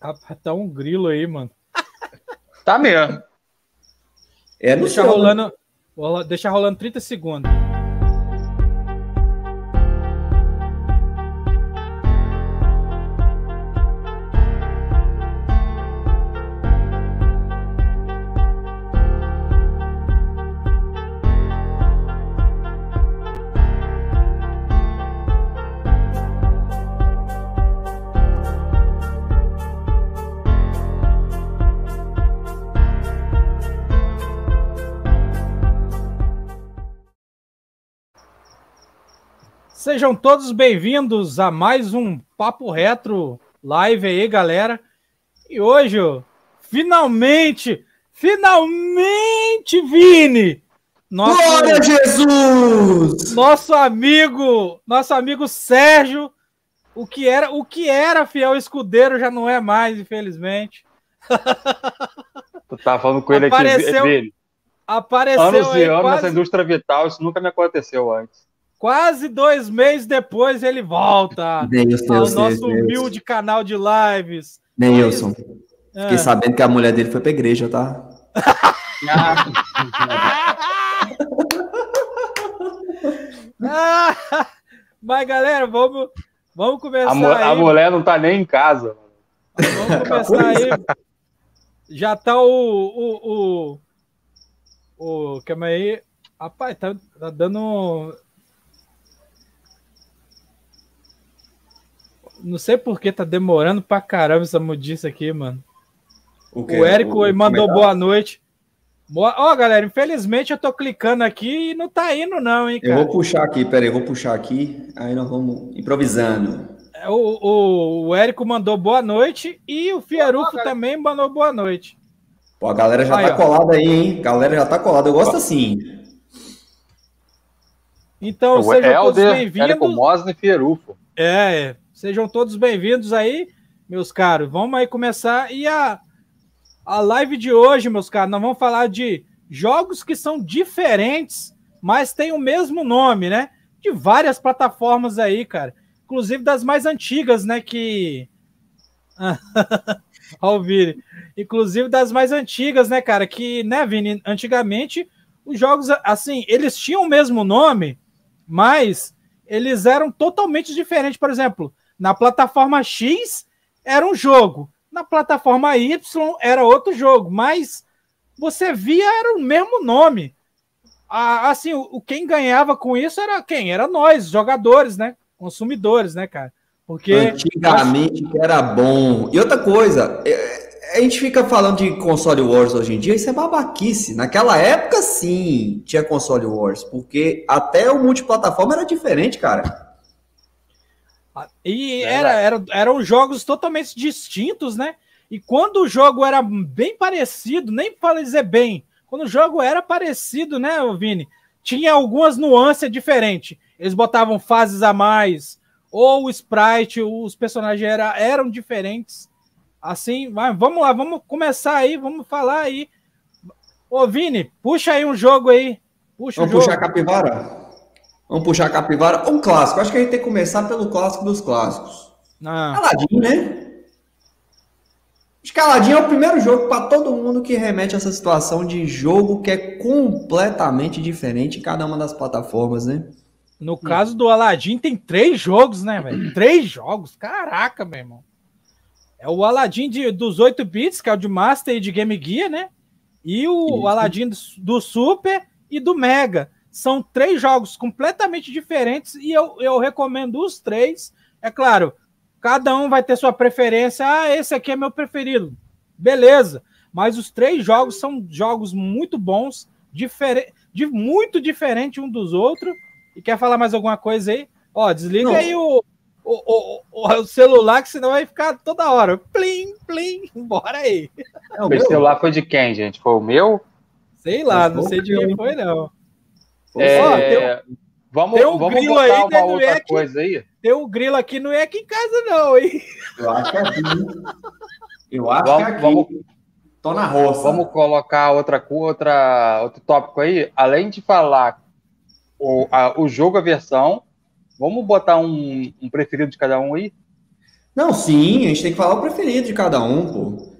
Rapaz, tá um grilo aí, mano. Tá mesmo. É deixa rolando, né? deixa rolando 30 segundos. Sejam todos bem-vindos a mais um Papo Retro live aí, galera. E hoje, finalmente, finalmente, Vini! Nosso, Glória a Jesus! Nosso amigo, nosso amigo Sérgio, o que era, o que era fiel escudeiro já não é mais, infelizmente. Tu tá falando com ele apareceu, aqui, Vini. Apareceu anos e anos quase... nessa indústria vital, isso nunca me aconteceu antes. Quase dois meses depois ele volta Deus, ao nosso Deus. humilde canal de lives. Neilson, é. fiquei sabendo que a mulher dele foi pra igreja, tá? mas galera, vamos, vamos começar. A, a, mulher não tá nem em casa. Vamos começar aí. Já tá o. o, o, o calma aí. Rapaz, tá, tá dando Não sei por que tá demorando pra caramba essa mudiça aqui, mano. O, o Érico o, mandou boa noite. Ó, oh, galera, infelizmente eu tô clicando aqui e não tá indo, não, hein, cara. Eu vou puxar aqui, peraí, eu vou puxar aqui, aí nós vamos improvisando. É, o, o, o Érico mandou boa noite e o Fierufo também mandou boa noite. Pô, a galera já aí, tá ó. colada aí, hein? A galera já tá colada, eu gosto assim. Então, o sejam Helder, todos bem-vindos. Érico Mosna e Fierufo. É, é. Sejam todos bem-vindos aí, meus caros. Vamos aí começar. E a, a live de hoje, meus caros, nós vamos falar de jogos que são diferentes, mas têm o mesmo nome, né? De várias plataformas aí, cara. Inclusive das mais antigas, né? Que. Ao Vini. Inclusive das mais antigas, né, cara? Que, né, Vini? Antigamente, os jogos, assim, eles tinham o mesmo nome, mas eles eram totalmente diferentes. Por exemplo, na plataforma X era um jogo, na plataforma Y era outro jogo, mas você via era o mesmo nome. assim, o, quem ganhava com isso era quem? Era nós, jogadores, né? Consumidores, né, cara? Porque antigamente acho... era bom. E outra coisa, é, a gente fica falando de console wars hoje em dia, isso é babaquice. Naquela época, sim, tinha console wars, porque até o multiplataforma era diferente, cara. E era, era, eram jogos totalmente distintos, né? E quando o jogo era bem parecido, nem para dizer bem, quando o jogo era parecido, né, Vini? Tinha algumas nuances diferentes. Eles botavam fases a mais, ou o sprite, os personagens era, eram diferentes. Assim, mas vamos lá, vamos começar aí, vamos falar aí. Ô, Vini, puxa aí um jogo aí. Puxa vamos puxar a capivara? Vamos puxar a capivara. Um clássico. Acho que a gente tem que começar pelo clássico dos clássicos. Ah. Aladdin, né? Acho que Aladdin é o primeiro jogo para todo mundo que remete a essa situação de jogo que é completamente diferente em cada uma das plataformas, né? No caso do Aladdin, tem três jogos, né, velho? três jogos. Caraca, meu irmão. É o Aladdin de, dos 8 bits, que é o de Master e de Game Gear, né? E o, do, do Super e do Mega. São três jogos completamente diferentes e eu, eu recomendo os três. É claro, cada um vai ter sua preferência. Ah, esse aqui é meu preferido. Beleza. Mas os três jogos são jogos muito bons, diferente, de muito diferente um dos outros. E quer falar mais alguma coisa aí? Ó, desliga Não. aí o, o, o, o, celular, que senão vai ficar toda hora. Plim, plim, bora aí. O, o celular foi de quem, gente? Foi o meu? Sei lá, não sei de quem foi, não. É, tem, vamos, tem um vamos grilo aí, uma outra é coisa aí. Tem um grilo aqui, não é aqui em casa, não, hein? Eu acho que é aqui. Eu acho vamos, que é aqui. Vamos, Tô na roça. Vamos colocar outra, outra, outro tópico aí. Além de falar o, a, o jogo, a versão, vamos botar um, um preferido de cada um aí? Não, sim, a gente tem que falar o preferido de cada um, pô.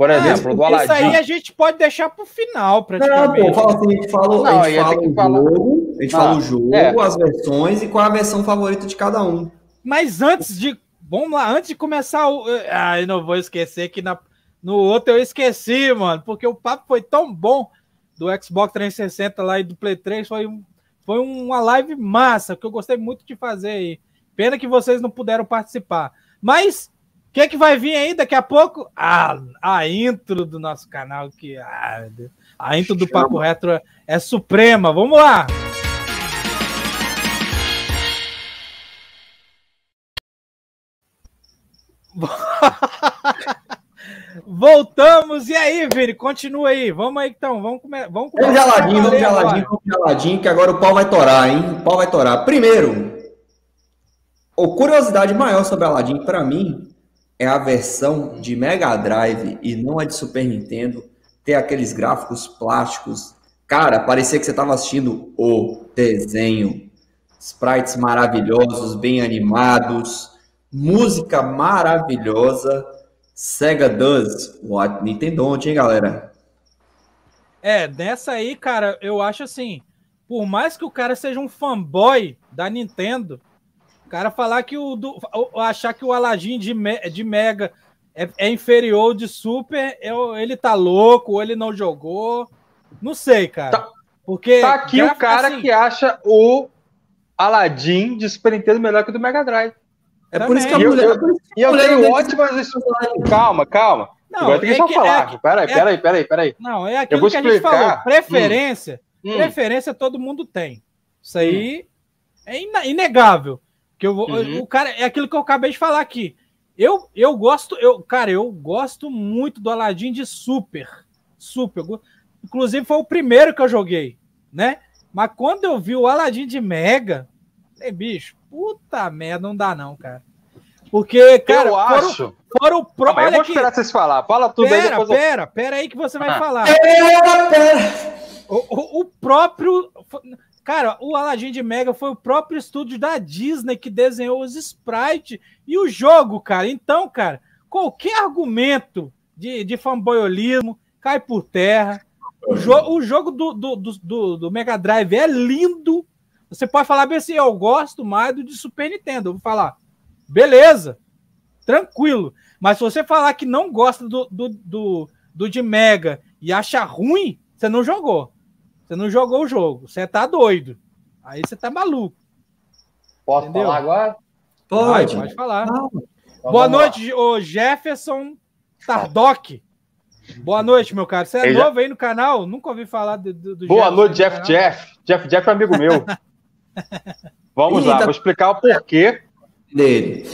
Por exemplo, é, do Aladdin. Isso aí a gente pode deixar pro final, praticamente. Não, pô, fala assim, a gente fala, não, a gente fala o falar... jogo, a gente fala o jogo, é. as versões e qual é a versão favorita de cada um. Mas antes de. Vamos lá, antes de começar o. Ah, eu não vou esquecer que na, no outro eu esqueci, mano, porque o papo foi tão bom do Xbox 360 lá e do Play 3. Foi, um, foi uma live massa, que eu gostei muito de fazer aí. Pena que vocês não puderam participar. Mas o que, é que vai vir aí daqui a pouco? Ah, a intro do nosso canal, que ah, a intro do Papo Retro é, é suprema. Vamos lá! Voltamos, e aí, Vini? Continua aí. Vamos aí, então. Vamos comer. Vamos. Vamos geladinho, vamos geladinho, vamos geladinho, que agora o pau vai torar, hein? O pau vai torar. Primeiro, a curiosidade maior sobre Aladdin, para mim, é a versão de Mega Drive e não a de Super Nintendo ter aqueles gráficos plásticos. Cara, parecia que você estava assistindo o desenho. Sprites maravilhosos, bem animados, música maravilhosa. Sega does what Nintendo hein, galera? É, dessa aí, cara, eu acho assim, por mais que o cara seja um fanboy da Nintendo, cara falar que o. Do, achar que o Aladdin de, de Mega é, é inferior de Super, eu, ele tá louco, ou ele não jogou. Não sei, cara. Tá, porque. Tá aqui o cara assim, que acha o Aladdin de Super Nintendo melhor que o do Mega Drive. É por isso que a mulher. E eu, eu, eu tenho ótimas. Calma, calma. Não, Agora tem que é que, falar. É, peraí, é, peraí, peraí, peraí. Não, é aquilo que explicar. a gente falou. Preferência. Hum. Preferência todo mundo tem. Isso aí hum. é inegável. Que eu, uhum. o cara é aquilo que eu acabei de falar aqui. Eu, eu gosto, eu, cara, eu gosto muito do Aladdin de Super. Super. Inclusive foi o primeiro que eu joguei, né? Mas quando eu vi o Aladdin de Mega, falei, bicho, puta merda, não dá não, cara. Porque, cara, eu acho. Fora o pro... Olha eu vou aqui. esperar vocês falar. Fala tudo pera, aí depois. Pera, eu... pera aí que você vai ah. falar. Pera, pera. O, o, o próprio Cara, o Aladdin de Mega foi o próprio estúdio da Disney que desenhou os sprites e o jogo, cara. Então, cara, qualquer argumento de, de fanboyolismo cai por terra. O, jo o jogo do, do, do, do, Mega Drive é lindo. Você pode falar bem assim, eu gosto mais do de Super Nintendo. Eu vou falar, beleza, tranquilo. Mas se você falar que não gosta do, do, do, do de Mega e acha ruim, você não jogou. Você não jogou o jogo. Você tá doido. Aí você tá maluco. Posso Entendeu? falar agora? Pode. Pode, falar. Então, Boa noite, o Jefferson Tardock. Boa noite, meu cara. Você é Ele novo já... aí no canal? Nunca ouvi falar do, do Boa Jefferson noite, Jeff Jeff. Jeff Jeff é amigo meu. Vamos lá, vou explicar o porquê dele.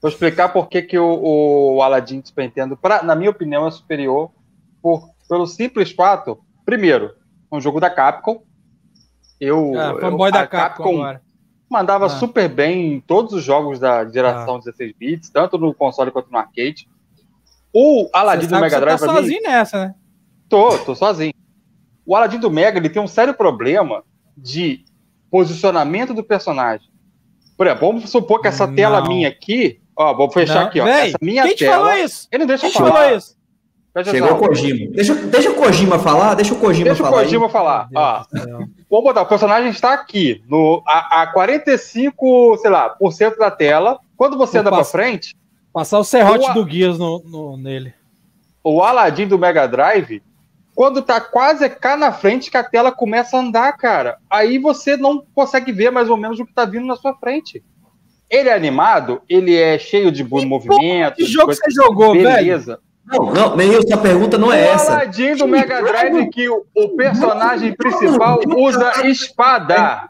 Vou explicar por que o, o Aladdin Super Nintendo, pra, na minha opinião, é superior por, pelo simples fato. Primeiro, um jogo da Capcom. Eu, ah, fanboy eu, da Capcom, Capcom agora. mandava ah. super bem em todos os jogos da geração ah. 16 bits, tanto no console quanto no arcade. O Aladdin do Mega Drive. Você tá sozinho mim, nessa, né? Tô, tô sozinho. O Aladdin do Mega ele tem um sério problema de posicionamento do personagem. Por exemplo, vamos supor que essa não. tela minha aqui, ó, vou fechar não. aqui, ó. Véi, essa minha quem tela. Te falou isso? Ele não deixa quem falar. falou isso? Chegou o Kojima. Deixa, deixa o Kojima falar, deixa o Kojima deixa falar. Deixa o Kojima aí. falar. Ó, vamos botar, o personagem está aqui, no, a, a 45, sei lá, por cento da tela. Quando você Vou anda para frente. Passar o serrote o, do Guias no, no, nele. O Aladdin do Mega Drive, quando tá quase cá na frente que a tela começa a andar, cara. Aí você não consegue ver mais ou menos o que tá vindo na sua frente. Ele é animado, ele é cheio de bom movimento. Que jogo você jogou, beleza. velho? Não, não, Neilson, a pergunta não é o essa. O Aladdin do Mega Drive que o, o personagem principal usa espada.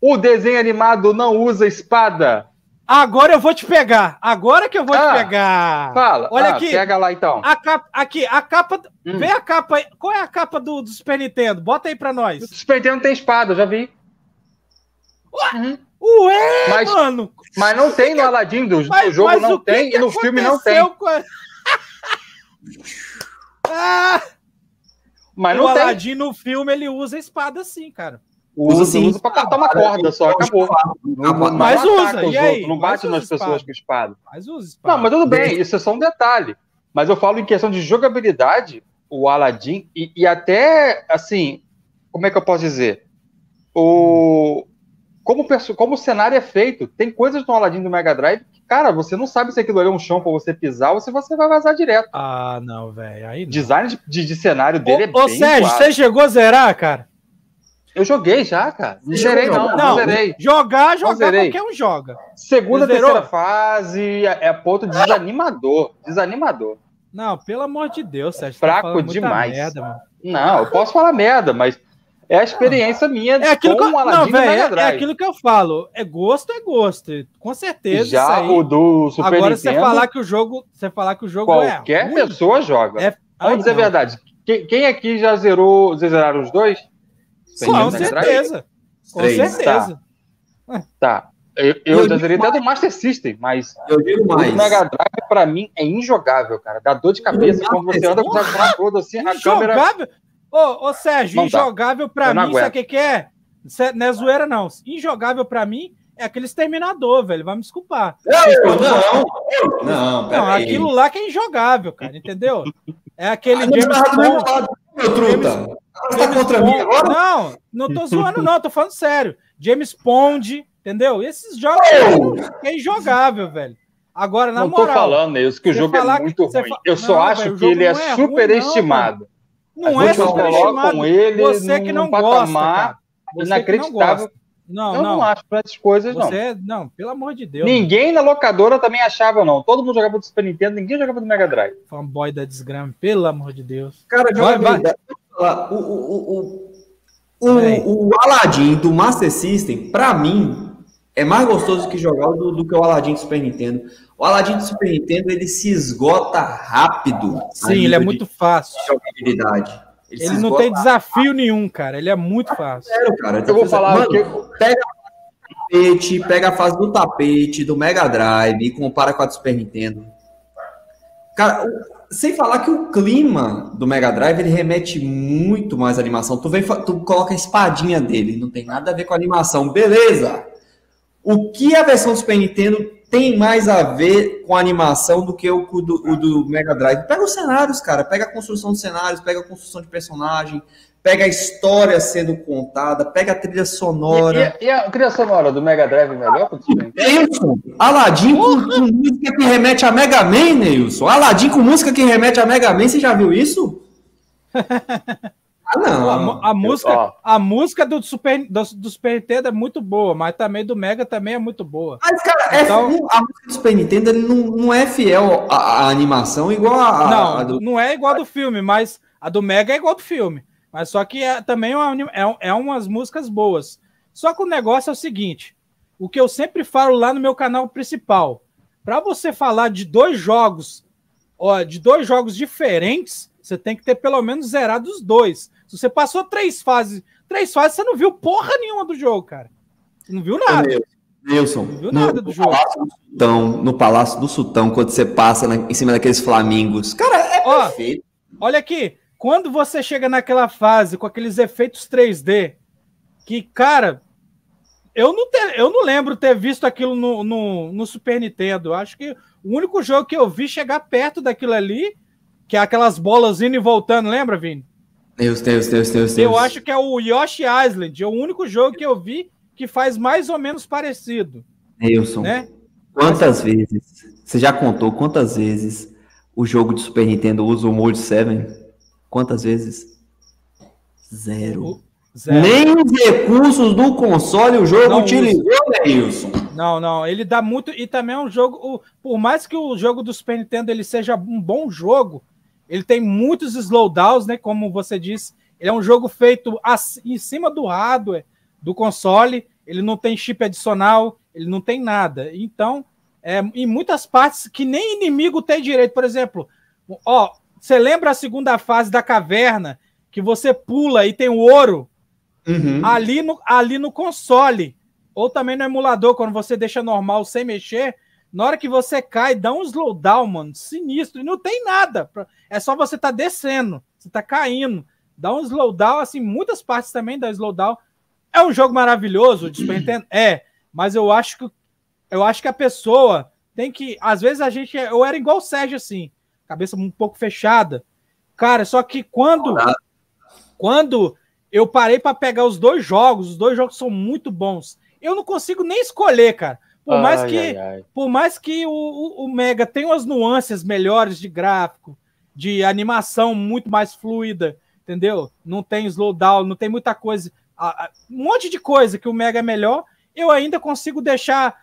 O desenho animado não usa espada. Agora eu vou te pegar. Agora que eu vou ah, te pegar. Fala. Olha ah, aqui. Pega lá então. A capa, aqui, a capa. Hum. Vê a capa aí. Qual é a capa do, do Super Nintendo? Bota aí pra nós. O Super Nintendo tem espada, já vi. Ué, uhum. Ué mas, mano. Mas não tem no Aladdin, do, mas, jogo não tem e no filme não tem. Com... ah! Mas o Aladdin tem. no filme ele usa espada sim, cara. Usa, usa, usa pra cortar uma corda só, acabou. Não, mas usa, e aí? Não bate nas pessoas com espada. Mas usa espada. Não, mas tudo bem, isso é só um detalhe. Mas eu falo em questão de jogabilidade, o Aladdin, e, e até, assim, como é que eu posso dizer? O, como, como o cenário é feito, tem coisas no Aladdin do Mega Drive que, cara, você não sabe se aquilo ali é um chão para você pisar ou se você vai vazar direto. Ah, não, velho. Aí Design de, de, de, cenário dele ô, é ô, bem. Ô, Sérgio, você chegou a zerar, cara? Eu joguei já, cara. Não zerei, não. Não, não zerei. Jogar, jogar, qualquer um joga. Segunda, terceira fase é, é ponto desanimador. Desanimador. Não, pelo amor de Deus, Sérgio. Tá Fraco tá demais. Merda, não, eu posso falar merda, mas é a experiência minha é aquilo com que eu, Aladdin não, véio, é, é, aquilo que eu falo. É gosto, é gosto. Com certeza. Já o do Super Agora Nintendo, você falar que o jogo, você falar que o jogo qualquer é qualquer pessoa joga. É... Vamos dizer a verdade. Quem, quem aqui já zerou, zeraram os dois? Com certeza. Com certeza. Tá. tá. Eu, eu, eu já zerei até do Master System, mas eu digo mais. o Mega Drive, pra mim, é injogável, cara. Dá dor de cabeça quando você anda com o todo assim, a câmera. Ô, ô Sérgio, não injogável pra mim, sabe o que, que é? Não é zoeira, não. Injogável pra mim é aquele exterminador, velho. Vai me desculpar. Não, não, não. Não, aquilo lá que é injogável, cara, entendeu? É aquele ah, James Bond. Meu truta. Tá contra mim agora? Não, não tô zoando, não, tô falando sério. James Bond, entendeu? Esses jogos é injogável, velho. Agora, na não moral. Não tô falando isso, que o jogo é muito ruim. Eu só não, acho véio, que ele é, é superestimado. Não, é superestimado. Ele você que não gosta, cara. Você inacreditável. Não, eu não, não acho para essas coisas, você, não. Não, pelo amor de Deus. Ninguém na locadora também achava, não. Todo mundo jogava do Super Nintendo, ninguém jogava do Mega Drive. Fanboy da desgrama, pelo amor de Deus. Cara, vai, vai. O, o, o, o, o Aladdin do Master System, para mim, é mais gostoso que jogar do, do que o Aladdin do Super Nintendo. O Aladdin do Super Nintendo ele se esgota rápido. Sim, ele é muito fácil. Jogabilidade. Ele, ele não tem desafio nenhum, cara. Ele é muito fácil. Sério, cara. Eu vou falar Mano, que... pega tapete, pega a fase do tapete do Mega Drive e compara com a do Super Nintendo. Cara, sem falar que o clima do Mega Drive ele remete muito mais à animação. Tu, vem, tu coloca a espadinha dele, não tem nada a ver com a animação, beleza? O que a versão do Super Nintendo tem mais a ver com a animação do que o do, o do Mega Drive? Pega os cenários, cara, pega a construção de cenários, pega a construção de personagem, pega a história sendo contada, pega a trilha sonora. E, e, e a trilha sonora do Mega Drive é melhor que o Super Nintendo? Aladdin com, com, música que remete a Mega Man, Neilson. Aladdin com música que remete a Mega Man, você já viu isso? Ah, não. A, a música, a música do Super, do, do, Super Nintendo é muito boa, mas também do Mega também é muito boa. Mas, cara, é então, é, a música do Super Nintendo ele não, não é fiel à, à animação igual a. Não, a do... não é igual do filme, mas a do Mega é igual do filme. Mas só que é, também é, é, é umas músicas boas. Só que o negócio é o seguinte: o que eu sempre falo lá no meu canal principal, para você falar de dois jogos, ó, de dois jogos diferentes, você tem que ter pelo menos zerado os dois. Se você passou três fases, três fases, você não viu porra nenhuma do jogo, cara. Você não viu nada. Wilson, não viu nada no, do jogo. Palácio do Sultão, no Palácio do Sultão, quando você passa na, em cima daqueles flamingos. Cara, é Ó, perfeito. Olha aqui, quando você chega naquela fase com aqueles efeitos 3D, que, cara, eu não, te, eu não lembro ter visto aquilo no, no, no Super Nintendo. Acho que o único jogo que eu vi chegar perto daquilo ali, que é aquelas bolas indo e voltando, lembra, Vini? Deus. Eu acho que é o Yoshi Island. É o único jogo que eu vi que faz mais ou menos parecido. Nilson, né? quantas Mas... vezes, você já contou quantas vezes o jogo de Super Nintendo usa o Mode 7? Quantas vezes? Zero. Zero. Nem os recursos do console o jogo não utilizou, Nilson. Não, não, ele dá muito. E também é um jogo. Por mais que o jogo do Super Nintendo ele seja um bom jogo, ele tem muitos slowdowns, né? Como você disse, ele é um jogo feito em cima do hardware do console. Ele não tem chip adicional, ele não tem nada. Então, é, em muitas partes que nem inimigo tem direito. Por exemplo, ó, você lembra a segunda fase da caverna que você pula e tem o ouro uhum. ali, no, ali no console ou também no emulador quando você deixa normal sem mexer na hora que você cai, dá um slowdown, mano, sinistro. E não tem nada. É só você tá descendo, você tá caindo. Dá um slowdown, assim, muitas partes também dá slowdown. É um jogo maravilhoso de Super Nintendo? É, mas eu acho que eu acho que a pessoa tem que. Às vezes a gente. Eu era igual o Sérgio, assim, cabeça um pouco fechada. Cara, só que quando. Quando eu parei para pegar os dois jogos, os dois jogos são muito bons. Eu não consigo nem escolher, cara. Por ai, mais que, ai, ai. Por mais que o, o, o Mega tenha umas nuances melhores de gráfico, de animação muito mais fluida, entendeu? Não tem slowdown, não tem muita coisa. Um monte de coisa que o Mega é melhor, eu ainda consigo deixar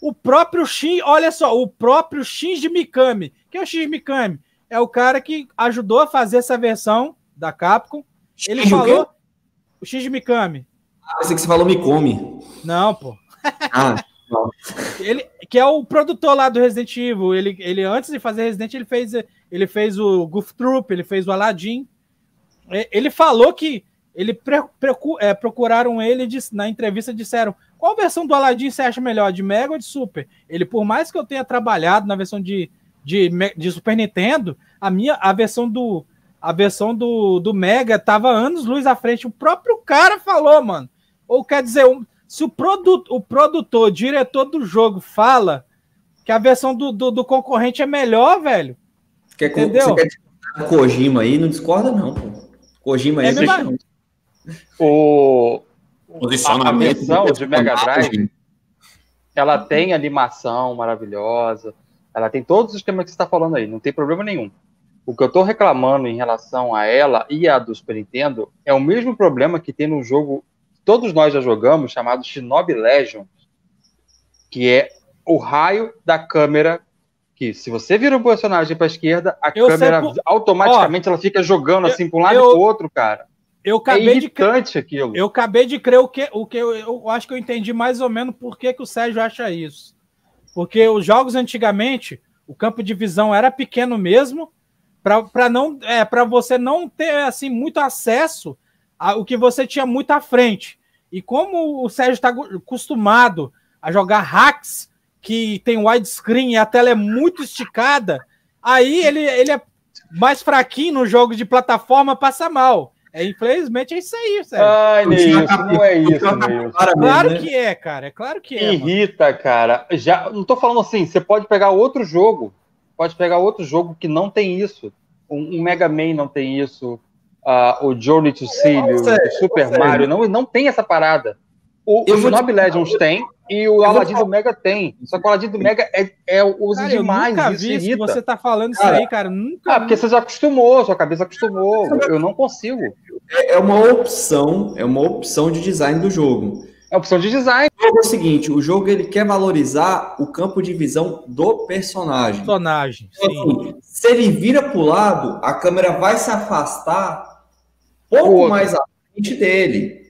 o próprio Shin, olha só, o próprio Shinji Mikami. Quem é o Shinji Mikami? É o cara que ajudou a fazer essa versão da Capcom. Ele Shinji falou. O, o Shinji Mikami. Ah, pensei que você falou Mikami. Não, pô. Ah, não. ele, que é o produtor lá do Resident Evil. Ele, ele antes de fazer Resident, ele fez, ele fez o Goof Troop, ele fez o Aladdin. Ele falou que ele é, procuraram ele na entrevista disseram qual versão do Aladdin você acha melhor, de Mega ou de Super? Ele, por mais que eu tenha trabalhado na versão de, de, de Super Nintendo, a minha a versão do a versão do, do Mega tava anos luz à frente. O próprio cara falou, mano. Ou quer dizer, se o, produto, o produtor, o diretor do jogo fala que a versão do, do, do concorrente é melhor, velho. Quer, entendeu? Você quer Kojima aí? Não discorda, não, pô. Kojima aí é, é o, Posicionamento. A versão de Mega Drive, ela tem animação maravilhosa, ela tem todos os temas que você está falando aí, não tem problema nenhum. O que eu estou reclamando em relação a ela e a do Super Nintendo é o mesmo problema que tem no jogo que todos nós já jogamos, chamado Shinobi Legends, que é o raio da câmera que se você vira um personagem para a esquerda, a eu câmera automaticamente Ó, ela fica jogando eu, assim para um lado e para o outro, cara. Eu acabei é irritante de aquilo. Eu acabei de crer o que, o que eu, eu acho que eu entendi mais ou menos por que, que o Sérgio acha isso. Porque os jogos antigamente, o campo de visão era pequeno mesmo, para não é para você não ter assim muito acesso ao que você tinha muito à frente. E como o Sérgio está acostumado a jogar hacks que tem widescreen e a tela é muito esticada, aí ele, ele é mais fraquinho no jogo de plataforma, passa mal. É, infelizmente é isso aí, sério. Ai, Neilson, não é isso, Neilson. Claro né? que é, cara. É claro que é. Irrita, mano. cara. Já, não tô falando assim, você pode pegar outro jogo. Pode pegar outro jogo que não tem isso. Um, um Mega Man não tem isso. Uh, o Journey to Silio, o Super Mario, não, não tem essa parada. O, o Shinobi Legends tem, e o Aladdin do Mega tem. Só que o Aladdin do Mega é, é usa cara, demais. Eu nunca vi isso você tá falando cara, isso aí, cara. Nunca. Ah, porque você já acostumou, sua cabeça acostumou. Eu não consigo. É, é uma opção, é uma opção de design do jogo. É opção de design. É o seguinte, o jogo ele quer valorizar o campo de visão do personagem. Personagem. Então, assim, se ele vira para o lado, a câmera vai se afastar pouco mais à frente dele.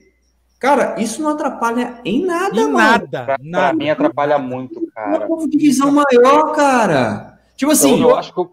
Cara, isso não atrapalha em nada, em mano. Nada, pra, nada. Pra mim atrapalha muito, cara. Uma divisão maior, cara. Tipo assim. Eu, eu acho que. Eu,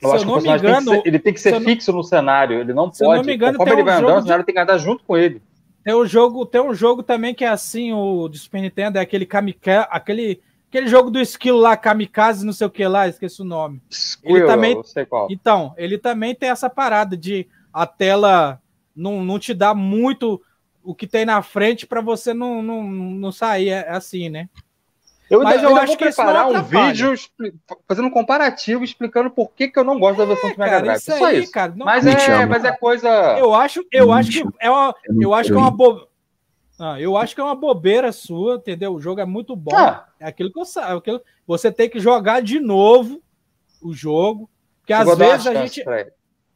eu acho que o personagem engano, tem ser, ele tem que ser fixo não, no cenário. Ele não pode. Não me engano, conforme ele vai andando, o cenário tem que andar junto com ele. Tem um jogo, tem um jogo também que é assim, o de Super Nintendo, é aquele kamikaze, aquele, aquele jogo do skill lá, kamikaze, não sei o que lá, esqueci o nome. Squill, ele também, Então, ele também tem essa parada de a tela não, não te dá muito o que tem na frente para você não, não, não sair é assim, né? Eu Mas ainda, eu, acho que preparar um vídeo fazendo um comparativo explicando por que, que eu não gosto é, da versão do Mega Drive. Isso aí, isso. Cara, não... mas, é, mas é coisa. Eu acho, eu acho que é uma, eu acho que é uma bo... ah, eu acho que é uma bobeira sua, entendeu? O jogo é muito bom. Ah. É aquilo que eu sei. É aquilo... Você tem que jogar de novo o jogo, porque às vezes a gente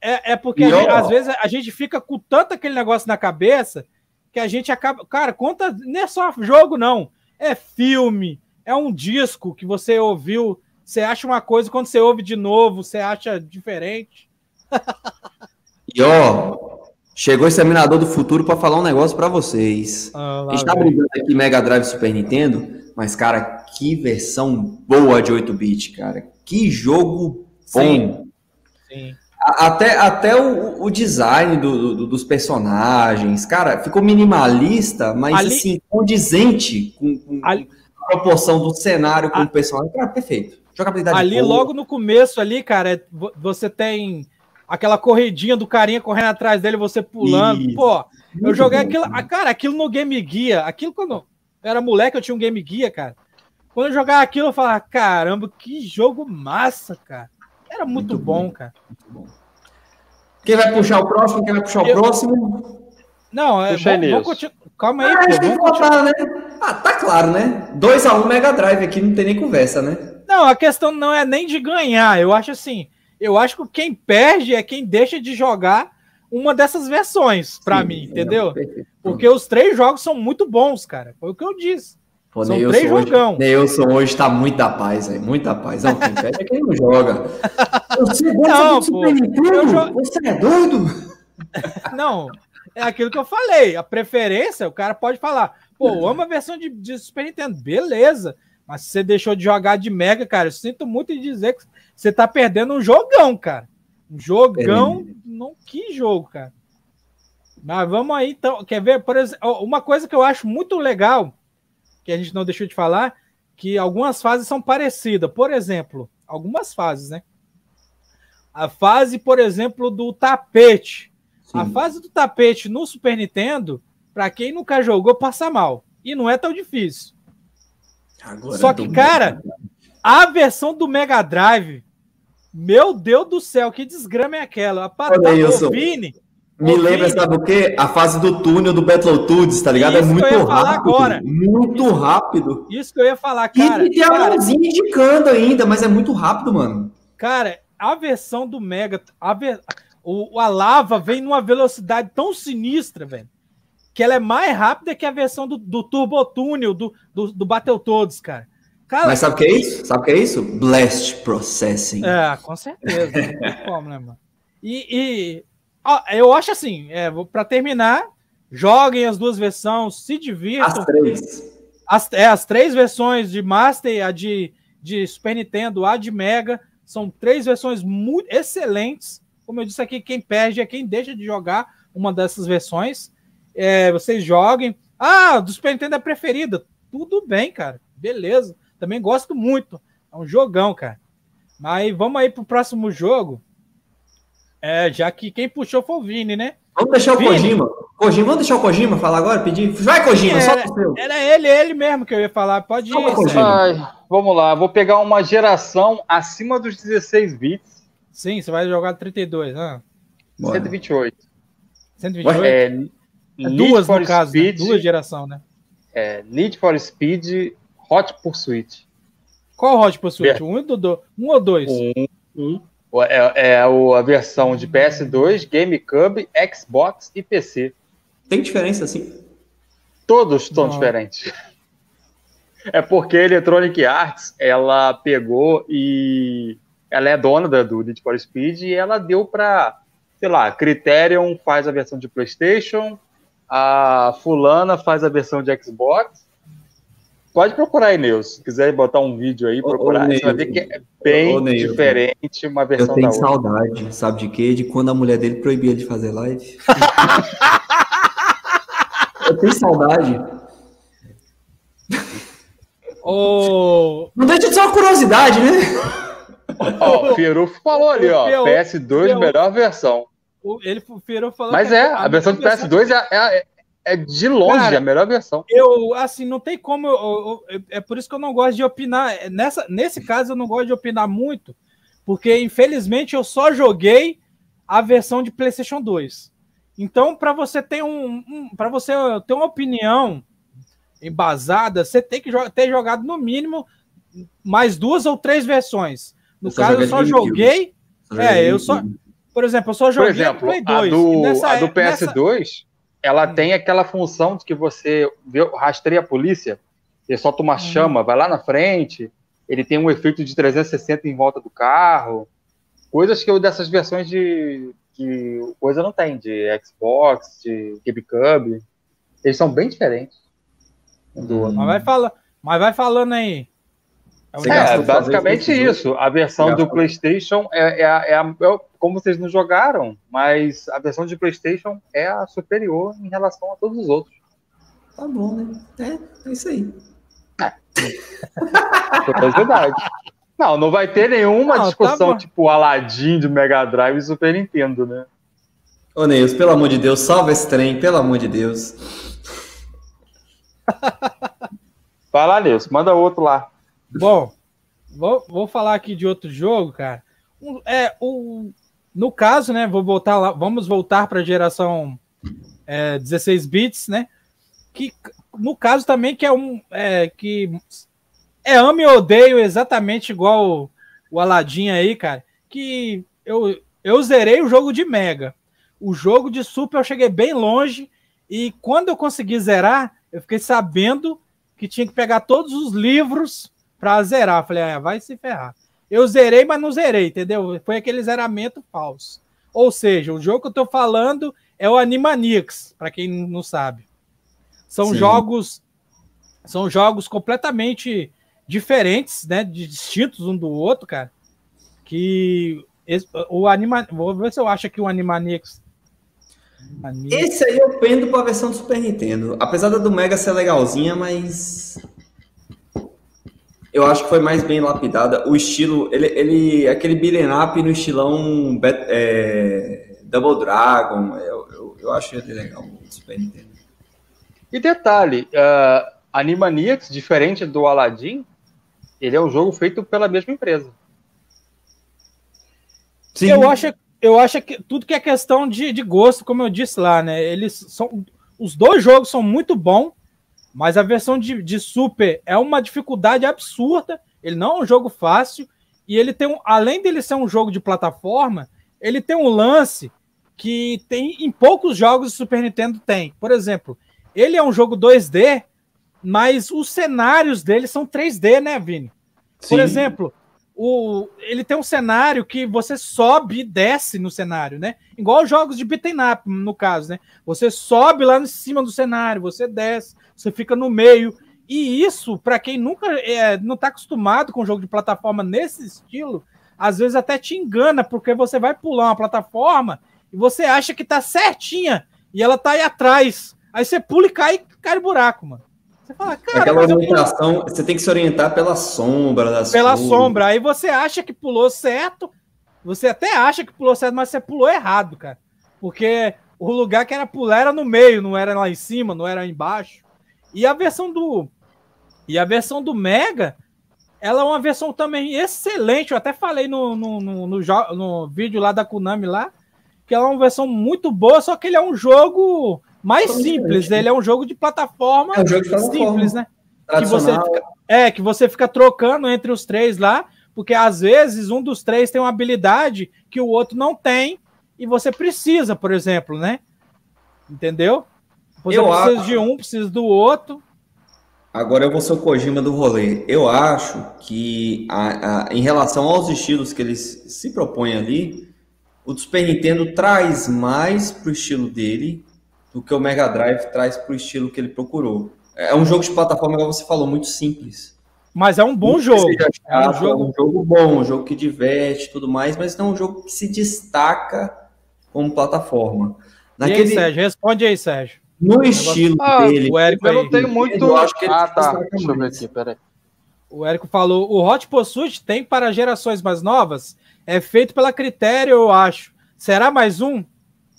é, é porque gente, às vezes a gente fica com tanto aquele negócio na cabeça que a gente acaba. Cara, conta. Não é só jogo, não. É filme, é um disco que você ouviu. Você acha uma coisa, quando você ouve de novo, você acha diferente. e ó, chegou o Exterminador do Futuro para falar um negócio para vocês. Ah, a gente tá brigando aqui Mega Drive Super Nintendo, mas, cara, que versão boa de 8-bit, cara. Que jogo bom. Sim. Sim. Até, até o, o design do, do, dos personagens, cara, ficou minimalista, mas Ali... assim, condizente com, com Ali... a proporção do cenário com a... o personagem. Cara, perfeito. Jogabilidade Ali, boa. logo no começo, ali, cara, você tem aquela corridinha do carinha correndo atrás dele, você pulando. Isso. Pô, eu joguei aquilo. Cara, aquilo no Game Guia. Aquilo quando eu era moleque, eu tinha um Game Guia, cara. Quando eu jogava aquilo, eu falava, caramba, que jogo massa, cara. Era muito, muito bom, bom, cara. Muito bom. Quem vai puxar o próximo? Quem vai puxar eu... o próximo? Não, é. Vamos, vamos continu... Calma aí, ah, pô, vamos continuar. né? Ah, tá claro, né? 2x1 um Mega Drive aqui, não tem nem conversa, né? Não, a questão não é nem de ganhar. Eu acho assim. Eu acho que quem perde é quem deixa de jogar uma dessas versões, para mim, entendeu? Porque os três jogos são muito bons, cara. Foi o que eu disse. Pô, são Neilson três jogão. Neilson hoje tá muito da paz, aí, muita paz. Não, quem perde é quem não joga. Você gosta não, de Super Nintendo? Jo... Você é doido? Não, é aquilo que eu falei. A preferência, o cara pode falar, pô, amo a versão de, de Super Nintendo, beleza. Mas se você deixou de jogar de Mega, cara, eu sinto muito em dizer que você tá perdendo um jogão, cara. Um jogão, é. não que jogo, cara. Mas vamos aí, então. Quer ver? Por exemplo, uma coisa que eu acho muito legal, que a gente não deixou de falar, que algumas fases são parecidas. Por exemplo, algumas fases, né? A fase, por exemplo, do tapete. Sim. A fase do tapete no Super Nintendo, para quem nunca jogou, passa mal. E não é tão difícil. Agora Só que, cara, a versão do Mega Drive meu Deus do céu, que desgrama é aquela? A Olha aí, Vini, me lembra, sabe o quê? A fase do túnel do Battletoads, tá ligado? É Isso é muito rápido. Agora. Muito rápido. Isso que eu ia falar, cara. E tem a mãozinha indicando ainda, mas é muito rápido, mano. Cara, a versão do Mega, a, ver, o, a lava vem numa velocidade tão sinistra, velho, que ela é mais rápida que a versão do, do Turbo Túnel do, do, do Battletoads, cara. Cara, Mas sabe o que é isso? Sabe o que é isso? Blast Processing. É, com certeza. Não tem como, né, mano? E, e eu acho assim, é, para terminar, joguem as duas versões, se divirtam. As três. As, é, as três versões de Master, a de, de Super Nintendo, a de Mega, são três versões muito excelentes. Como eu disse aqui, quem perde é quem deixa de jogar uma dessas versões. É, vocês joguem. Ah, do Super Nintendo é preferida. Tudo bem, cara. Beleza. Também gosto muito. É um jogão, cara. Mas vamos aí pro próximo jogo. É, já que quem puxou foi o Vini, né? Vamos deixar o Vini. Kojima. Kojima. Vamos deixar o Kojima falar agora? Pedir. Vai, Kojima, era, só o seu. Era ele, ele mesmo que eu ia falar. Pode ir. Ai, vamos lá, vou pegar uma geração acima dos 16 bits. Sim, você vai jogar 32, né? 128. 128? É, é duas, no caso, né? Speed, né? duas geração, né? É, Need for Speed Hot Pursuit. Qual Hot Pursuit? Um, do, um ou dois? Um. um. É, é a versão de PS2, GameCube, Xbox e PC. Tem diferença assim? Todos estão diferentes. É porque a Electronic Arts, ela pegou e ela é dona da, do Need for Speed e ela deu para, sei lá, Criterion faz a versão de PlayStation, a fulana faz a versão de Xbox Pode procurar aí, Neus. Se quiser botar um vídeo aí, procurar. Ô, você vai ver que é bem ô, diferente uma versão Eu tenho saudade, sabe de quê? De quando a mulher dele proibia de fazer live. Eu tenho saudade. Oh. Não deixa de ser uma curiosidade, né? Ó, o Fieruf falou ali, ó. PS2, melhor versão. Ele, o falou Mas é, a, a versão de PS2 é, é, é de longe Cara, a melhor versão. Eu, assim, não tem como. Eu, eu, é por isso que eu não gosto de opinar. Nessa, nesse caso, eu não gosto de opinar muito, porque infelizmente eu só joguei a versão de PlayStation 2. Então, para você ter um, um para você ter uma opinião embasada, você tem que ter jogado no mínimo mais duas ou três versões. No eu caso, eu só joguei. É, eu só. Por exemplo, eu só joguei por exemplo, Play 2. A do, nessa, a do PS2. Nessa ela hum. tem aquela função de que você vê, rastreia a polícia, ele solta uma hum. chama, vai lá na frente, ele tem um efeito de 360 em volta do carro, coisas que eu dessas versões de, de coisa não tem, de Xbox, de GameCube, eles são bem diferentes. Do... Mas, vai fala, mas vai falando aí. É, é basicamente isso. A versão do PlayStation é, é, é, é, como vocês não jogaram, mas a versão de PlayStation é a superior em relação a todos os outros. Tá bom, né? É, é isso aí. É. Curiosidade. Não, não vai ter nenhuma não, tá discussão tá tipo Aladdin de Mega Drive e Super Nintendo, né? Ô, Neils, pelo amor de Deus, salva esse trem, pelo amor de Deus. Vai lá, Neils, manda outro lá. Bom, vou, vou falar aqui de outro jogo, cara. É, o, no caso, né, vou voltar lá, vamos voltar para a geração é, 16 bits, né? Que no caso também que é um é, que é ame e odeio exatamente igual o, o Aladdin aí, cara. Que eu, eu zerei o jogo de Mega. O jogo de Super eu cheguei bem longe e quando eu consegui zerar, eu fiquei sabendo que tinha que pegar todos os livros para zerar. Falei, ah, vai se ferrar. Eu zerei, mas não zerei, entendeu? Foi aquele zeramento falso. Ou seja, o jogo que eu tô falando é o Animaniacs, para quem não sabe. São Sim. jogos são jogos completamente diferentes, né, distintos um do outro, cara. Que esse, o Anima, vou ver se eu acho aqui o Animaniacs. Esse aí eu pendo para a versão do Super Nintendo. Apesar da do Mega ser legalzinha, mas eu acho que foi mais bem lapidada. O estilo, ele, ele aquele beat'em up no estilão é, Double Dragon, eu, eu, eu acho ele legal, Super Nintendo. E detalhe, uh, Animaniacs, diferente do Aladdin, ele é um jogo feito pela mesma empresa. Sim. Eu acho, eu acho que tudo que é questão de, de gosto, como eu disse lá, né? Eles são. Os dois jogos são muito bons, mas a versão de, de Super é uma dificuldade absurda. Ele não é um jogo fácil. E ele tem um. Além dele ser um jogo de plataforma, ele tem um lance que tem em poucos jogos do Super Nintendo tem. Por exemplo, ele é um jogo 2D, mas os cenários dele são 3D, né, Vini? Sim. Por exemplo, o, ele tem um cenário que você sobe e desce no cenário, né? Igual os jogos de beat'em up, no caso, né? Você sobe lá em cima do cenário, você desce, você fica no meio. E isso, para quem nunca é, não está acostumado com jogo de plataforma nesse estilo, às vezes até te engana, porque você vai pular uma plataforma e você acha que tá certinha e ela tá aí atrás. Aí você pula e cai, cai no buraco, mano. Você fala, cara, Aquela orientação, você tem que se orientar pela sombra das Pela coisas. sombra. Aí você acha que pulou certo, você até acha que pulou certo, mas você pulou errado, cara. Porque o lugar que era pular era no meio, não era lá em cima, não era embaixo. E a versão do e a versão do Mega, ela é uma versão também excelente. Eu até falei no, no, no, no, no vídeo lá da Konami lá, que ela é uma versão muito boa, só que ele é um jogo mais simples. Ele é um jogo de plataforma, é um jogo de plataforma. simples, né? Que você fica, é, que você fica trocando entre os três lá, porque às vezes um dos três tem uma habilidade que o outro não tem e você precisa, por exemplo, né? Entendeu? Você eu precisa acho... de um, precisa do outro. Agora eu vou ser o Kojima do rolê. Eu acho que a, a, em relação aos estilos que eles se propõem ali, o Super Nintendo traz mais pro estilo dele do que o Mega Drive traz pro estilo que ele procurou. É um jogo de plataforma, como você falou, muito simples. Mas é um bom jogo. Chato, é um jogo... É um jogo bom, um jogo que diverte tudo mais, mas não é um jogo que se destaca como plataforma. Naquele... E aí, Sérgio? Responde aí, Sérgio. No estilo ah, dele. O Érico eu não tenho muito. Eu acho que ele ah, tá. Deixa eu ver aqui, peraí. O Érico falou: o Hot Pursuit tem para gerações mais novas? É feito pela critério, eu acho. Será mais um?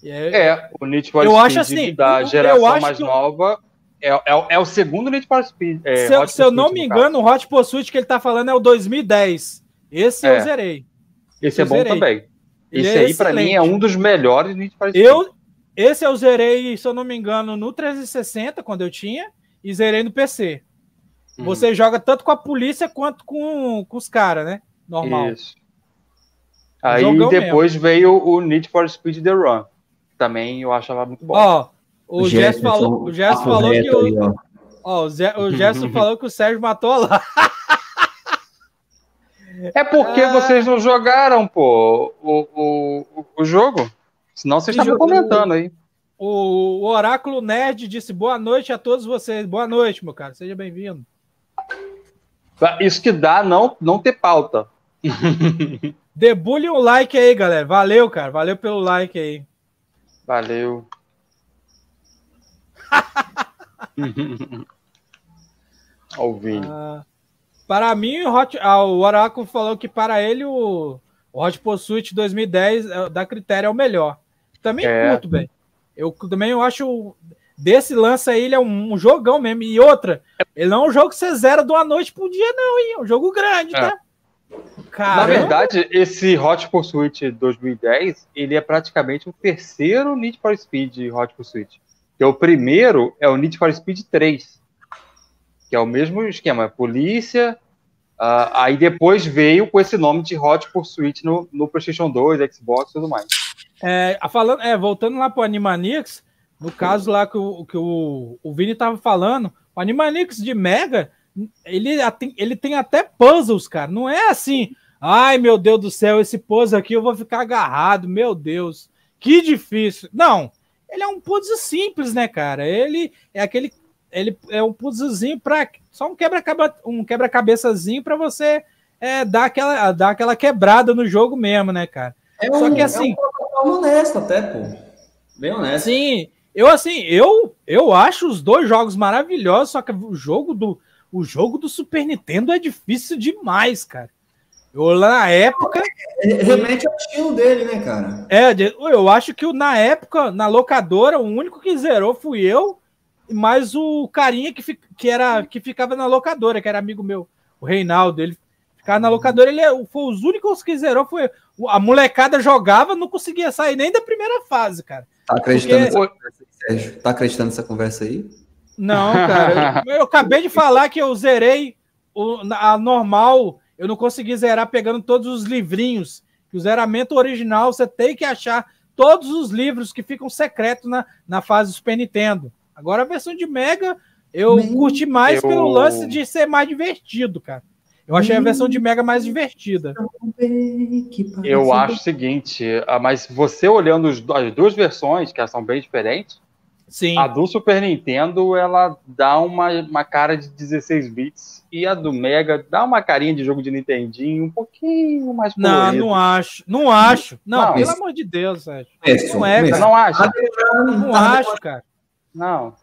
É, é o Need for eu Speed acho assim, da geração mais nova é, é, é, o segundo Need for Speed. É, se, eu, se eu não me engano, o Hot Pursuit que ele tá falando é o 2010. Esse é. eu zerei. Esse é bom zerei. também. Esse é aí, para mim, é um dos melhores Need for Speed. Eu, esse eu zerei, se eu não me engano, no 360, quando eu tinha, e zerei no PC. Hum. Você joga tanto com a polícia quanto com, com os caras, né? Normal. Isso. Aí Jogão depois mesmo. veio o Need for Speed The Run. Também eu achava muito bom. Ó, o Gerson falou, o Gerson falou que o, aí, ó. Ó, o, Gerson falou que o Sérgio matou lá. É porque ah. vocês não jogaram, pô, o, o, o jogo. Senão vocês estavam comentando aí. O, o Oráculo Nerd disse boa noite a todos vocês. Boa noite, meu cara. Seja bem-vindo. Isso que dá não, não ter pauta. Debulhe um like aí, galera. Valeu, cara. Valeu pelo like aí. Valeu. Ouvindo. Ah, para mim, o, Hot, ah, o Oráculo falou que para ele o, o Hot Pursuit 2010 é, da critério é o melhor. Também é. curto, velho. Eu também eu acho. Desse lance aí, ele é um, um, jogão mesmo. E outra, ele não é um jogo que você zera de uma noite pro dia, não, hein? É um jogo grande, é. tá? Caramba. Na verdade, esse Hot Pursuit 2010, ele é praticamente o terceiro Need for Speed Hot Pursuit. Que é o primeiro é o Need for Speed 3, que é o mesmo esquema, polícia. Uh, aí depois veio com esse nome de Hot Pursuit no, no PlayStation 2, Xbox e tudo mais. É, falando, é, voltando lá para o Animaniacs, no caso lá que o, que o, o Vini tava falando, o Animaniacs de Mega, ele, ele tem até puzzles, cara. Não é assim, ai meu Deus do céu, esse puzzle aqui eu vou ficar agarrado, meu Deus, que difícil. Não, ele é um puzzle simples, né, cara? Ele é aquele, ele é um puzzlezinho para só um quebra-cabeça um quebra cabeçazinho para você é, dar, aquela, dar aquela quebrada no jogo mesmo, né, cara? É um, só que assim, é um honesto até, pô. Bem honesto. Sim, eu assim, eu eu acho os dois jogos maravilhosos, só que o jogo do o jogo do Super Nintendo é difícil demais, cara. Eu lá na época. É, remete ao estilo dele, né, cara? É, eu acho que na época, na locadora, o único que zerou fui eu, mais o carinha que, que, era, que ficava na locadora, que era amigo meu, o Reinaldo. Ele ficava na locadora, ele é, foi os únicos que zerou. Foi, a molecada jogava, não conseguia sair nem da primeira fase, cara. Tá acreditando Porque... nessa conversa aí, Sérgio? Tá acreditando nessa conversa aí? Não, cara. eu, eu, acabei de falar que eu zerei o, a normal. Eu não consegui zerar pegando todos os livrinhos. o zeramento original você tem que achar todos os livros que ficam secretos na, na fase do Super Nintendo. Agora a versão de Mega eu Man, curti mais eu... pelo lance de ser mais divertido, cara. Eu achei a versão de Mega mais divertida. Eu acho o seguinte, ah, mas você olhando as duas versões, que são bem diferentes, Sim. a do Super Nintendo ela dá uma, uma cara de 16 bits e a do Mega dá uma carinha de jogo de Nintendinho um pouquinho mais colorido. Não, não acho. Não acho. Não, não pelo amor de Deus, Sérgio. Não é, cara. Não acho. Não acho, cara. Não.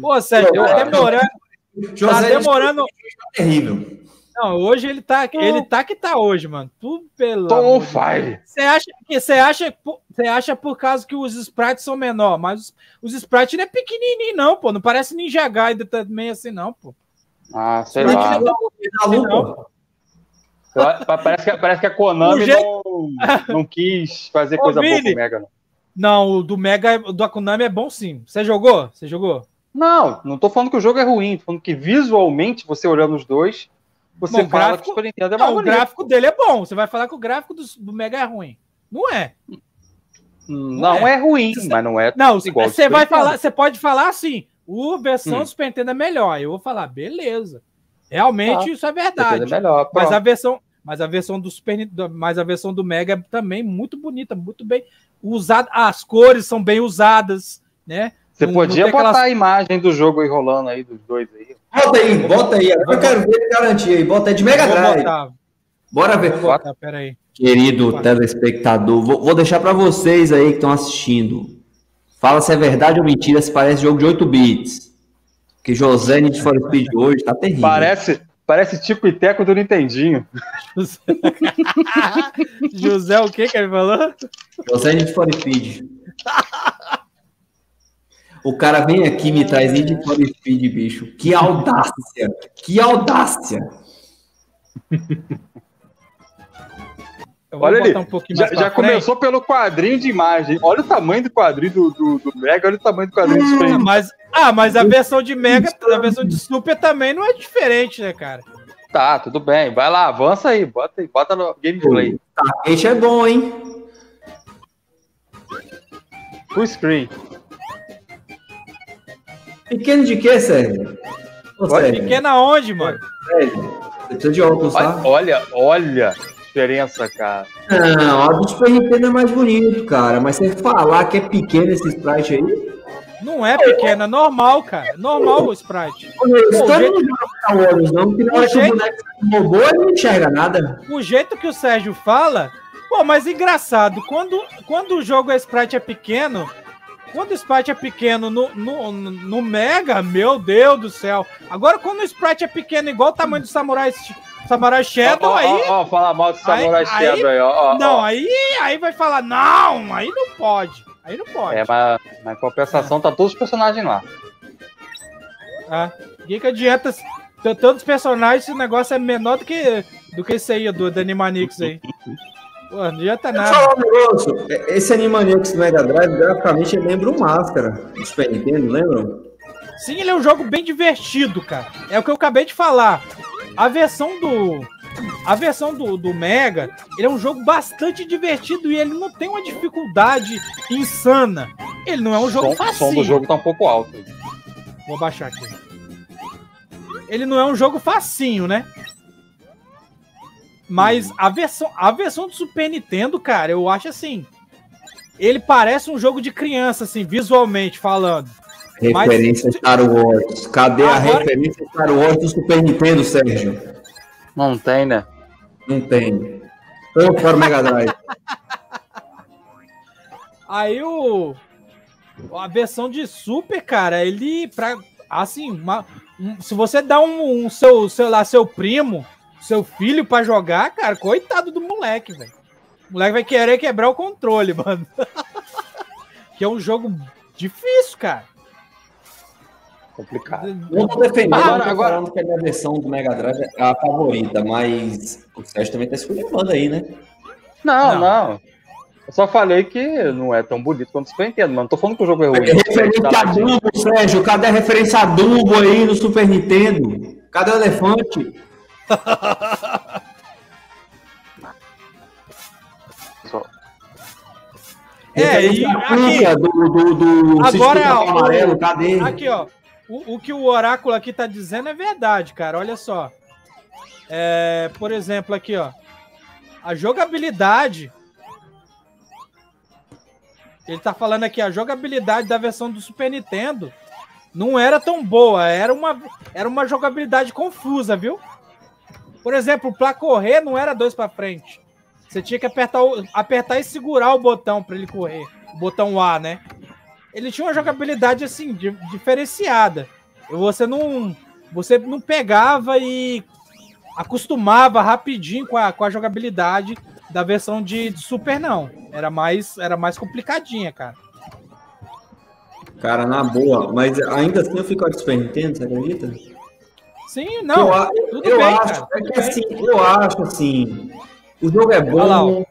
Pô, Sérgio, tá demorando. Tá demorando. Terrível. Não, hoje ele tá, ele tá que tá hoje, mano. Tu pelo. Tom fire. Você acha que você acha, você acha por causa que os sprites são menor, mas os, os sprites não é pequenininho não, pô. Não parece Ninja Gaiden também assim não, pô. Ah, sei lá. Não, assim, não, parece, que, parece que a Konami jeito... não, não quis fazer Ô, coisa Vini, boa com o Mega, não. Não, o do Mega, o da Konami é bom sim. Você jogou? Você jogou? Não, não tô falando que o jogo é ruim, tô falando que visualmente, você olhando os dois, você Bom, fala gráfico... que o Super Nintendo é não. O gráfico dele é bom. Você vai falar que o gráfico do, do Mega é ruim. Não é. Não, não é. é. ruim, você... mas não é não, igual. Você vai falar, você pode falar assim, o versão hum. do Super Nintendo é melhor. Eu vou falar, beleza. Realmente tá. isso é verdade. É melhor, mas a versão, mas a versão do Super Nintendo, mas a versão do Mega é também muito bonita, muito bem usada. As cores são bem usadas, né? Você não, podia não botar aquelas... a imagem do jogo aí rolando aí dos dois aí. Bota aí, bota aí. Agora eu quero ver garantia aí. Bota aí de Mega Drive. Bora ver. Botar, peraí. Querido telespectador, vou, vou deixar para vocês aí que estão assistindo. Fala se é verdade ou mentira, se parece jogo de 8 bits. Que José Need for Speed hoje tá terrível. Parece, parece tipo e teco do Nintendinho. José, o que que ele falou? José Need for Speed. O cara vem aqui e me traz Need for Speed, bicho. Que audácia! Que audácia! Olha ali, um já, já começou pelo quadrinho de imagem. Olha o tamanho do quadrinho do, do, do Mega, olha o tamanho do quadrinho do Super. Ah, mas, ah, mas a versão de Mega, a versão de Super também não é diferente, né, cara? Tá, tudo bem. Vai lá, avança aí, bota aí, bota no gameplay. Tá, esse é bom, hein? Full screen. Pequeno de quê, Sérgio? Ô, Sérgio? Pequeno aonde, mano? Sérgio, você precisa de óculos, tá? Olha, olha diferença, cara. Não, a do Super Nintendo é mais bonito, cara. Mas você falar que é pequeno esse sprite aí. Não é pequeno, é normal, cara. Normal o sprite. Pô, o jeito... não olhos, não, porque na hora jeito... que o boneco robô, ele não enxerga nada. O jeito que o Sérgio fala. Pô, mas engraçado, quando, quando o jogo é sprite é pequeno, quando o sprite é pequeno no, no, no Mega, meu Deus do céu. Agora, quando o sprite é pequeno, igual o tamanho do Samurai, Samurai Shadow, ó, ó, aí. Ó, fala mal do Samurai aí, Shadow aí, ó, Não, aí, aí vai falar, não, aí não pode. Aí não pode. É, mas, mas compensação tá todos os personagens lá. Ah, que, que adianta tantos personagens se o negócio é menor do que, do que esse aí, do, do Animanix aí. Pô, não adianta nada. Esse Animanix do Mega Drive, graficamente, lembra o Máscara do Super Nintendo, lembram? Sim, ele é um jogo bem divertido, cara. É o que eu acabei de falar. A versão do. A versão do, do Mega, ele é um jogo bastante divertido e ele não tem uma dificuldade insana. Ele não é um jogo fácil. O som do jogo tá um pouco alto. Vou baixar aqui. Ele não é um jogo facinho, né? Mas a versão, a versão do Super Nintendo, cara, eu acho assim. Ele parece um jogo de criança, assim, visualmente falando. Referência Mas... Star Wars. Cadê Agora... a referência Star Wars do Super Nintendo, Sérgio? Não tem, né? Não tem. Então para o Mega Drive. Aí o. A versão de Super, cara, ele. Pra, assim, uma, um, se você dá um, um, seu, sei lá, seu primo, seu filho para jogar, cara, coitado do moleque, velho. O moleque vai querer quebrar o controle, mano. que é um jogo difícil, cara. Complicado. Não tô defendendo, agora, agora... falando que a minha versão do Mega Drive é a favorita, mas o Sérgio também tá escolhendo aí, né? Não, não, não. Eu só falei que não é tão bonito quanto o Super Nintendo, mas não tô falando que o jogo é ruim. É referência a Dumbo, Sérgio. Cadê a referência a Dumbo aí no Super Nintendo? Cadê o elefante? É, e aqui, do, do, do agora, amarelo, cadê? Aqui, ó. O, o, que o oráculo aqui tá dizendo é verdade, cara. Olha só. É, por exemplo, aqui, ó. A jogabilidade. Ele tá falando aqui, a jogabilidade da versão do Super Nintendo não era tão boa. Era uma, era uma jogabilidade confusa, viu? Por exemplo, para correr não era dois para frente. Você tinha que apertar, apertar e segurar o botão para ele correr. O botão A, né? ele tinha uma jogabilidade assim diferenciada. Você não você não pegava e acostumava rapidinho com a, com a jogabilidade da versão de, de, Super não. Era mais era mais complicadinha, cara. Cara, na boa, mas ainda assim eu fico com Super Nintendo, você acredita? Sim, não. Eu, eu bem, acho, é que assim, eu acho assim, o jogo é bom,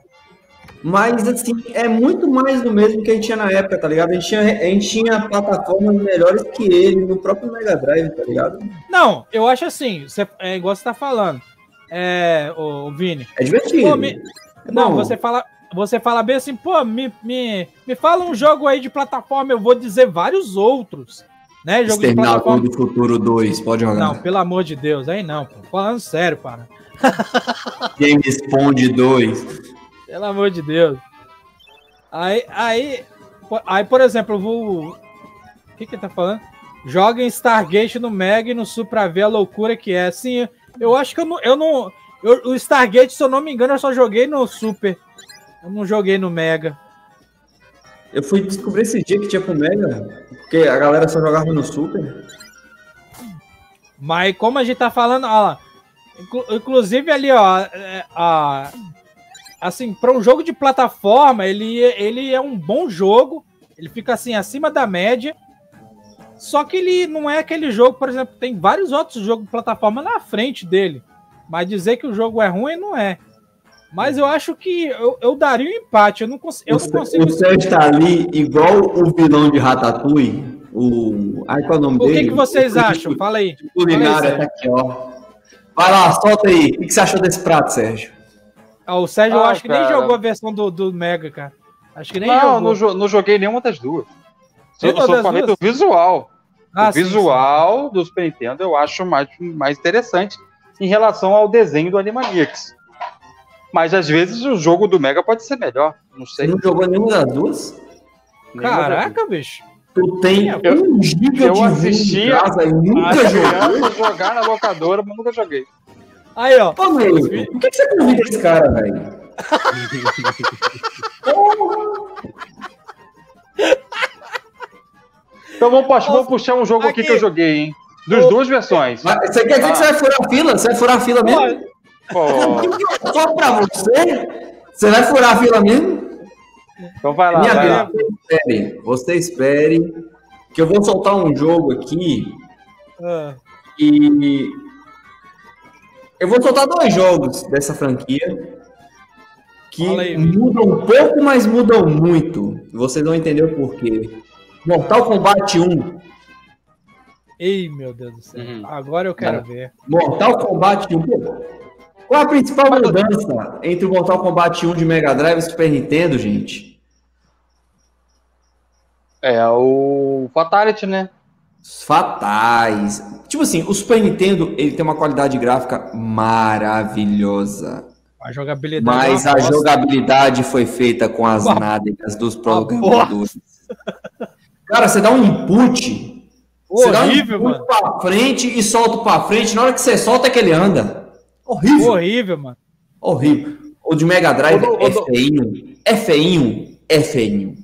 mas, assim, é muito mais do mesmo que a gente tinha na época, tá ligado? A gente tinha, a gente tinha plataformas melhores que ele no próprio Mega Drive, tá ligado? Não, eu acho assim, você, é igual você tá falando, é, o, o Vini. É divertido. Pô, me, é não, você fala, você fala bem assim, pô, me, me, me fala um jogo aí de plataforma, eu vou dizer vários outros. Né, jogo de plataforma. do Futuro 2, pode jogar. Não, pelo amor de Deus, aí não, pô. Falando sério, para. James Bond 2. Pelo amor de Deus. Aí, aí, aí por exemplo, eu vou. O que que ele tá falando? Joga em Stargate no Mega e no Sul pra ver a loucura que é. Sim, eu acho que eu não. Eu não eu, o Stargate, se eu não me engano, eu só joguei no Super. Eu não joguei no Mega. Eu fui descobrir esse dia que tinha pro Mega, porque a galera só jogava no Super. Mas como a gente tá falando, ó inclusive ali, ó, é, a, assim, para um jogo de plataforma, ele, ele é um bom jogo. Ele fica assim acima da média. Só que ele não é aquele jogo, por exemplo, tem vários outros jogos de plataforma na frente dele. Mas dizer que o jogo é ruim não é. Mas eu acho que eu, eu daria um empate. Eu não, cons eu o, não consigo. O Sérgio está ali igual o vilão de Ratatouille. O. Ai, qual é o nome o dele? O que, que vocês acham? Fala aí. Culinária, tá aqui, ó. Vai lá, solta aí. O que você achou desse prato, Sérgio? Ah, o Sérgio, ah, eu acho que nem jogou a versão do, do Mega, cara. Acho que nem não, jogou. Não, não joguei nenhuma das duas. Eu só falei do visual. Ah, o sim, visual sim. do Super Nintendo eu acho mais, mais interessante em relação ao desenho do Animaniacs. Mas às vezes o jogo do Mega pode ser melhor. Não sei. Você não jogou nenhuma das duas? Caraca, bicho. Tu tem eu, um giga eu de assisti em casa e nunca joguei. jogar na locadora, mas nunca joguei. Aí, ó. Ô, meu, por que, que você convida esse cara, velho? então vamos, vamos puxar um jogo aqui, aqui que eu joguei, hein? Dos duas versões. Mas você quer dizer ah. que você vai furar a fila? Você vai furar a fila mesmo? Pô. Só pra você? Você vai furar a fila mesmo? Então vai lá. Minha vai lá. Você, espere, você espere que eu vou soltar um jogo aqui ah. e eu vou soltar dois jogos dessa franquia que aí, mudam um pouco, mas mudam muito. Vocês vão entender o porquê. Mortal Kombat 1. Ei, meu Deus do céu. Uhum. Agora eu quero ver. Mortal Kombat 1. Qual a principal mudança entre o Mortal Kombat 1 de Mega Drive e Super Nintendo, gente? É o Fatality, né? Os fatais. Tipo assim, o Super Nintendo ele tem uma qualidade gráfica maravilhosa. A jogabilidade. Mas a jogabilidade foi feita com as Uma... nádegas dos programadores. Cara, você dá um input. Horrível, você dá um input mano. Pra frente e solta pra frente. Na hora que você solta é que ele anda. Horrível. Horrível, mano. Horrível. O de Mega Drive o é feinho. É feinho. É feinho.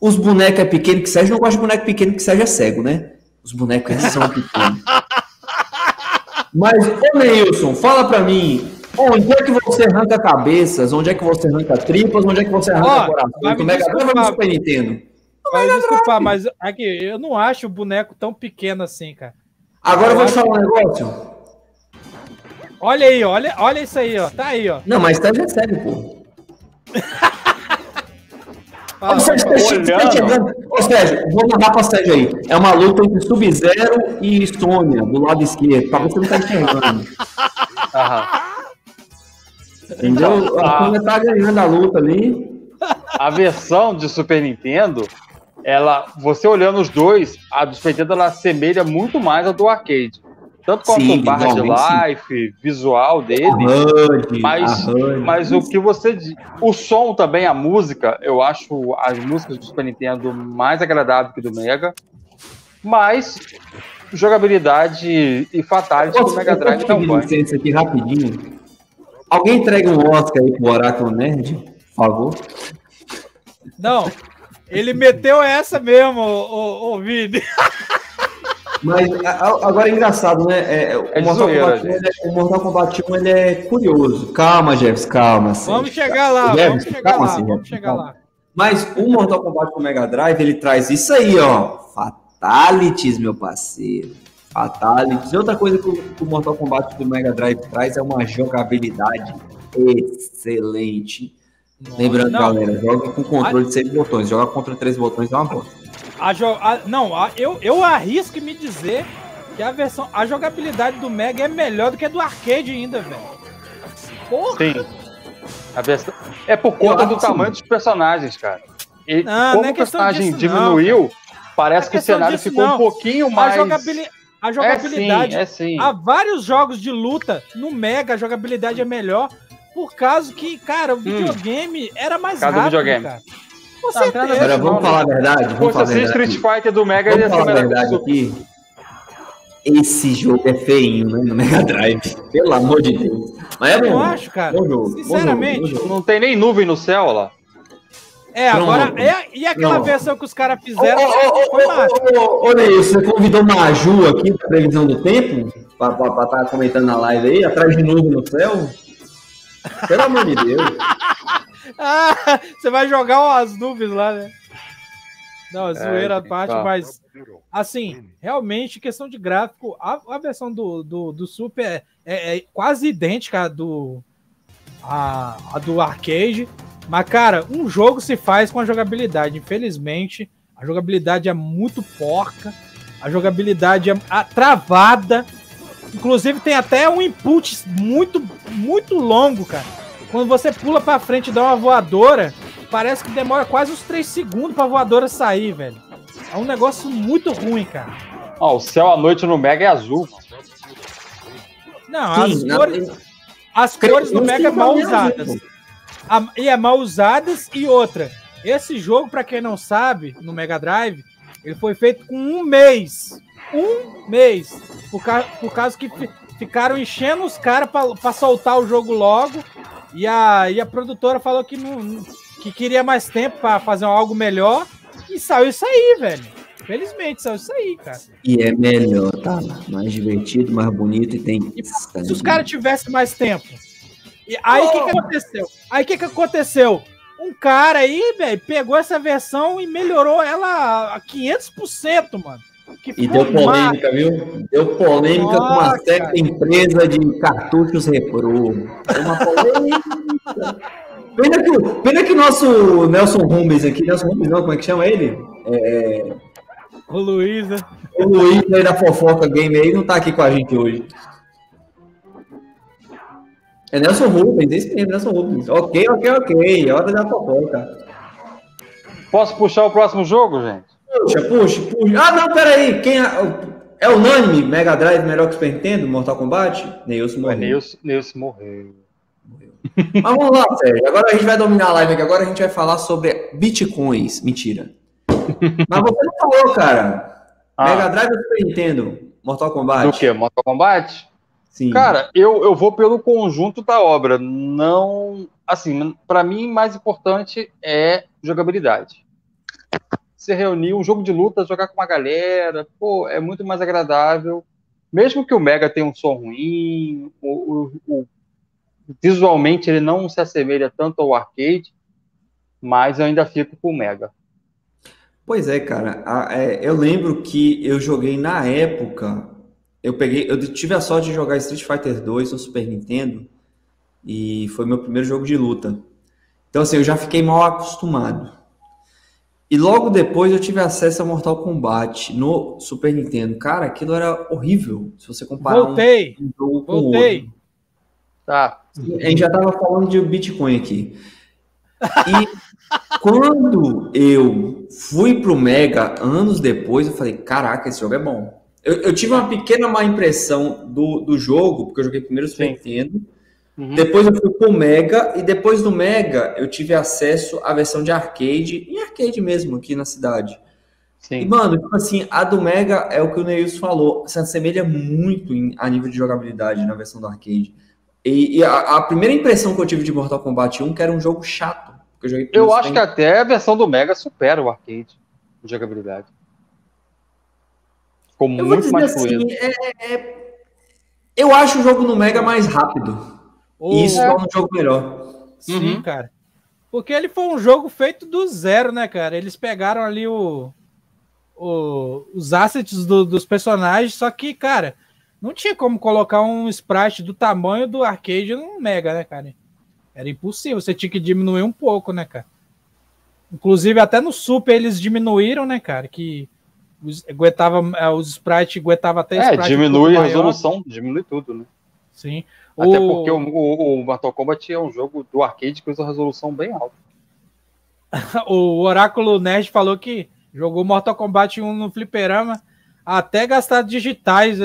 Os bonecos é pequeno que seja. Não gosto de boneco pequeno que seja cego, né? Os bonecos são pequenos. Mas, ô Neilson, fala pra mim, Onde é que você arranca cabeças? Onde é que você arranca tripas? Onde é que você arranca oh, coração? Como é que vai Super Nintendo? Vai desculpar, mas é que eu não acho o boneco tão pequeno assim, cara. Agora eu, eu vou te falar um negócio. Olha aí, olha, olha isso aí, ó. Tá aí, ó. Não, mas tá já sério, pô. Ah, Ô, Sérgio, tá chegando. Ô, Sérgio, vou narrar pra Sérgio aí. É uma luta entre Sub-Zero e Sônia, do lado esquerdo, pra você não tá enxergando. Aham. Entendeu? A Sônia tá ganhando a luta ali. A versão de Super Nintendo, ela, você olhando os dois, a do Super Nintendo ela assemelha muito mais a do arcade. Tanto quanto sim, o barra de life, sim. visual dele. HUD, mas, mas o que você O som também, a música, eu acho as músicas do Super Nintendo mais agradável que do Mega. Mas jogabilidade e fatality do Mega Drive não vai. aqui rapidinho. Alguém entrega um Oscar aí pro Oráculo Nerd, por favor. Não, ele meteu essa mesmo, o, o Vini. Mas agora é engraçado, né? É, é, o, é Mortal zoeira, Kombat, é, o Mortal Kombat 1 ele é curioso. Calma, Jeffs, calma. Assim. Vamos chegar lá, Jeffs, vamos chegar calma, lá, assim, vamos chegar lá. Mas o Mortal Kombat do Mega Drive, ele traz isso aí, ó. Fatalities, meu parceiro. Fatalities. E outra coisa que o, Mortal Kombat do Mega Drive traz é uma jogabilidade excelente. Nossa, Lembrando, não, galera, joga com controle de seis botões. Joga contra três botões é uma bosta. A jo... A... Não, a... eu, eu arrisco me dizer que a versão. A jogabilidade do Mega é melhor do que a do arcade ainda, velho. Porra! Sim. A versão... É por conta eu do tamanho dos personagens, cara. E não, como não é o personagem disso, diminuiu, não, parece é que o cenário ficou não. um pouquinho mais. A jogabilidade a jogabilidade. É sim, é sim. Há vários jogos de luta no Mega, a jogabilidade é melhor. Por causa que, cara, o hum. videogame hum. era mais rápido. videogame. Cara. Com tá, certeza. Agora, vamos falar a verdade. Vamos falar assim, Street Fighter do Mega vamos falar a verdade aqui. Esse jogo é feinho, né? No Mega Drive. Pelo amor de Deus. Mas é bom. Eu acho, cara. Bom jogo, Sinceramente. Bom jogo, Não tem nem nuvem no céu lá. É, agora. É, e aquela não. versão que os caras fizeram? Ô, Neil, você convidou Maju aqui para previsão do tempo? Para estar tá comentando na live aí, atrás de novo no céu? Pelo amor de Deus. ah, você vai jogar as nuvens lá, né? Não, é, zoeira a parte, tá. mas assim, realmente, questão de gráfico, a, a versão do, do, do Super é, é, é quase idêntica à do, a, a do arcade. Mas, cara, um jogo se faz com a jogabilidade. Infelizmente, a jogabilidade é muito porca. A jogabilidade é travada. Inclusive, tem até um input muito, muito longo, cara. Quando você pula pra frente e dá uma voadora, parece que demora quase uns 3 segundos pra voadora sair, velho. É um negócio muito ruim, cara. Ó, oh, o céu à noite no Mega é azul. Não, Sim, as cores, as cores do Mega é mal usadas a, e é mal usadas. E outra, esse jogo, para quem não sabe, no Mega Drive, ele foi feito com um mês. Um mês. Por, ca, por causa que ficaram enchendo os caras para soltar o jogo logo. E a, e a produtora falou que, não, que queria mais tempo para fazer algo melhor. E saiu isso aí, velho. Felizmente, saiu isso aí, cara. E é melhor, tá? Mais divertido, mais bonito e tem. E, se os caras tivessem mais tempo, e aí o oh. que, que aconteceu? Aí o que, que aconteceu? um cara aí, velho, pegou essa versão e melhorou ela a 500%, mano. E deu polêmica, viu? Deu polêmica Nossa, com uma certa cara. empresa de cartuchos repro. uma polêmica. pena, que, pena que o nosso Nelson Rubens aqui, Nelson Rubens não, como é que chama ele? É... O Luiz, né? O Luiz aí da Fofoca Game aí não tá aqui com a gente hoje. É Nelson Rubens, esse mesmo, Nelson Rubens. Ok, ok, ok. Hora da fofoca. Posso puxar o próximo jogo, gente? Puxa, puxa, puxa. Ah, não, peraí. Quem é, é unânime? Mega Drive melhor que Super Nintendo? Mortal Kombat? Neilson morreu. Neilson, Neilson morreu. Mas vamos lá, Sérgio. Agora a gente vai dominar a live aqui. Agora a gente vai falar sobre bitcoins. Mentira. Mas você não falou, cara. Ah. Mega Drive ou Super Nintendo? Mortal Kombat? Do que? Mortal Kombat? Sim. Cara, eu, eu vou pelo conjunto da obra. Não. Assim, para mim, mais importante é jogabilidade. Você reunir um jogo de luta, jogar com uma galera, pô, é muito mais agradável. Mesmo que o Mega tenha um som ruim, o, o, o, visualmente ele não se assemelha tanto ao arcade, mas eu ainda fico com o Mega. Pois é, cara. É, eu lembro que eu joguei na época eu peguei, eu tive a sorte de jogar Street Fighter 2 no Super Nintendo e foi meu primeiro jogo de luta. Então assim, eu já fiquei mal acostumado. E logo depois eu tive acesso a Mortal Kombat no Super Nintendo. Cara, aquilo era horrível. Se você comparar Voltei. um, jogo com Voltei. outro. Tá. A gente já tava falando de Bitcoin aqui. E quando eu fui pro Mega anos depois, eu falei, caraca, esse jogo é bom. Eu, eu, tive uma pequena má impressão do, do jogo, porque eu joguei primeiro o Super Nintendo. Uhum. Depois eu fui pro Mega, e depois do Mega eu tive acesso à versão de arcade, em arcade mesmo, aqui na cidade. Sim. E, mano, tipo assim, a do Mega é o que o Neils falou, se assemelha muito em, a nível de jogabilidade na versão do arcade. E, e a, a, primeira impressão que eu tive de Mortal Kombat 1 que era um jogo chato. eu, eu acho que até a versão do Mega supera o arcade de jogabilidade. Ficou eu muito mais assim. É, é, eu acho o jogo no Mega mais rápido. Oh, isso é um jogo melhor. Sim, uhum. cara. Porque ele foi um jogo feito do zero, né, cara? Eles pegaram ali o, o os assets do, dos personagens, só que, cara, não tinha como colocar um sprite do tamanho do arcade no Mega, né, cara? Era impossível, você tinha que diminuir um pouco, né, cara? Inclusive, até no Super eles diminuíram, né, cara? Que aguentava, é, os sprites aguentava até É, diminui a resolução, diminui tudo, né? Sim. Até o... porque o, o, o Mortal Kombat é um jogo do arcade com essa resolução bem alta. o Oráculo Nerd falou que jogou Mortal Kombat 1 no fliperama até gastar digitais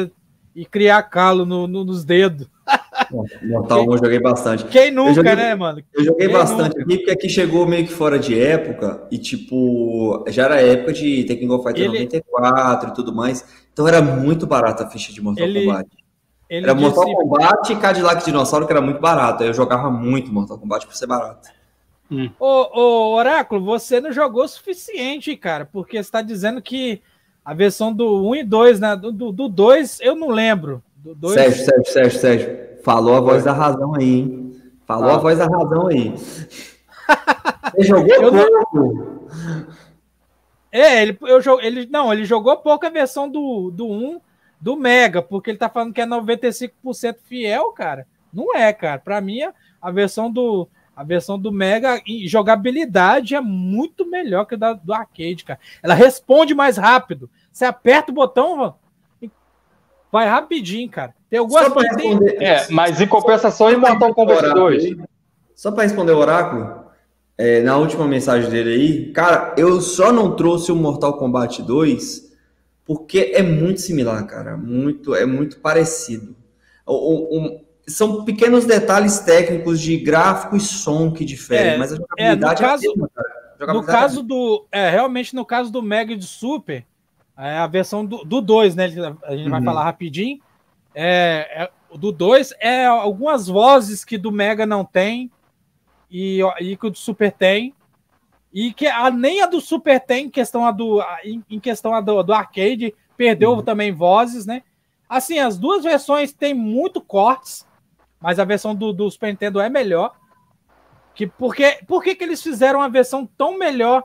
e criar calo no, no, nos dedos. Mortal Kombat eu joguei bastante. Quem nunca, joguei, né, mano? Eu joguei Quem bastante nunca? aqui, porque aqui chegou meio que fora de época, e tipo, já era época de Tekken Go Fighter Ele... 94 e tudo mais, então era muito barato a ficha de Mortal Ele... Kombat. Ele era Mortal disse... Kombat e Cadillac Dinossauro, que era muito barato, aí eu jogava muito Mortal Kombat por ser barato. Hum. Ô, ô, Oráculo, você não jogou o suficiente, cara, porque você está dizendo que a versão do 1 e 2, né? Do, do, do 2, eu não lembro. Do 2... Sérgio, Sérgio, Sérgio, Sérgio. Falou a voz da razão aí, hein? Falou ah. a voz da razão aí. Você jogou pouco. É, ele, eu, ele, não, ele jogou pouco a versão do, do 1 do Mega, porque ele tá falando que é 95% fiel, cara. Não é, cara. Para mim, a versão do a versão do Mega em jogabilidade é muito melhor que a da, do arcade, cara. Ela responde mais rápido. Você aperta o botão, vai rapidinho, cara. Tem algumas Só responder... É, mas em compensação em Mortal Kombat 2. Só para responder o Oráculo, é, na última mensagem dele aí, cara, eu só não trouxe o Mortal Kombat 2 porque é muito similar, cara. Muito, é muito parecido. O, o, são pequenos detalhes técnicos de gráfico e som que diferem, é, mas a jogabilidade é, caso, é a mesma, cara. No caso é do. É, realmente, no caso do Mega de Super, é a versão do 2, né? A gente uhum. vai falar rapidinho. É, é, do 2 é algumas vozes que do Mega não tem e, e que o do Super tem. E que a, nem a do Super tem, em questão a do, em, em questão a do, do arcade, perdeu uhum. também vozes, né? Assim, as duas versões têm muito cortes, mas a versão do, do Super Nintendo é melhor. Que porque, por que, que eles fizeram uma versão tão melhor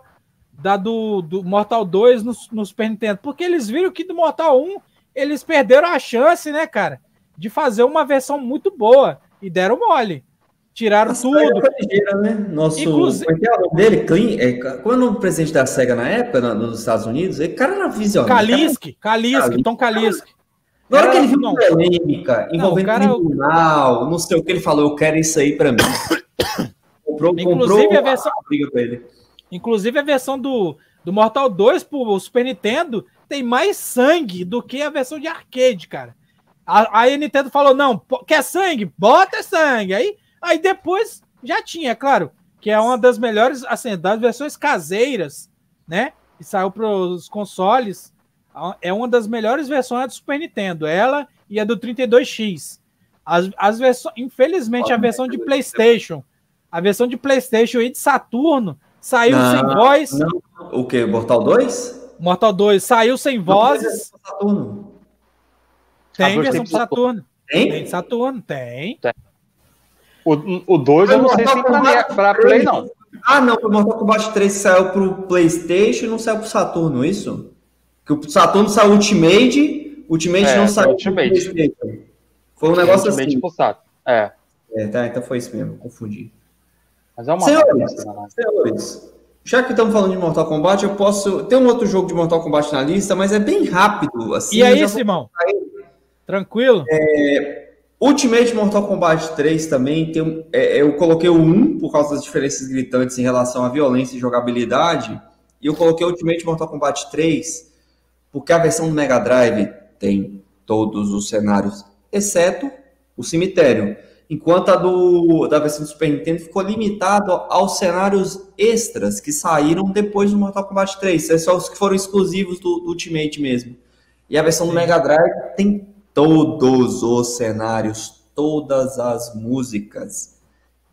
da do, do Mortal 2 no, no Super Nintendo? Porque eles viram que do Mortal 1 eles perderam a chance, né, cara, de fazer uma versão muito boa e deram mole. Tiraram Nossa, tudo. Ligeira, né? Nosso, Inclusive... É, é o nome dele? Clean, é, é o nome do presidente da SEGA na época, na, nos Estados Unidos? Ele cara era visionário. Kaliski, Kaliski, Tom Kaliski. Na hora que ele viu não. polêmica envolvendo não, cara... tribunal, não sei o que, ele falou, eu quero isso aí para mim. comprou, inclusive comprou a versão, Inclusive a versão do, do Mortal 2 pro Super Nintendo tem mais sangue do que a versão de arcade, cara. Aí a Nintendo falou: não, quer sangue? Bota sangue. Aí, aí depois já tinha, é claro, que é uma das melhores, assim, das versões caseiras, né? Que saiu para os consoles. É uma das melhores versões do Super Nintendo. Ela e a do 32X. As, as versões, infelizmente, a versão de PlayStation, a versão de PlayStation e de Saturno saiu não, sem voz. Não. O que? Mortal 2? Mortal 2 saiu sem vozes. Saturno. Tem versão de Saturno. Tem? Tem de Saturno, tem. tem. O 2 eu não sei se para pra Play, não. Ah, não, o Mortal Kombat 3 saiu pro PlayStation e não saiu pro Saturno, é isso? Que o Saturno saiu Ultimate, Ultimate é, não saiu Ultimate. pro PlayStation. Foi um negócio Ultimate assim. Pro Saturno. É. É, tá, então foi isso mesmo, confundi. Mas é uma senhores, senhores, já que estamos falando de Mortal Kombat, eu posso. Tem um outro jogo de Mortal Kombat na lista, mas é bem rápido. Assim, e aí, Simão? Tranquilo? É, Ultimate Mortal Kombat 3 também tem. É, eu coloquei o 1 por causa das diferenças gritantes em relação à violência e jogabilidade. E eu coloquei Ultimate Mortal Kombat 3 porque a versão do Mega Drive tem todos os cenários, exceto o cemitério enquanto a do, da versão do Super Nintendo ficou limitado aos cenários extras que saíram depois do Mortal Kombat 3. É só os que foram exclusivos do, do Ultimate mesmo. E a versão do Mega Drive tem todos os cenários, todas as músicas.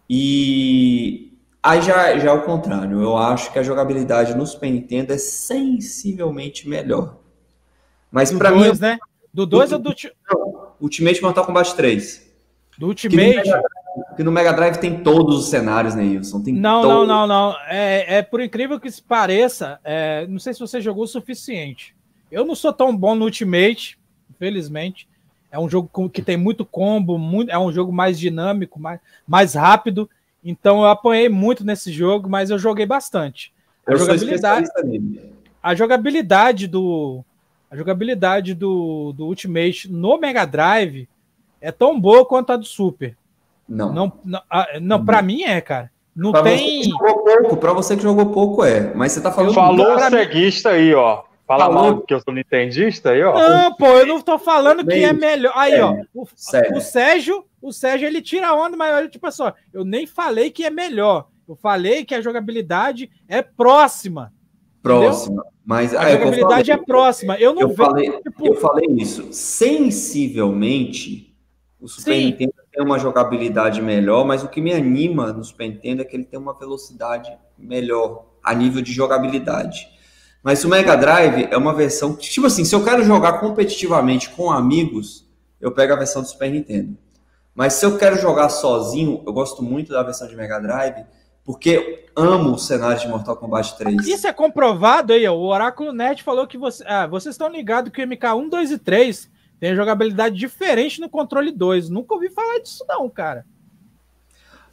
E aí já, já é o contrário. Eu acho que a jogabilidade no Super Nintendo é sensivelmente melhor. Mas para mim. né? Do 2 ou do. Ultimate Mortal Kombat 3. Do Ultimate. Porque no, Mega Drive tem todos os cenários, né, Wilson? Tem não, não, não, não. É, é por incrível que se pareça, é, não sei se você jogou o suficiente. Eu não sou tão bom no Ultimate, infelizmente. É um jogo que tem muito combo, muito, é um jogo mais dinâmico, mais, mais rápido. Então eu apanhei muito nesse jogo, mas eu joguei bastante. A eu jogabilidade, a jogabilidade do a jogabilidade do, do Ultimate no Mega Drive é tão boa quanto a do Super. Não. Não, não, não para mim é, cara. Não pra tem. Você pouco, para você que jogou pouco é. Mas você tá falando. Falou o ceguista aí, ó. Fala Falou. mal que eu sou nintendista aí, ó. Não, pô, eu não tô falando que é melhor. Aí, ó. O, o, Sérgio, o Sérgio, ele tira a onda, mas tipo assim, ó, eu nem falei que é melhor. Eu falei que a jogabilidade é próxima. Próxima. Entendeu? Mas a jogabilidade falei, é próxima. Eu não eu falei, tipo... eu falei isso. Sensivelmente, o Super Sim. Nintendo tem uma jogabilidade melhor, mas o que me anima no Super Nintendo é que ele tem uma velocidade melhor a nível de jogabilidade. Mas o Mega Drive é uma versão tipo assim, se eu quero jogar competitivamente com amigos, eu pego a versão do Super Nintendo. Mas se eu quero jogar sozinho, eu gosto muito da versão de Mega Drive, porque amo o cenário de Mortal Kombat 3. Isso é comprovado aí, ó. o Oráculo Net falou que você, ah, vocês estão ligados que o MK1, 2 e 3 tem jogabilidade diferente no controle 2. Nunca ouvi falar disso, não, cara.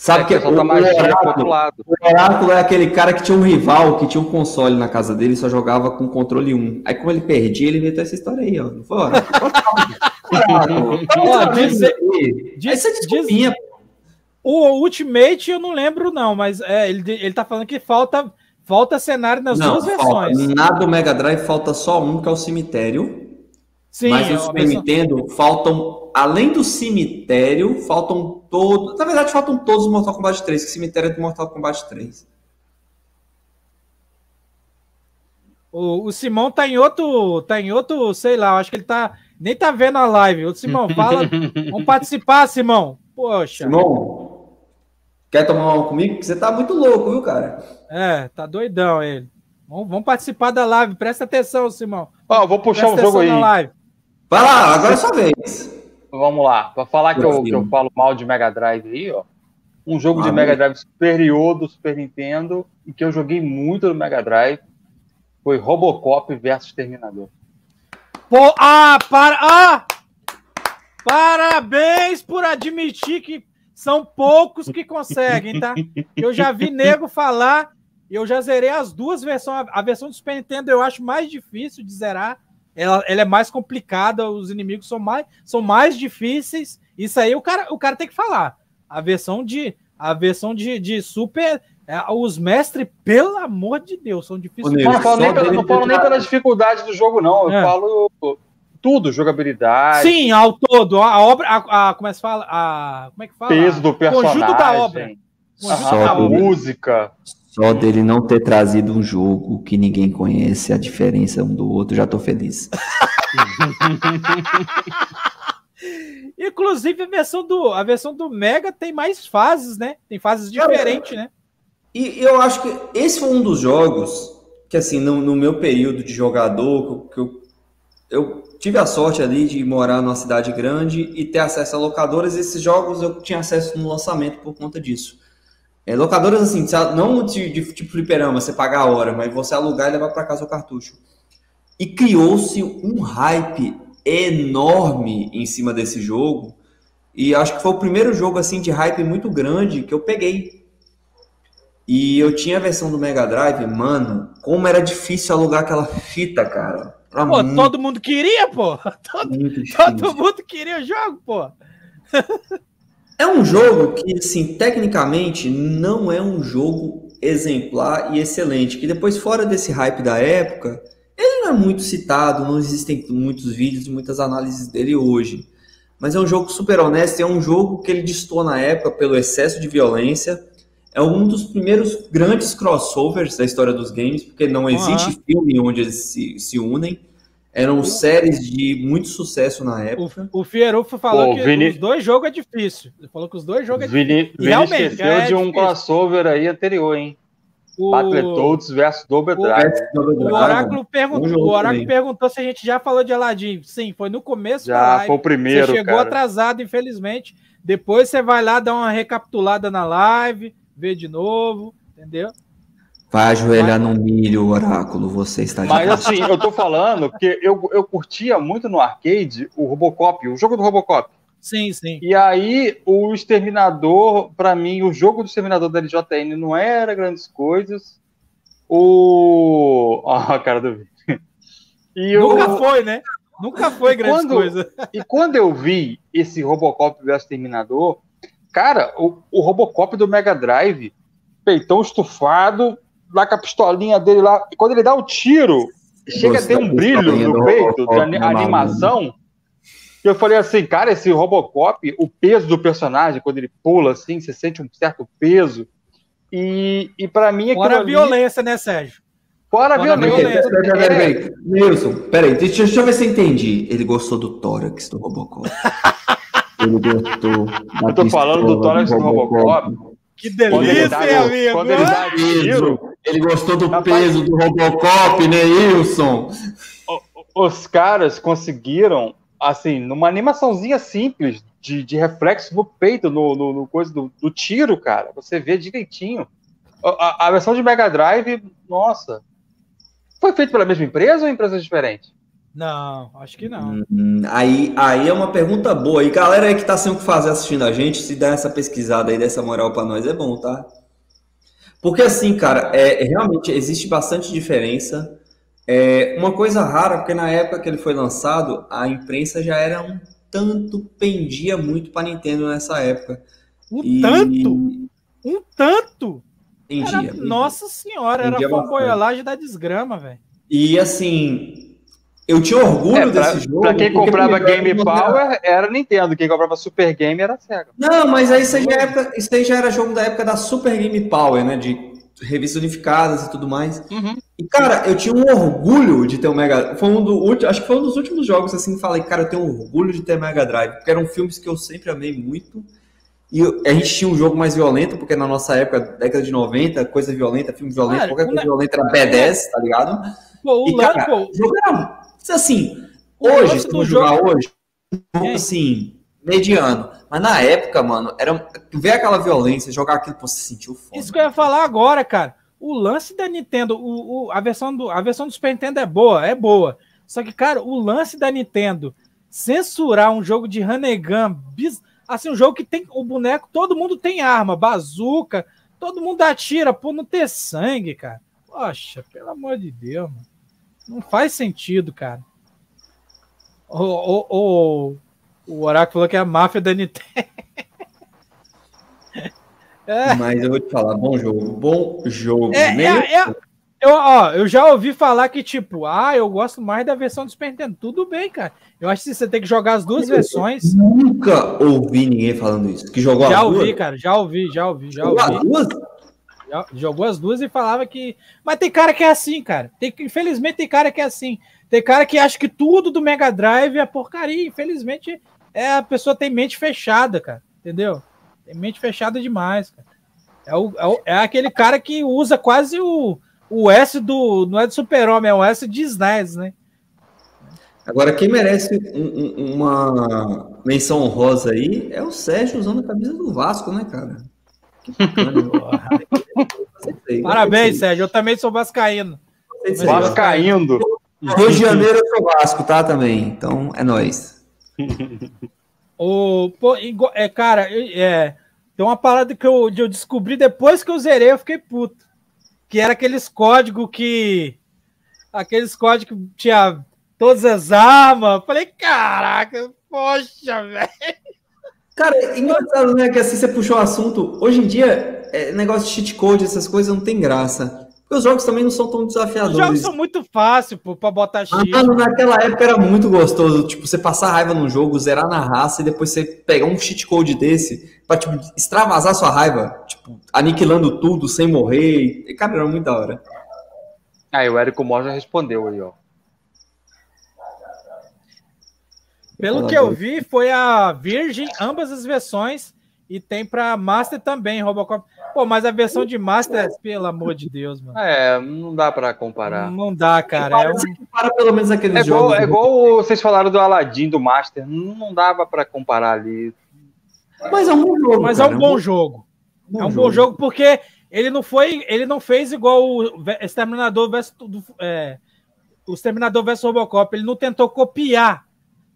Sabe é que, que o, tá oráculo, lado. o Oráculo é aquele cara que tinha um rival, que tinha um console na casa dele e só jogava com controle 1. Aí, como ele perdia, ele inventou essa história aí, ó. Não foi, Oráculo? diz, diz, diz, o Ultimate eu não lembro, não, mas é, ele, ele tá falando que falta, falta cenário nas não, duas falta. versões. Na do Mega Drive falta só um, que é o cemitério. Sim, Mas no Super Nintendo faltam, além do cemitério, faltam todos. Na verdade, faltam todos os Mortal Kombat 3, que o cemitério é do Mortal Kombat 3. O, o Simão tá em outro. Tá em outro, sei lá, acho que ele tá. Nem tá vendo a live. O Simão, fala. vamos participar, Simão. Poxa. Simão, quer tomar uma comigo? Porque você tá muito louco, viu, cara? É, tá doidão ele. Vamos, vamos participar da live. Presta atenção, Simão. Ó, oh, vou puxar Presta um jogo aí. Live. Vai lá, agora é sua vez. Vamos lá. Para falar que eu, que eu, falo mal de Mega Drive aí, ó. um jogo ah, de Mega Drive superior do Super Nintendo e que eu joguei muito no Mega Drive foi Robocop versus Terminador. Pô, ah, para, ah! Parabéns por admitir que são poucos que conseguem, tá? Eu já vi nego falar, eu já zerei as duas versões. A versão do Super Nintendo eu acho mais difícil de zerar. Ela, ela é mais complicada, os inimigos são mais, são mais difíceis. Isso aí o cara, o cara tem que falar. A versão de a versão de, de Super é, os mestres, pelo amor de Deus, são difíceis. Eu não falo, nem, pela, não falo nem pela dificuldade do jogo, não. Eu é. falo tudo, jogabilidade. Sim, ao todo. A obra, a, a, como é que fala? A, como é que fala? Peso do personagem. Conjunto da obra. Conjunto só da dele, música. Só dele não ter trazido um jogo que ninguém conhece a diferença um do outro, já tô feliz. Inclusive a versão do a versão do Mega tem mais fases, né? Tem fases diferentes, né? E eu acho que esse foi um dos jogos que assim, no, no meu período de jogador, que eu, eu tive a sorte ali de morar numa cidade grande e ter acesso a locadoras. Esses jogos eu tinha acesso no lançamento por conta disso. É, locadoras assim, não de, de tipo fliperama, você pagar a hora, mas você alugar e levar para casa o cartucho. E criou-se um hype enorme em cima desse jogo. E acho que foi o primeiro jogo assim de hype muito grande que eu peguei. E eu tinha a versão do Mega Drive, mano, como era difícil alugar aquela fita, cara. Pô, muito... todo mundo queria, pô. Todo, todo mundo queria o jogo, pô. é um jogo que, assim, tecnicamente não é um jogo exemplar e excelente. Que depois, fora desse hype da época, ele não é muito citado, não existem muitos vídeos, muitas análises dele hoje. Mas é um jogo super honesto, é um jogo que ele distou na época pelo excesso de violência. É um dos primeiros grandes crossovers da história dos games, porque não existe uhum. filme onde eles se, se unem. Eram séries de muito sucesso na época. O, o Fierufo falou Pô, que Vini... os dois jogos é difícil. Ele falou que os dois jogos é Vini... difícil. Vini realmente, esqueceu é de um difícil. crossover aí anterior, hein? O... Battletoads versus Double Dragon. O, Oráculo, perguntou, o Oráculo perguntou se a gente já falou de Aladdin. Sim, foi no começo já, live. foi o primeiro, Você chegou cara. atrasado, infelizmente. Depois você vai lá dar uma recapitulada na live, ver de novo, entendeu? Vai ajoelhar no milho, Oráculo, você está de Mas assim, eu tô falando que eu, eu curtia muito no arcade o Robocop, o jogo do Robocop. Sim, sim. E aí, o Exterminador, para mim, o jogo do Exterminador da LJN não era grandes coisas. O. Ó, a cara do e Nunca foi, né? Nunca foi grande coisa. E quando eu vi esse Robocop vs Exterminador, cara, o, o Robocop do Mega Drive, peitão estufado, lá com a pistolinha dele lá, quando ele dá o um tiro, chega a ter um brilho no peito de animação eu falei assim, cara, esse Robocop, o peso do personagem, quando ele pula assim, você sente um certo peso. E, e para mim. Fora a ali... violência, né, Sérgio? Fora a violência. Peraí, é. Nilson, peraí, deixa, deixa eu ver se eu entendi. Ele gostou do tórax do Robocop. ele gostou. Eu tô falando do tórax do Robocop. Que delícia, dá, amigo! Quando ele dá tiro, ele gostou do peso do Robocop, né, Wilson? Os caras conseguiram assim, numa animaçãozinha simples de, de reflexo no peito, no, no, no coisa do, do, tiro, cara. Você vê direitinho. A, a, versão de Mega Drive, nossa. Foi feito pela mesma empresa ou empresa diferente? Não, acho que não. Hum, aí, aí é uma pergunta boa. E galera aí que tá sem o que fazer assistindo a gente, se der essa pesquisada aí, dessa moral para nós, é bom, tá? Porque assim, cara, é, realmente existe bastante diferença é uma coisa rara, porque na época que ele foi lançado, a imprensa já era um tanto, pendia muito para Nintendo nessa época. Um e... tanto? Um tanto? Pendia. Era, nossa senhora, pendia era fanboyolagem da desgrama, velho. E assim, eu tinha orgulho é, pra, desse jogo. Pra quem comprava Game Power, era Nintendo. Quem comprava Super Game era Sega. Não, mas aí isso aí, já, época, isso aí já era jogo da época da Super Game Power, né? De revistas unificadas e tudo mais. Uhum. E, cara, eu tinha um orgulho de ter um Mega foi um do Acho que foi um dos últimos jogos assim falei, cara, eu tenho um orgulho de ter Mega Drive, porque eram filmes que eu sempre amei muito. E a gente tinha um jogo mais violento, porque na nossa época, década de 90, coisa violenta, filme violento, qualquer coisa violenta era B10, tá ligado? Pô, o e, cara, pô. Assim, hoje, se tu jogar hoje, assim, mediano. Mas na época, mano, era ver aquela violência, jogar aquilo, pô, você sentiu foda. Isso que eu ia falar agora, cara. O lance da Nintendo, o, o, a, versão do, a versão do Super Nintendo é boa, é boa. Só que, cara, o lance da Nintendo censurar um jogo de Hanegan, assim, um jogo que tem o boneco, todo mundo tem arma, bazuca, todo mundo atira, por não ter sangue, cara. Poxa, pelo amor de Deus, mano. Não faz sentido, cara. O, o, o, o Oráculo falou que é a máfia da Nintendo. é. Mas eu vou te falar, bom jogo. Bom jogo. É, é, é, eu, ó, eu já ouvi falar que, tipo, ah, eu gosto mais da versão do Super Nintendo. Tudo bem, cara. Eu acho que você tem que jogar as duas versões. Nunca ouvi ninguém falando isso. Que jogou já ouvi, duas? cara. Já ouvi, já ouvi, já ouvi. As duas? Jogou as duas e falava que. Mas tem cara que é assim, cara. Tem, infelizmente tem cara que é assim. Tem cara que acha que tudo do Mega Drive é porcaria. Infelizmente, é, a pessoa tem mente fechada, cara. Entendeu? Tem mente fechada demais, cara. É, o, é, o, é aquele cara que usa quase o, o S do. Não é do Super-Homem, é o S de SNES, né? Agora, quem merece um, um, uma menção honrosa aí é o Sérgio usando a camisa do Vasco, né, cara? Parabéns, Sérgio. Eu também sou vascaíno. Vascaíno. Rio de Janeiro eu sou Vasco, tá? Também. Então é nós. O, pô, é, cara, é, tem uma parada que eu, eu descobri depois que eu zerei, eu fiquei puto. Que era aqueles códigos que. Aqueles códigos que tinha todas as armas. Falei, caraca, poxa, velho. Cara, engraçado, né? Que assim você puxou o assunto. Hoje em dia, é, negócio de cheat code, essas coisas não tem graça. Porque os jogos também não são tão desafiadores. Os jogos são muito fáceis, pô, pra botar cheat. Ah, naquela época era muito gostoso. Tipo, você passar raiva num jogo, zerar na raça e depois você pegar um cheat code desse pra, tipo, extravasar sua raiva. Tipo, aniquilando tudo sem morrer. E, cara, era muito da hora. Aí o Érico Mó já respondeu aí, ó. Pelo que eu vi, foi a Virgin, ambas as versões, e tem para Master também, Robocop. Pô, mas a versão de Master, pelo amor de Deus, mano. É, não dá para comparar. Não dá, cara. É, um... para pelo menos aquele é igual, é igual vocês falaram do Aladdin, do Master. Não dava para comparar ali. Mas é um bom jogo. Mas cara. é um bom jogo. Bom é um jogo. bom jogo porque ele não foi, ele não fez igual o Exterminador versus é, o Exterminador versus Robocop. Ele não tentou copiar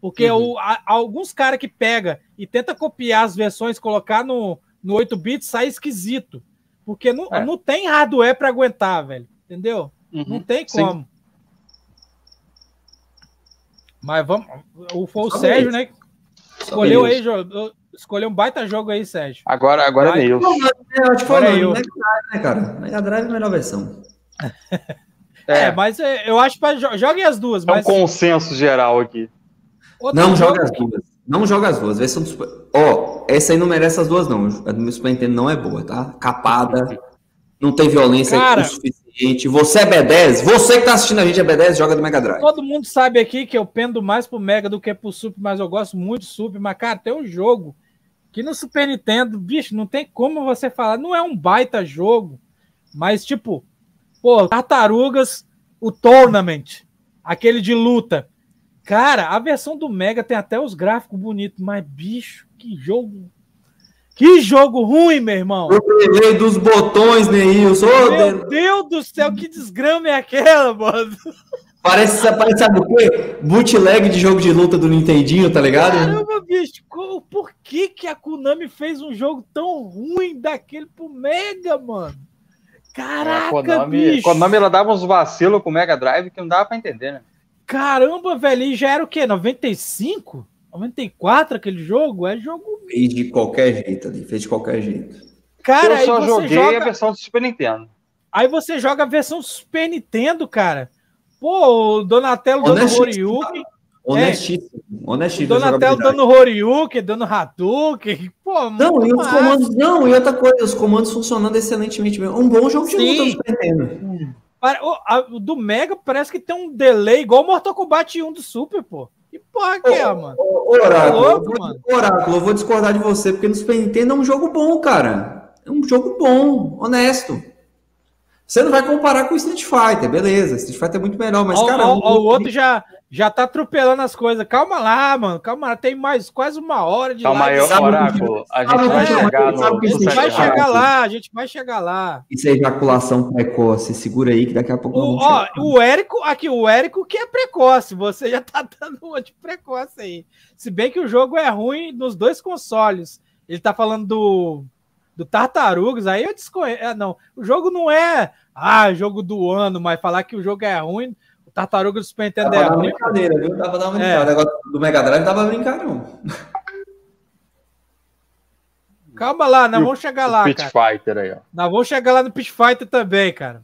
porque uhum. o, a, alguns caras que pega e tenta copiar as versões, colocar no, no 8 bits, sai esquisito. Porque não, é. não tem hardware para aguentar, velho. Entendeu? Uhum. Não tem como. Sim. Mas vamos. O, foi o Só Sérgio, né? Escolheu aí, escolheu um baita jogo aí, Sérgio. Agora, agora é meu. Eu acho que foi eu. Mega Drive, né, cara? Mega Drive é a melhor versão. é, é, mas é, eu acho que joguem as duas. É um consenso geral aqui. Outro não joga as duas. Não joga as duas. Versão do Super... Ó, oh, essa aí não merece as duas, não. A do Super Nintendo não é boa, tá? Capada. Não tem violência Cara, o suficiente. Você é B10. Você que tá assistindo a gente é B10, joga do Mega Drive. Todo mundo sabe aqui que eu pendo mais pro Mega do que pro Super, mas eu gosto muito do Super. Mas, cara, tem um jogo que no Super Nintendo, bicho, não tem como você falar. Não é um baita jogo, mas, tipo, pô, Tartarugas, o Tournament, aquele de luta. Cara, a versão do Mega tem até os gráficos bonitos, mas bicho, que jogo. Que jogo ruim, meu irmão. Eu peguei dos botões, Neilson. Oh, meu Deus. Deus do céu, que desgrama é aquela, mano? Parece, parece sabe o quê? Bootleg de jogo de luta do Nintendinho, tá ligado? Caramba, bicho, por que, que a Konami fez um jogo tão ruim daquele pro Mega, mano? Caraca, a Konami, bicho. A Konami ela dava uns vacilos com o Mega Drive que não dava pra entender, né? Caramba, velho, e já era o quê? 95? 94 aquele jogo? É jogo. Fez de qualquer jeito ali, fez de qualquer jeito. Cara, eu só joguei joga... a versão do Super Nintendo. Aí você joga a versão Super Nintendo, cara. Pô, o Donatello dando Horyuken. Honestíssimo. É. Honestíssimo. Donatello dando Horyuken, dando Hadouken. Pô, não, e os comandos, não, e outra coisa, os comandos funcionando excelentemente bem. Um bom jogo de Sim. luta do Super Nintendo. O, do Mega parece que tem um delay igual o Mortal Kombat 1 do Super, pô. Que porra que é, mano? Ô, Oráculo, tá louco, eu mano. Oráculo, eu vou discordar de você, porque no Super Nintendo é um jogo bom, cara. É um jogo bom, honesto. Você não vai comparar com o Street Fighter, beleza. Street Fighter é muito melhor, mas, ó, cara. Ó, ó, o outro já, já tá atropelando as coisas. Calma lá, mano. Calma lá. Tem mais quase uma hora de Calma aí, Oráculo. A gente vai chegar no. A gente vai chegar lá, a gente vai chegar lá. Isso é ejaculação precoce. Segura aí que daqui a pouco. O, ó, o Érico, aqui, o Érico que é precoce. Você já tá dando uma de precoce aí. Se bem que o jogo é ruim nos dois consoles. Ele tá falando do, do Tartarugas, aí eu desconheço. É, não, o jogo não é ah, jogo do ano, mas falar que o jogo é ruim, o Tartaruga do Super Nintendo é ruim. brincadeira, viu? Tava dando é. O negócio do Mega Drive não tava brincando, não. Calma lá, nós vamos chegar lá, Pit cara. Fighter aí, ó. Nós vamos chegar lá no Pit Fighter também, cara.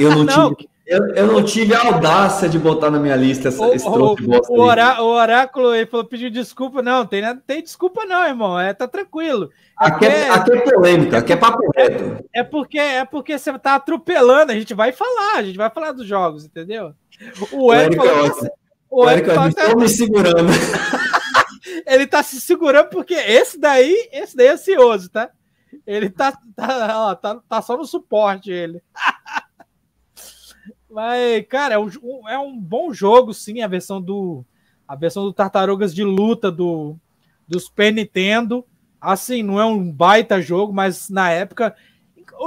Eu não, não. tive eu, eu não tive a audácia de botar na minha lista essa, o, esse o, o, orá, o, oráculo ele falou, pediu desculpa. Não, tem, tem desculpa, não, irmão. É, tá tranquilo. É aqui, é, aqui é polêmica, aqui é papo reto. É, é, porque, é porque você tá atropelando, a gente vai falar, a gente vai falar dos jogos, entendeu? O Eric falou. O Eric falou, tá, me segurando. ele tá se segurando porque esse daí, esse daí é ansioso, tá? Ele tá, tá, ó, tá, tá só no suporte, ele. Mas, cara, é um, é um bom jogo, sim, a versão do a versão do Tartarugas de luta do, do Super Nintendo. Assim, não é um baita jogo, mas na época.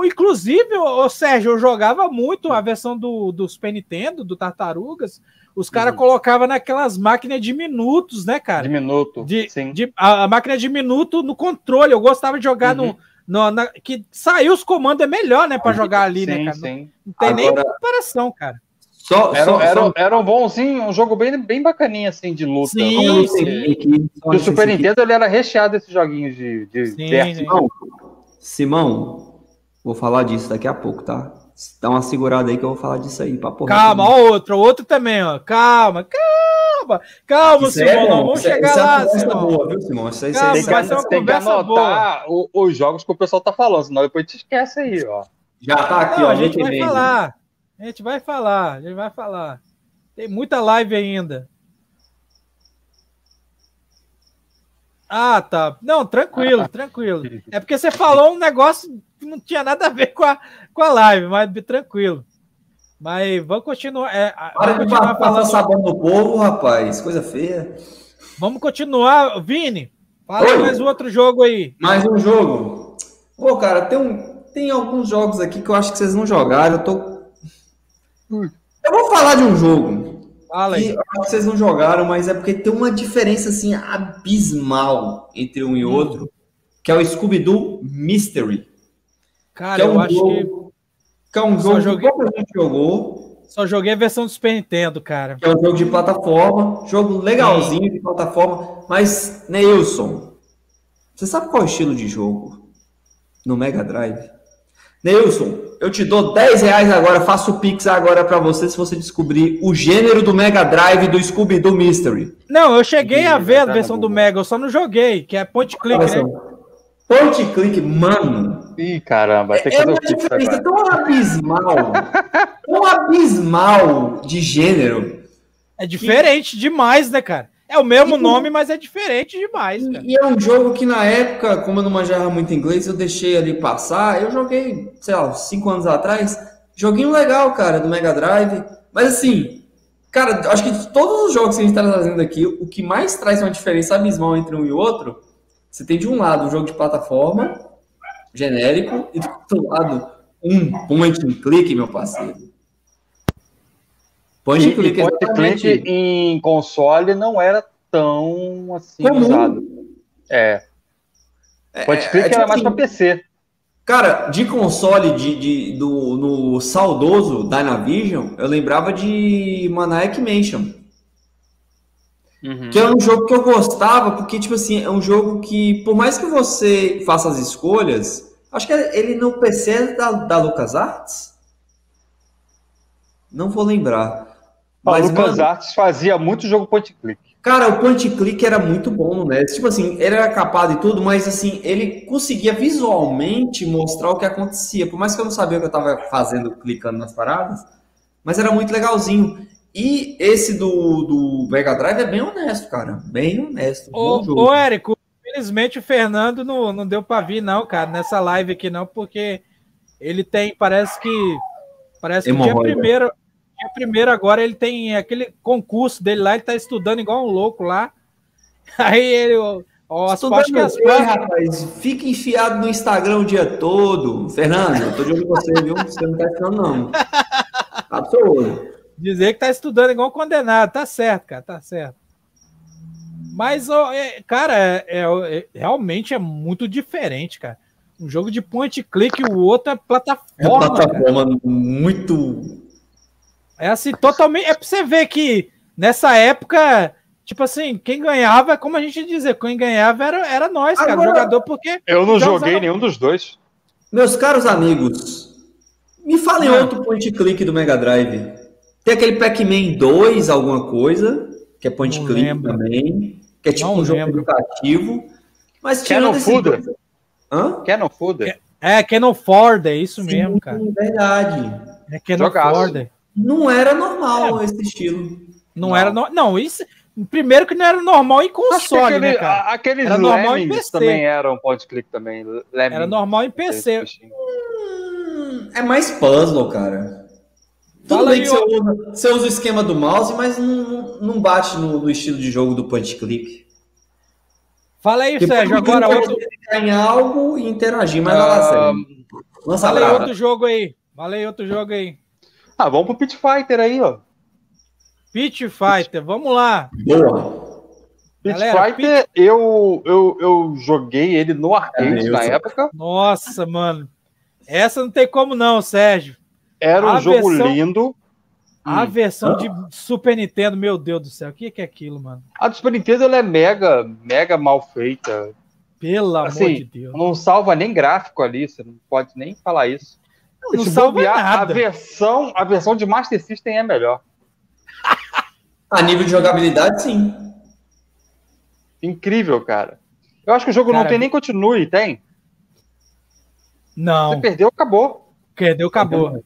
Inclusive, o Sérgio, eu jogava muito a versão do, do Super Nintendo, do Tartarugas. Os caras uhum. colocavam naquelas máquinas de minutos, né, cara? De minuto. De, sim. De, a, a, máquina de minuto no controle. Eu gostava de jogar uhum. no, no, na, que saiu os comandos é melhor, né, para jogar ali, né, sim, né, cara? Sim. Não, tem Agora, nem comparação, cara. Só, era, só, era, só... era um bonzinho, um jogo bem, bem bacaninha, assim, de luta. Sim, sim. O Super Nintendo ele era recheado desses joguinhos de, de sim, Simão, Simão, vou falar disso daqui a pouco, tá? Dá uma segurada aí que eu vou falar disso aí. Papo calma, ó, outro, outro também, ó. Calma, calma, calma, isso Simão. É vamos isso chegar é, lá, Simão. Boa, viu, Simão? Isso aí, calma, tem, que, tem que anotar o, os jogos que o pessoal tá falando, senão depois te esquece aí, ó. Já tá aqui, Não, ó. A gente vai falar. A gente vai falar, a gente vai falar. Tem muita live ainda. Ah, tá. Não, tranquilo, tranquilo. É porque você falou um negócio que não tinha nada a ver com a, com a live, mas tranquilo. Mas vamos continuar. É, Para de continuar falando sabão no povo, rapaz. Coisa feia. Vamos continuar. Vini, fala Oi. mais um outro jogo aí. Mais um jogo. Pô, cara, tem, um, tem alguns jogos aqui que eu acho que vocês não jogaram. Eu tô eu vou falar de um jogo Fala que vocês não jogaram, mas é porque tem uma diferença assim abismal entre um e hum. outro, que é o Scooby-Doo Mystery. Cara, é um eu acho jogo, que... que é um jogo joguei... que a gente jogou. Só joguei a versão do Super Nintendo, cara. Que é um jogo de plataforma, jogo legalzinho Sim. de plataforma, mas Neilson, você sabe qual é o estilo de jogo no Mega Drive? Neilson, eu te dou 10 reais agora, faço o Pix agora para você se você descobrir o gênero do Mega Drive do Scooby-Doo Mystery. Não, eu cheguei a ver a versão do Mega, eu só não joguei, que é point click, né? Point click, mano. Ih, caramba, tem que é uma diferença tão abismal, tão abismal de gênero. É diferente demais, né, cara? É o mesmo e, nome, mas é diferente demais. Cara. E é um jogo que na época, como eu não manjava muito inglês, eu deixei ali passar. Eu joguei, sei lá, cinco anos atrás. Joguinho legal, cara, do Mega Drive. Mas assim, cara, acho que de todos os jogos que a gente tá trazendo aqui, o que mais traz uma diferença abismal entre um e outro, você tem de um lado um jogo de plataforma genérico e do outro lado um point and click, meu parceiro. Point e, click, point click em console não era tão assim Comum. usado. É. é point click é, é, tipo era mais assim, para PC. Cara, de console de, de, do, no saudoso Dynavision, eu lembrava de Maniac Mansion. Uhum. Que é um jogo que eu gostava, porque, tipo assim, é um jogo que, por mais que você faça as escolhas, acho que ele no PC é da, da LucasArts? Não vou lembrar. Mas, Lucas Arts fazia muito jogo point click. Cara, o point click era muito bom no NES. Tipo assim, ele era capado e tudo, mas assim, ele conseguia visualmente mostrar o que acontecia. Por mais que eu não sabia o que eu tava fazendo, clicando nas paradas, mas era muito legalzinho. E esse do, do Mega Drive é bem honesto, cara. Bem honesto. Ô, ô Érico, infelizmente o Fernando não, não deu pra vir, não, cara, nessa live aqui, não, porque ele tem, parece que. Parece que dia primeiro, dia primeiro agora ele tem aquele concurso dele lá, ele tá estudando igual um louco lá. Aí ele. Ó, as que as rapaz, fica enfiado no Instagram o dia todo. Fernando, eu tô de olho em você, viu? Você não tá estudando, não. Absoluto. Dizer que tá estudando igual um condenado, tá certo, cara, tá certo. Mas, é, cara, é, é, é, realmente é muito diferente, cara. Um jogo de point click e o outro é plataforma. É plataforma cara. muito. É assim, totalmente. É pra você ver que nessa época Tipo assim, quem ganhava, como a gente dizer, quem ganhava era, era nós, cara, Agora, jogador, porque. Eu não joguei nenhum dos dois. Meus caros amigos, me falem não. outro point click do Mega Drive. Tem aquele Pac-Man 2, alguma coisa, que é point não click lembro. também, que é tipo não um jogo lembro. educativo. Mas Canon Fooder. Hã? Canon Fooder. É, Canon Ford, é isso Sim, mesmo, cara. verdade. É Canon Ford. Não era normal é. esse estilo. Não, não, era no... não, isso Primeiro que não era normal em console, aquele, né, cara? Aqueles era normal em PC. também eram point click também. Lemmings, era normal em PC. Hum, é mais puzzle, cara. Tudo bem que você usa, você usa, o esquema do mouse, mas não, não bate no, no estilo de jogo do point click. Fala aí, Sérgio, agora outro... em algo e interagir, mas uh, lá, Lança Fala aí outro jogo aí. Fala aí outro jogo aí. Ah, vamos pro Pit Fighter aí, ó. Pit Fighter, vamos lá. Boa. Pit Galera, Fighter, Pit... Eu, eu, eu joguei ele no arcade é na época. Nossa, mano. Essa não tem como não, Sérgio. Era um a jogo versão... lindo. A hum. versão de Super Nintendo, meu Deus do céu, o que é aquilo, mano? A do Super Nintendo ela é mega, mega mal feita. Pelo assim, amor de Deus. Não salva nem gráfico ali, você não pode nem falar isso. Não, não salva bobear, nada. A versão, a versão de Master System é melhor. A nível de jogabilidade, sim. Incrível, cara. Eu acho que o jogo cara, não tem nem continue, tem? Não. Você perdeu, acabou. Perdeu, acabou.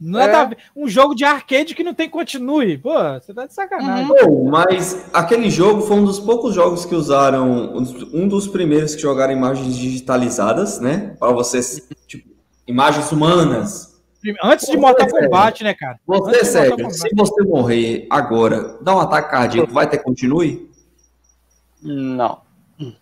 Não é. Um jogo de arcade que não tem continue. Pô, você tá de sacanagem. Uhum. mas aquele jogo foi um dos poucos jogos que usaram. Um dos primeiros que jogaram imagens digitalizadas, né? Para vocês, tipo, imagens humanas. Antes de Mortal Kombat, né, cara? Você, Sérgio, se você morrer agora, dá um ataque cardíaco, vai ter continue? Não.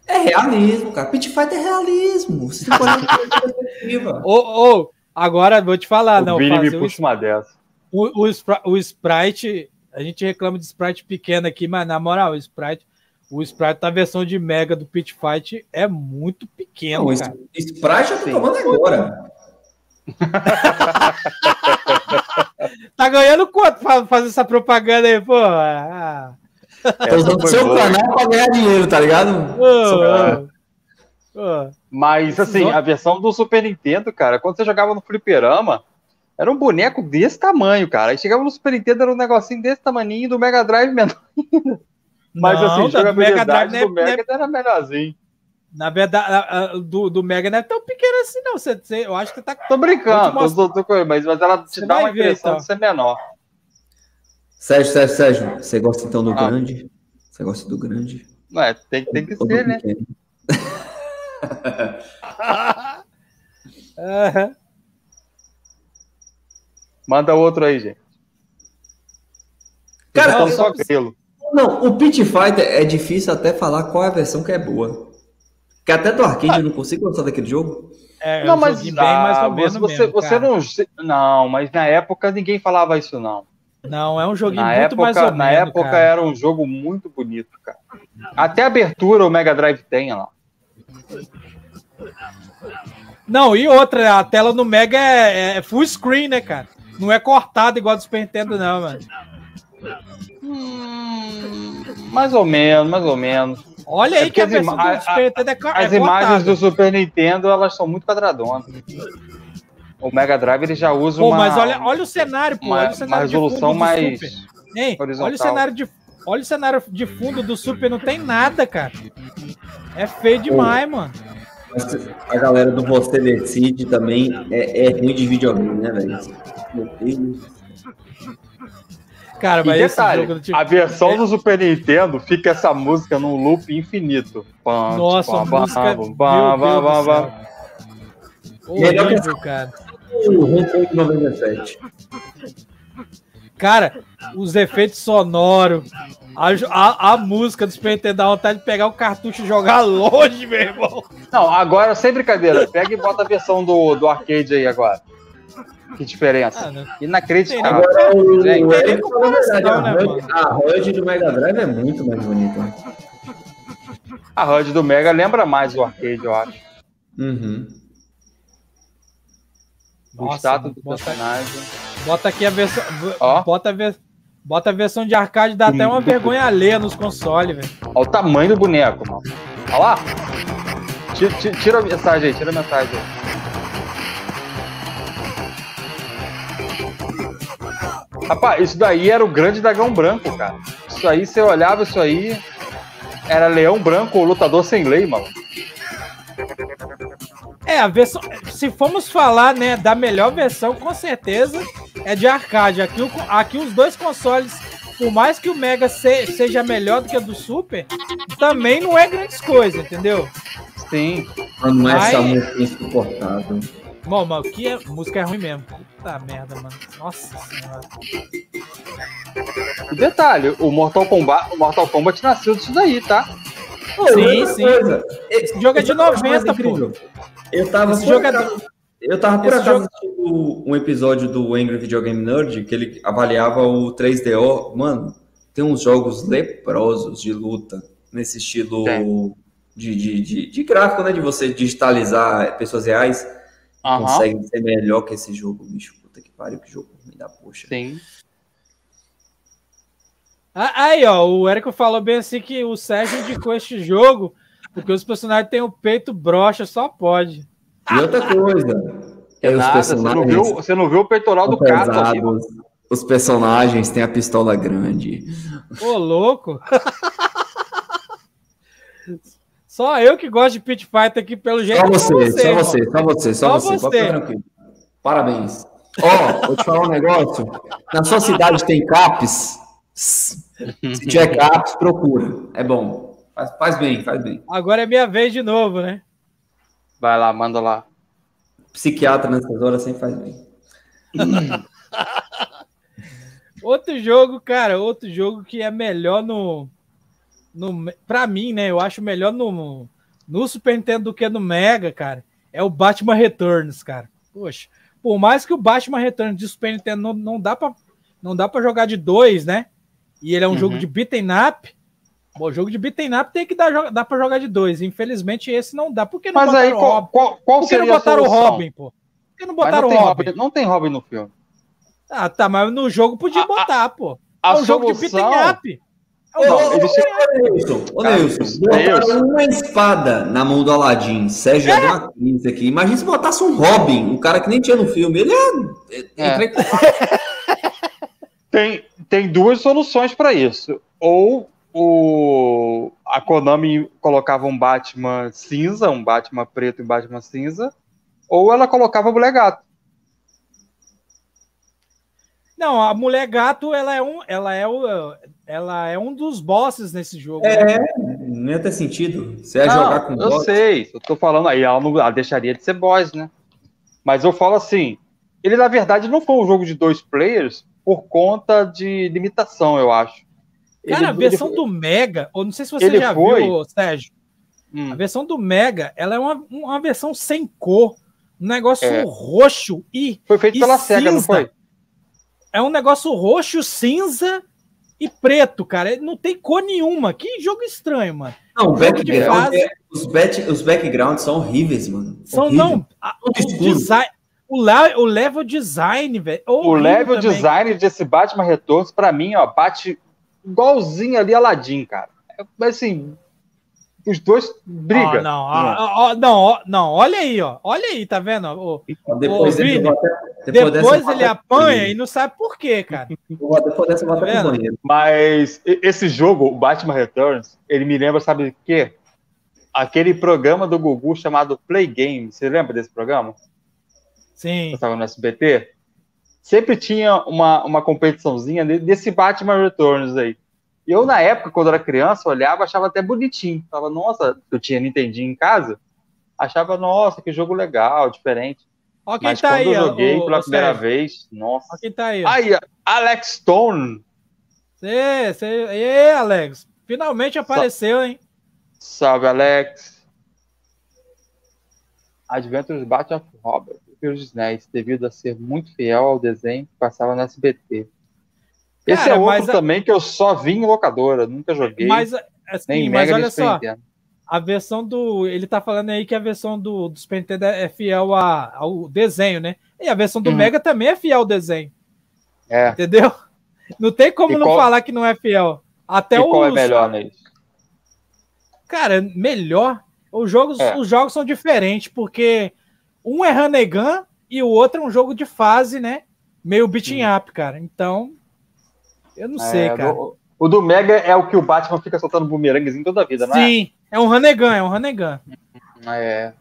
É realismo, cara. Pit Fight é realismo. Você Ô, ô, agora vou te falar, o não. Vini me puxa uma dessa. O, o, o Sprite, a gente reclama de Sprite pequeno aqui, mas na moral, o Sprite, o Sprite da versão de Mega do Pit Fight é muito pequeno, não, cara. Sprite eu tô tomando agora. tá ganhando quanto pra fazer essa propaganda aí, pô? Ah. Tô usando o seu boa. canal pra ganhar dinheiro, tá ligado? Oh, Mas, assim, a versão do Super Nintendo, cara, quando você jogava no fliperama, era um boneco desse tamanho, cara. Aí chegava no Super Nintendo, era um negocinho desse tamanho, do Mega Drive menor. Mas, Não, assim, jogabilidade do Mega, Drive, do Mega é... era melhorzinho. Na verdade, do, do Mega não é tão pequena assim, não. Você, você, eu acho que tá. Tô brincando, tô, tô, tô, mas, mas ela te você dá uma ver, impressão então. de ser menor. Sérgio, Sérgio, Sérgio, você gosta então do ah. grande? Você gosta do grande? Não, é, tem, tem que ser, né? Manda outro aí, gente. Cara, eu só grelo. Não, o Pit Fighter é difícil até falar qual é a versão que é boa. Que até do arcade ah. eu não consigo gostar daquele jogo. É, não, mas bem mais ou menos você, mesmo, você não. Não, mas na época ninguém falava isso, não. Não, é um joguinho na muito época, mais ou menos. Na época cara. era um jogo muito bonito, cara. Até a abertura o Mega Drive tem lá. Não, e outra, a tela no Mega é, é full screen, né, cara? Não é cortada igual do Super Nintendo, não, mano. Hum, mais ou menos, mais ou menos. Olha aí é que a versão do Super Nintendo é As é imagens do Super Nintendo, elas são muito quadradonas. O Mega Drive ele já usa pô, uma... mas olha, olha o cenário, pô. Uma, olha o cenário uma resolução mais Ei, olha o cenário de Olha o cenário de fundo do Super, não tem nada, cara. É feio demais, pô. mano. A galera do Você Decide também é, é ruim de videogame, né, velho? Meu. Cara, mas detalhe, jogo, tipo, a versão é... do Super Nintendo fica essa música num loop infinito. Nossa, a música... Bam, bam, bam, Horrível, cara. o 97. Cara, os efeitos sonoros, a, a, a música do Super dá vontade de pegar o cartucho e jogar longe, meu irmão. Não, agora, sem brincadeira, pega e bota a versão do, do arcade aí agora. Que diferença. Ah, Inacreditável. Agora, o, o, Gente, né, a HUD do Mega Drive é muito mais bonita. A HUD do Mega lembra mais o arcade, eu acho. Uhum. O Nossa, status do bota, personagem. Bota aqui a versão. Ó. Bota, a bota a versão de arcade, dá até uma vergonha alheia nos consoles, velho. Olha o tamanho do boneco, mano. Olha lá. Tira, tira, tira a mensagem aí, tira a mensagem aí. Rapaz, isso daí era o grande dragão branco, cara. Isso aí, você olhava isso aí, era leão branco, lutador sem lei, mano. É, a versão. Se formos falar, né, da melhor versão, com certeza é de arcade. Aqui, o, aqui os dois consoles, por mais que o Mega se, seja melhor do que o do Super, também não é grandes coisas, entendeu? Sim. Não é essa música insuportável. Bom, mas que é, música é ruim mesmo. Puta merda, mano. Nossa senhora. Detalhe, o Mortal Kombat, o Mortal Kombat nasceu disso daí, tá? sim, sim. Coisa. Esse jogo é de 90, pô. Eu tava Esse jogo é Eu tava por acaso jogo... assistindo um episódio do Angry Video Game Nerd que ele avaliava o 3DO. Mano, tem uns jogos leprosos de luta nesse estilo de, de, de, de, gráfico, né? De você digitalizar pessoas reais. Uhum. Consegue ser melhor que esse jogo, bicho. Puta que pariu, que jogo me dá poxa. Sim. Aí, ó, o Érico falou bem assim que o Sérgio indicou este jogo porque os personagens têm o peito broxa, só pode. E outra coisa. É os nada, personagens você, não viu, você não viu o peitoral do Cato aqui. Os personagens têm a pistola grande. Ô, louco! Só eu que gosto de Pit Fighter aqui, pelo jeito. Só você, só você, só você, só, só você. você. Parabéns. Ó, oh, vou te falar um negócio. Na sua cidade tem CAPS? Se tiver CAPS, procura. É bom. Faz, faz bem, faz bem. Agora é minha vez de novo, né? Vai lá, manda lá. Psiquiatra nessas horas sempre faz bem. outro jogo, cara, outro jogo que é melhor no. no pra mim, né? Eu acho melhor no, no Super Nintendo do que no Mega, cara. É o Batman Returns, cara. Poxa, por mais que o Batman Returns de Super Nintendo não, não dá pra, não dá pra jogar de dois, né? E ele é um uhum. jogo de beaten up. O jogo de beat'em up tem que dar, dar pra jogar de dois. Infelizmente, esse não dá. Por que não Mas aí, qual, qual, qual Por que não botaram o Robin, pô? Por que não botaram não o Robin? Robin? Não tem Robin no filme. Ah, tá, mas no jogo podia a, botar, pô. A, é um jogo de beat'em up. É um jogo de Ô, Nilson, botaram uma espada na mão do Aladdin. Sérgio é. deu uma crise aqui. Imagina se botasse um Robin, um cara que nem tinha no filme. Ele é. é. é. tem, tem duas soluções para isso. Ou o, a Konami colocava um Batman cinza, um Batman preto e um Batman cinza, ou ela colocava a Mulher Gato. Não, a Mulher Gato, ela é um, ela é o, ela é um dos bosses nesse jogo. É, né? não ia ter sentido. Você ia não, jogar com Eu boss. sei, eu tô falando aí, ela, não, ela deixaria de ser boss, né? Mas eu falo assim, ele na verdade não foi um jogo de dois players por conta de limitação, eu acho. Cara, a versão ele, do Mega, ou não sei se você já foi... viu, Sérgio. Hum. A versão do Mega, ela é uma, uma versão sem cor. Um negócio é. roxo e. Foi feito pela cinza. SEGA, não foi? É um negócio roxo, cinza e preto, cara. Não tem cor nenhuma. Que jogo estranho, mano. Não, o background, fase... é, os, back, os backgrounds são horríveis, mano. São, Horrível. não. A, o, design, o, o, level design, velho. O level também. design desse Batman Retornos, pra mim, ó, bate igualzinho ali Aladdin, cara. Mas assim, os dois brigam. Oh, não, oh, oh, não, não, olha aí, ó. Olha aí, tá vendo? O, depois, ele, Vini, depois, depois ele apanha e não sabe por quê, cara. Depois dessa tá Mas esse jogo, o Batman Returns, ele me lembra, sabe o quê? Aquele programa do Gugu chamado Play Game. Você lembra desse programa? Sim. Eu tava no SBT? Sempre tinha uma, uma competiçãozinha desse Batman Returns aí. Eu, na época, quando era criança, olhava achava até bonitinho. Tava, nossa, eu tinha Nintendinho em casa, achava, nossa, que jogo legal, diferente. Ó quem Mas tá quando aí, eu joguei pela primeira vez, nossa. Ó quem tá aí. Aí, Alex Stone. Cê, cê... E Alex, finalmente apareceu, hein? Salve, Alex. Adventures of Robert pelos SNES, devido a ser muito fiel ao desenho que passava no SBT. Esse Cara, é outro a... também que eu só vi em locadora, nunca joguei. Mas, assim, nem mas olha só, a versão do. Ele tá falando aí que a versão do, do Super Nintendo é fiel a, ao desenho, né? E a versão do hum. Mega também é fiel ao desenho. É. Entendeu? Não tem como e não qual... falar que não é fiel. Até e os... qual é melhor nisso? Cara, melhor. Os jogos, é. os jogos são diferentes, porque um é Hanegan e o outro é um jogo de fase, né? Meio beating up, cara. Então, eu não é, sei, cara. Do, o do Mega é o que o Batman fica soltando bumeranguezinho toda a vida, né? Sim, é um Hanegan, é um Hanegan. É.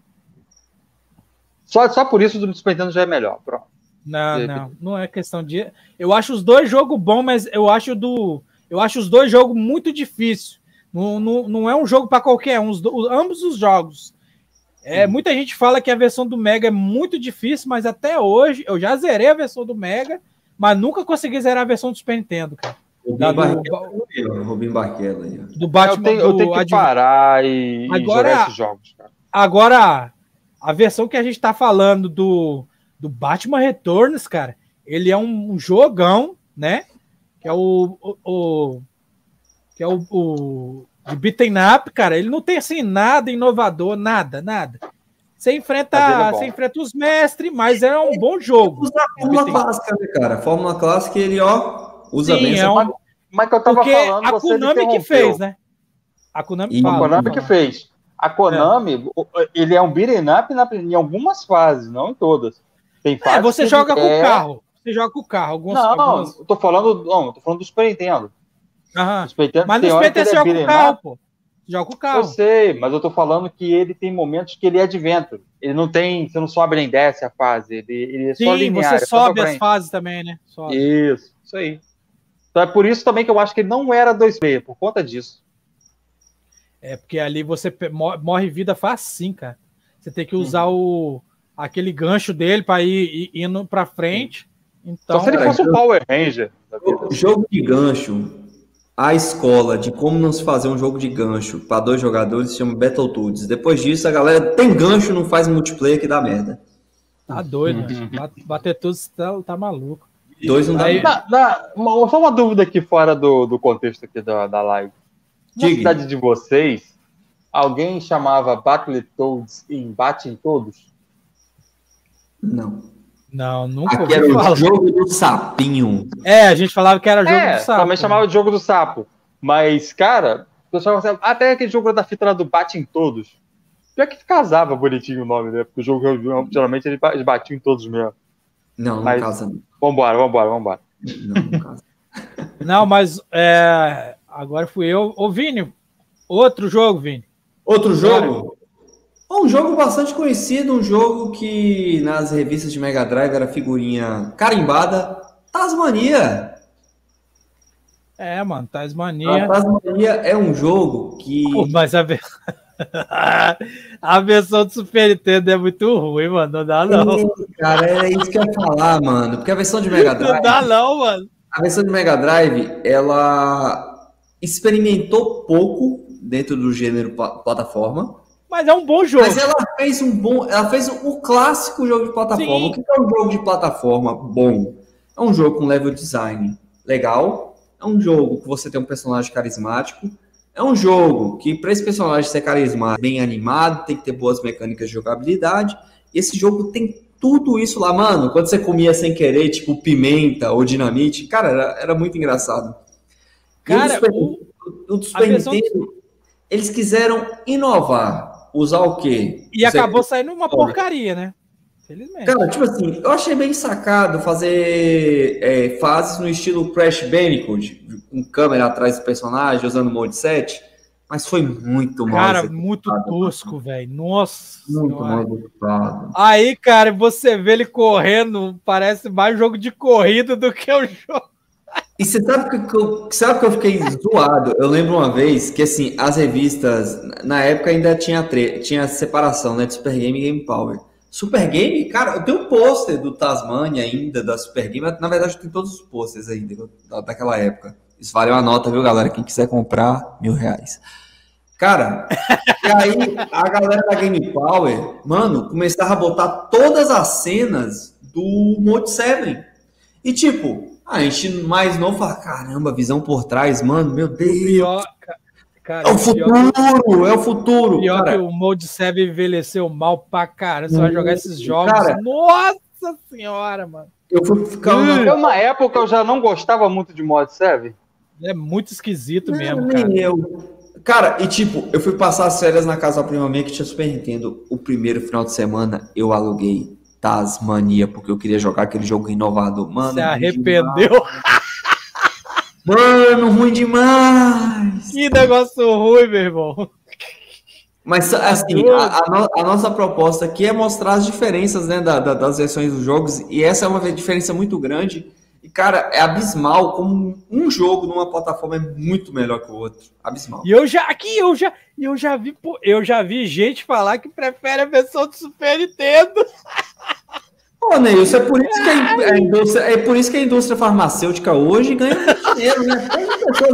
Só, só por isso o do Super Nintendo já é melhor, pronto. Não, não, não é questão de. Eu acho os dois jogos bons, mas eu acho do. Eu acho os dois jogos muito difíceis. Não, não, não é um jogo para qualquer um. Os, ambos os jogos. É, muita gente fala que a versão do Mega é muito difícil, mas até hoje eu já zerei a versão do Mega, mas nunca consegui zerar a versão do Super Nintendo, cara. Rubim Barquela aí. Do Batman. Eu tenho, eu tenho que parar e, agora, jogar esses jogos, cara. Agora, a versão que a gente tá falando do, do Batman Returns, cara, ele é um, um jogão, né? Que é o, o, o que é o, o de beaten up, cara, ele não tem assim nada inovador, nada, nada. Você enfrenta, é você enfrenta os mestres, mas é um bom jogo. Usa a fórmula clássica, né, cara? A fórmula clássica ele, ó, usa Sim, bem. É um... Mas que eu tava Porque falando, a Konami que fez, né? A Konami, fala, a Konami que fez. A Konami, é. ele é um beaten up na, em algumas fases, não em todas. Tem fases é, você joga com o carro. Você joga com o carro. Algumas, não, algumas... eu tô falando, não, eu tô falando do Super Nintendo. Aham. Mas no Super Nintendo você joga com o carro, pô. Joga o carro. Eu sei, mas eu tô falando que ele tem momentos que ele é adventure. Ele não tem, você não sobe nem desce a fase, ele, ele é Sim, só linear. você é sobe as fases também, né? Sobe. Isso, isso aí. Então é por isso também que eu acho que ele não era 2 por conta disso. É, porque ali você morre vida facinho, cara. Você tem que usar uhum. o aquele gancho dele para ir, ir, indo para frente. Então, Só se ele fosse um Power Ranger. O jogo de gancho a escola de como não se fazer um jogo de gancho para dois jogadores se chama Battletoads. Depois disso, a galera tem gancho não faz multiplayer que dá merda. Tá doido, uhum. Bater tudo tá, tá maluco. Dois não dá. Aí, na, na, uma, só uma dúvida aqui fora do, do contexto aqui da, da live. Na Diga. cidade de vocês, alguém chamava Battletoads em Bate em Todos? Não. Não, nunca Aqui era o jogo do sapinho. É, a gente falava que era jogo é, do sapo. Também chamava de jogo do sapo. Mas, cara, o pessoal até aquele jogo da fita lá do Bate em Todos. Pior que casava bonitinho o nome, né? Porque o jogo geralmente eles batiam em todos mesmo. Não, mas, não casa. Vambora, vambora, vambora. Não, não casa. não, mas é, agora fui eu. Ô, Vini, outro jogo, Vini. Outro jogo? Um jogo bastante conhecido, um jogo que nas revistas de Mega Drive era figurinha carimbada, Tasmania. É, mano, Tasmania. A Tasmania é um jogo que. Pô, mas a, a versão do Super Nintendo é muito ruim, mano. Não dá, não. Cara, é isso que eu ia falar, mano. Porque a versão de Mega Drive. Não dá, não, mano. A versão de Mega Drive, ela experimentou pouco dentro do gênero plataforma. Mas é um bom jogo. Mas ela fez um bom. Ela fez o clássico jogo de plataforma. Sim. O que é um jogo de plataforma bom? É um jogo com level design legal. É um jogo que você tem um personagem carismático. É um jogo que, para esse personagem ser carismático, bem animado, tem que ter boas mecânicas de jogabilidade. E esse jogo tem tudo isso lá, mano. Quando você comia sem querer, tipo pimenta ou dinamite, cara, era, era muito engraçado. Cara, o, o, o Super Nintendo, eles quiseram inovar usar o quê? E Você... acabou saindo uma porcaria, né? Felizmente. Cara, tipo assim, eu achei bem sacado fazer é, fases no estilo Crash Bandicoot, com câmera atrás do personagem, usando o mode 7, mas foi muito mal. Cara, muito tosco, velho. Nossa. Muito mal executado. Aí, cara, você vê ele correndo, parece mais jogo de corrida do que o jogo. E você sabe que, eu, sabe que eu fiquei zoado? Eu lembro uma vez que, assim, as revistas, na época ainda tinha, tre tinha separação, né, de Super Game e Game Power. Super Game, cara, eu tenho um pôster do Tasmania ainda, da Super Game. Na verdade, eu tenho todos os pôsteres ainda daquela época. Isso vale uma nota, viu, galera? Quem quiser comprar, mil reais. Cara, e aí a galera da Game Power, mano, começava a botar todas as cenas do Mode 7. E tipo, a gente mais novo fala, caramba, visão por trás, mano, meu Deus. Pior, cara, é o futuro, que... é o futuro. Pior cara. que o Mode 7 envelheceu mal pra cara. Você vai jogar esses jogos. Cara, Nossa senhora, mano. Eu fui ficar. Hum. Uma época eu já não gostava muito de Mode 7. É muito esquisito não, mesmo, cara. Eu. Cara, e tipo, eu fui passar as férias na casa da prima minha que tinha Super Nintendo. O primeiro final de semana eu aluguei Tasmania, porque eu queria jogar aquele jogo inovador. Mano, Você arrependeu? Mano, ruim demais! Que negócio ruim, meu irmão. Mas, assim, a, a, a, nossa proposta aqui é mostrar as diferenças né, da, da, das versões dos jogos, e essa é uma diferença muito grande. E, cara, é abismal como um jogo numa plataforma é muito melhor que o outro. Abismal. E eu já, aqui, eu já, eu já vi, eu já vi gente falar que prefere a versão do Super Nintendo. Pô, Neilson, é por isso que a, a, indústria, é por isso que a indústria farmacêutica hoje ganha dinheiro, né?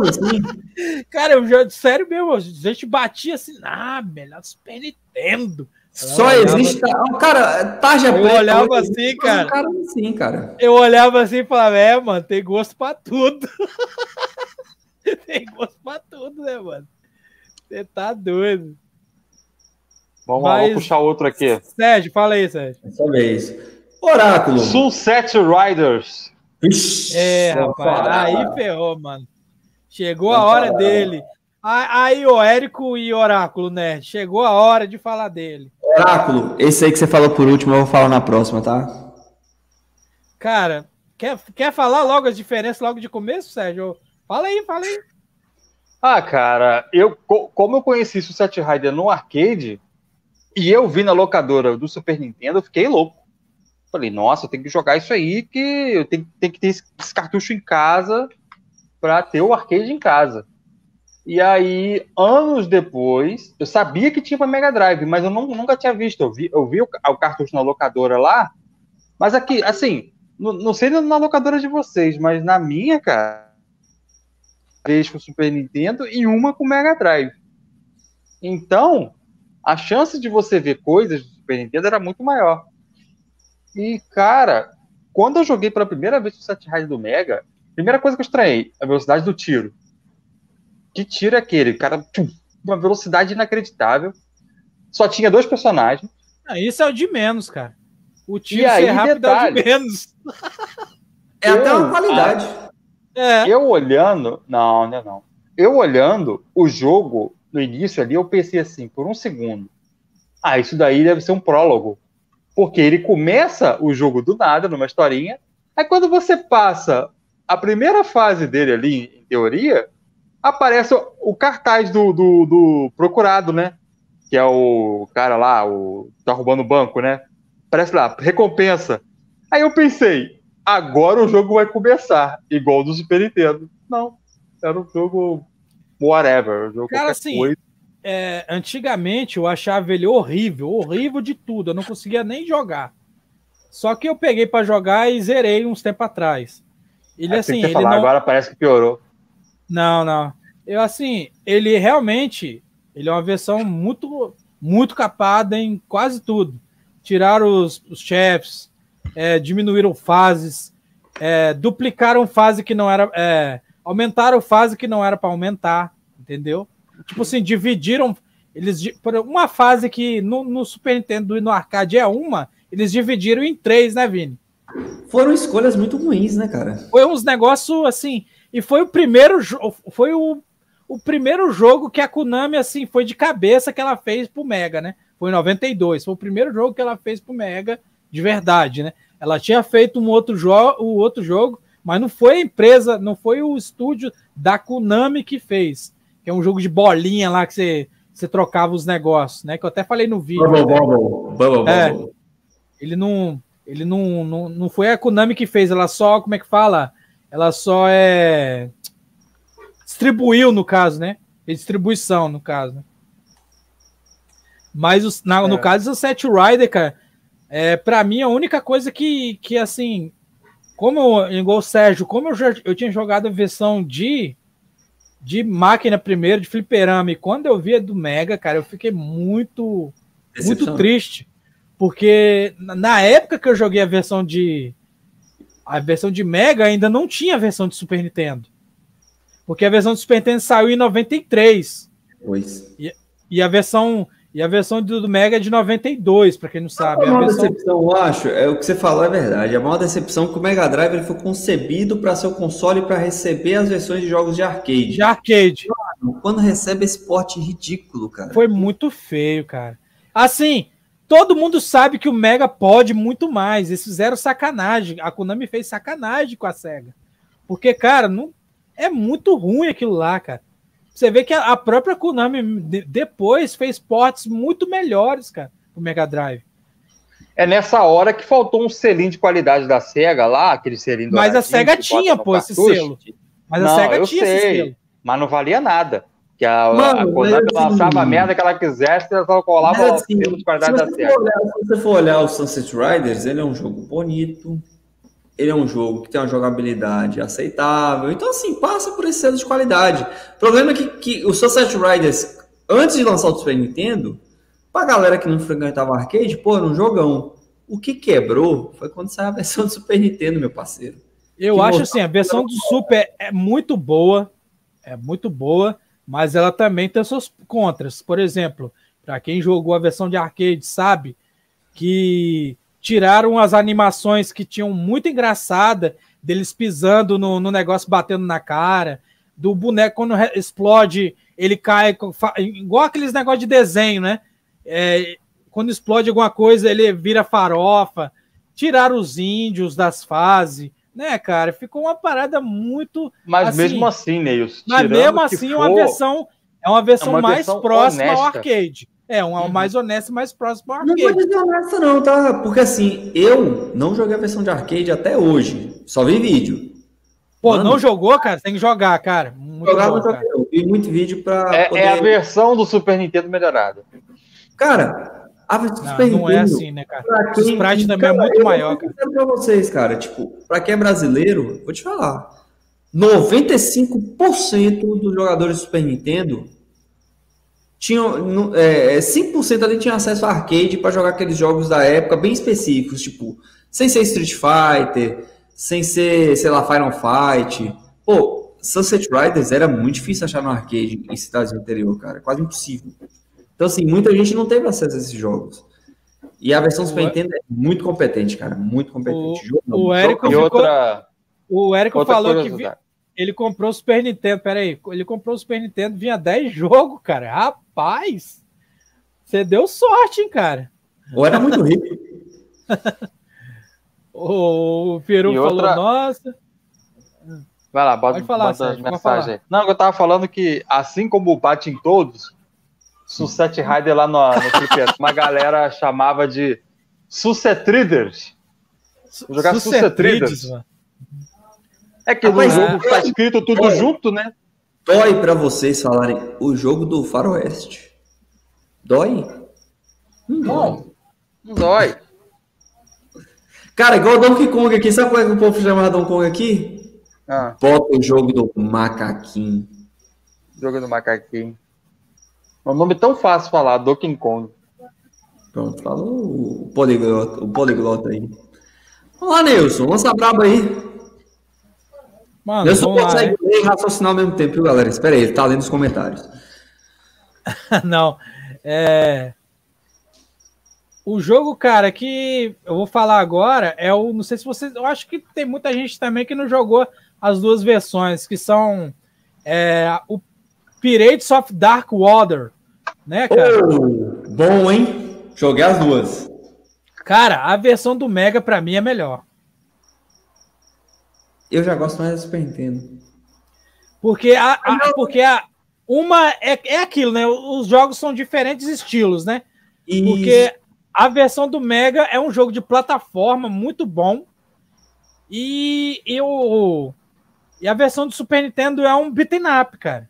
assim. Cara, eu já, sério mesmo, a gente batia assim, ah, melhor Super Nintendo. Só olhava... existe. Cara, tarja Eu preta, olhava assim, cara. cara assim, cara. Eu olhava assim e falava, é, mano, tem gosto pra tudo. tem gosto pra tudo, né, mano? Você tá doido. Vamos Mas... lá, vou puxar outro aqui. Sérgio, fala aí, Sérgio. Essa vez. Oráculo. Sunset Riders. Ixi, é, rapaz, aí ferrou, mano. Chegou a hora dele. Aí, o Érico e Oráculo, né? Chegou a hora de falar dele. Oráculo, esse aí que você falou por último, eu vou falar na próxima, tá? Cara, quer, quer falar logo as diferenças logo de começo, Sérgio? Fala aí, fala aí. Ah, cara, eu como eu conheci o Set Rider no arcade e eu vi na locadora do Super Nintendo, eu fiquei louco. Falei, nossa, eu tenho que jogar isso aí, que eu tenho, tenho que ter esse, esse cartucho em casa para ter o arcade em casa. E aí, anos depois, eu sabia que tinha para Mega Drive, mas eu não, nunca tinha visto. Eu vi, eu vi o, o, cartucho na locadora lá, mas aqui, assim, não, não sei na locadora de vocês, mas na minha, cara, vez com Super Nintendo e uma com Mega Drive. Então, a chance de você ver coisas do Super Nintendo era muito maior. E, cara, quando eu joguei pela primeira vez o Set Ride do Mega, primeira coisa que eu estranhei, a velocidade do tiro que tiro é aquele? Cara, tchum, uma velocidade inacreditável. Só tinha dois personagens. Ah, isso é o de menos, cara. O tiro e aí, ser rápido detalhe, é o de menos. É eu, até uma qualidade. É. Eu olhando. Não, não, é não. Eu olhando o jogo no início ali, eu pensei assim, por um segundo. Ah, isso daí deve ser um prólogo. Porque ele começa o jogo do nada, numa historinha. Aí quando você passa a primeira fase dele ali, em teoria, aparece o cartaz do, do, do, procurado, né? Que é o cara lá, o tá roubando o banco, né? Aparece lá, recompensa. Aí eu pensei, agora o jogo vai começar, igual do Super Nintendo. Não, era um jogo whatever. Um jogo cara, assim, é, antigamente eu achava ele horrível, horrível de tudo. Eu não conseguia nem jogar. Só que eu peguei para jogar e zerei uns tempo atrás. Ele é, assim, ele falar, não... agora parece que piorou. Não, não. Eu assim, ele realmente, ele é uma versão muito, muito capada em quase tudo. Tiraram os, os chefs, é, diminuíram fases, é, duplicaram fase que não era, é, aumentaram fase que não era para aumentar, entendeu? Tipo assim, dividiram eles por uma fase que no, no, Super Nintendo e no arcade é uma, eles dividiram em três, né, Vini? Foram escolhas muito ruins, né, cara? Foi uns negócios assim. E foi o primeiro jogo. Foi o, o primeiro jogo que a Konami, assim, foi de cabeça que ela fez pro Mega, né? Foi em 92. Foi o primeiro jogo que ela fez pro Mega, de verdade, né? Ela tinha feito um outro, jo um outro jogo, mas não foi a empresa, não foi o estúdio da Konami que fez. Que é um jogo de bolinha lá que você, você trocava os negócios, né? Que eu até falei no vídeo. Bubble, né? bubble, bubble, é, ele não. Ele não, não, não foi a Konami que fez, ela só, como é que fala? ela só é distribuiu no caso, né? Distribuição no caso. Né? Mas os, na, é. no caso do Set Rider, cara, É, para mim, a única coisa que, que assim, como igual o Sérgio, como eu já eu tinha jogado a versão de de máquina primeiro, de fliperama, e quando eu vi a do Mega, cara, eu fiquei muito muito triste, porque na época que eu joguei a versão de a versão de Mega ainda não tinha a versão de Super Nintendo. Porque a versão de Super Nintendo saiu em 93. Pois. E, e a versão e a versão do, Mega é de 92, para quem não sabe. A maior versão... decepção, eu acho, é o que você falou é verdade. A maior decepção é que o Mega Drive ele foi concebido para ser o console para receber as versões de jogos de arcade. De arcade. Quando recebe esse porte ridículo, cara. Foi muito feio, cara. Assim, todo mundo sabe que o Mega pode muito mais. Eles fizeram sacanagem. A Konami fez sacanagem com a SEGA. Porque, cara, não é muito ruim aquilo lá, cara. Você vê que a própria Konami depois fez portes muito melhores, cara, pro Mega Drive. É nessa hora que faltou um selinho de qualidade da SEGA lá, aquele selinho Mas a SEGA tinha, pô, esse selo. Mas não, a SEGA tinha sei, esse selo. Mas não valia nada. Que a, Mano, a Konami assim, lançava a merda que ela quisesse, ela só colava assim, o selo de qualidade da SEGA. Olhar, se você for olhar o Sunset Riders, ele é um jogo bonito, ele é um jogo que tem uma jogabilidade aceitável. Então, assim, passa por esse selo de qualidade. O problema é que, que o Sunset Riders, antes de lançar o Super Nintendo, pra galera que não frequentava arcade, pô, era um jogão. O que quebrou foi quando saiu a versão do Super Nintendo, meu parceiro. Eu que acho assim, a versão do Super é muito boa, é muito boa, mas ela também tem suas contras. Por exemplo, para quem jogou a versão de arcade sabe que tiraram as animações que tinham muito engraçada, deles pisando no, no negócio, batendo na cara, do boneco quando explode, ele cai, igual aqueles negócios de desenho, né? É, quando explode alguma coisa, ele vira farofa. Tiraram os índios das fases, né, cara? Ficou uma parada muito. Mas assim, mesmo assim, Neils. Mas mesmo assim, for, uma versão. É uma versão é uma mais versão próxima honesta. ao arcade. É, uma uhum. mais honesta e mais próxima ao arcade. Não vou dizer honesta não, tá? Porque assim, eu não joguei a versão de arcade até hoje. Só vi vídeo. Pô, Mano, não jogou, cara? Tem que jogar, cara. Muito jogar bom, cara. Eu vi muito vídeo pra é, poder... é, a versão do Super Nintendo melhorada. Cara, a versão do Super não Nintendo... Não é assim, né, cara? Quem... O sprite também é muito maior, cara. pra vocês, cara. Tipo, pra quem é brasileiro, vou te falar. 95% dos jogadores do Super Nintendo tinham é, 5% ali tinha acesso a arcade para jogar aqueles jogos da época bem específicos, tipo, sem ser Street Fighter, sem ser, sei lá, Final Fight. Pô, Sunset Riders era muito difícil achar no arcade em cidades do interior, cara, quase impossível. Então, assim, muita gente não teve acesso a esses jogos. E a versão Super Nintendo é muito competente, cara, muito competente. O, jogo, o Érico, ficou, outra, o Érico falou que vi, ele comprou o Super Nintendo, peraí, ele comprou o Super Nintendo, vinha 10 jogos, cara. Rapaz, você deu sorte, hein, cara. Ou era muito rico. o Peru falou, outra... nossa. Vai lá, bota, pode falar, bota Sérgio, mensagem aí. Não, eu tava falando que, assim como bate em todos, Susset Rider lá no, no uma galera chamava de Sussetriders. Jogar Sussetriders. Mano. É que no jogo tá escrito tudo dói, junto, né? Dói para vocês falarem o jogo do Faroeste. Dói? Não dói. Não dói. Cara, igual Donkey Kong aqui. Sabe como é que o povo chama Donkey Kong aqui? Ah. Bota o jogo do macaquinho. Jogo do macaquinho. É um nome tão fácil de falar, Donkey Kong. Pronto, fala o poliglota, o poliglota aí. Olá, Nilson, lança braba aí. Mano, eu só consegue ler e raciocinar ao mesmo tempo, viu, galera? Espera aí, ele tá lendo os comentários. não, é... O jogo, cara, que eu vou falar agora é o. Não sei se vocês. Eu acho que tem muita gente também que não jogou as duas versões, que são é, o Pirates of Dark Water, né, cara? Oh, bom, hein? Joguei as duas. Cara, a versão do Mega para mim é melhor. Eu já gosto mais da Super Nintendo. Porque a, a porque a, uma é, é aquilo, né? Os jogos são diferentes estilos, né? Isso. Porque a versão do Mega é um jogo de plataforma muito bom. E, e, o, e a versão do Super Nintendo é um beat'em up, cara.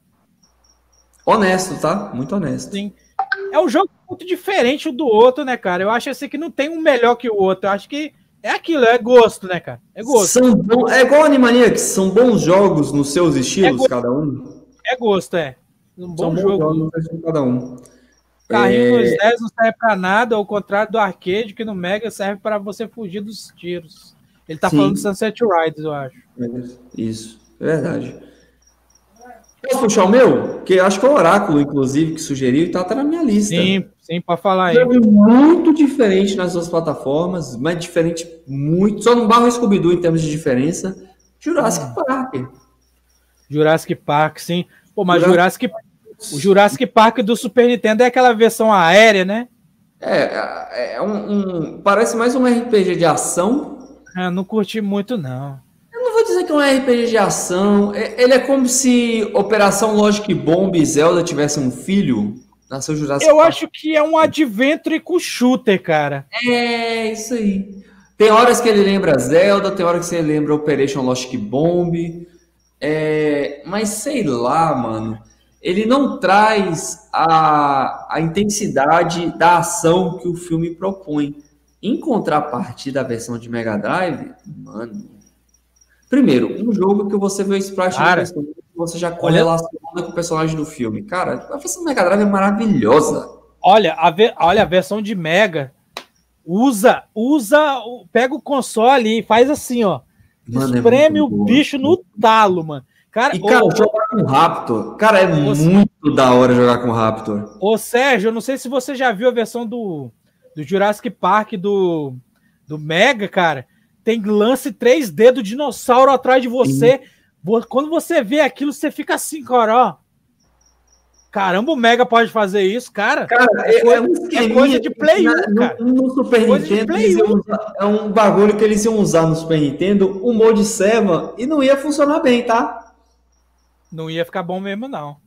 Honesto, tá? Muito honesto. Sim. É um jogo muito diferente do outro, né, cara? Eu acho assim que não tem um melhor que o outro. Eu acho que é aquilo, é gosto, né, cara? É gosto. São bom, é igual Animaniacs, são bons jogos nos seus estilos, é cada um. É gosto, é. Um bom são jogo. cada um. Carrinho é... nos 10 não serve para nada, ao contrário do arcade, que no Mega serve para você fugir dos tiros. Ele tá Sim. falando do Sunset Riders, eu acho. Isso, é verdade. Posso puxar o meu? Que acho que é o Oráculo, inclusive, que sugeriu e tá até na minha lista. Sim, sim, pode falar aí. Muito diferente nas duas plataformas, mas diferente muito. Só não barro Scooby-Doo em termos de diferença. Jurassic hum. Park. Jurassic Park, sim. Pô, mas Jurassic, Jurassic, o Jurassic Park do Super Nintendo é aquela versão aérea, né? É, é um, um parece mais um RPG de ação. Ah, não curti muito, não dizer que é um RPG de ação. É, ele é como se Operação Logic Bomb e Zelda tivessem um filho. Nasceu Jurassic Eu Park. acho que é um adventure com shooter, cara. É, isso aí. Tem horas que ele lembra Zelda, tem horas que ele lembra Operation Logic Bomb. É, mas sei lá, mano. Ele não traz a, a intensidade da ação que o filme propõe. Em contrapartida, a versão de Mega Drive, mano, Primeiro, um jogo que você vê o sprite Cara, você já correlaciona olha... com o personagem do filme. Cara, a versão do Mega Drive é maravilhosa. Olha, a, ve... olha, a versão de Mega usa, usa, pega o console e faz assim, ó. Mano, é espreme é o bicho no talo, mano. Cara, e, cara, o... jogar com o Raptor. Cara, é muito da hora jogar com o Raptor. Ô, Sérgio, eu não sei se você já viu a versão do, do Jurassic Park do, do Mega, cara tem lance 3D do dinossauro atrás de você. Sim. Quando você vê aquilo, você fica assim, cara, ó. Caramba, o Mega pode fazer isso, cara. Cara, é, é, é, um é coisa de Play 1, cara. No, no Super coisa Nintendo, usar, é um bagulho que eles iam usar no Super Nintendo, o Mode 7, e não ia funcionar bem, tá? Não ia ficar bom mesmo, não.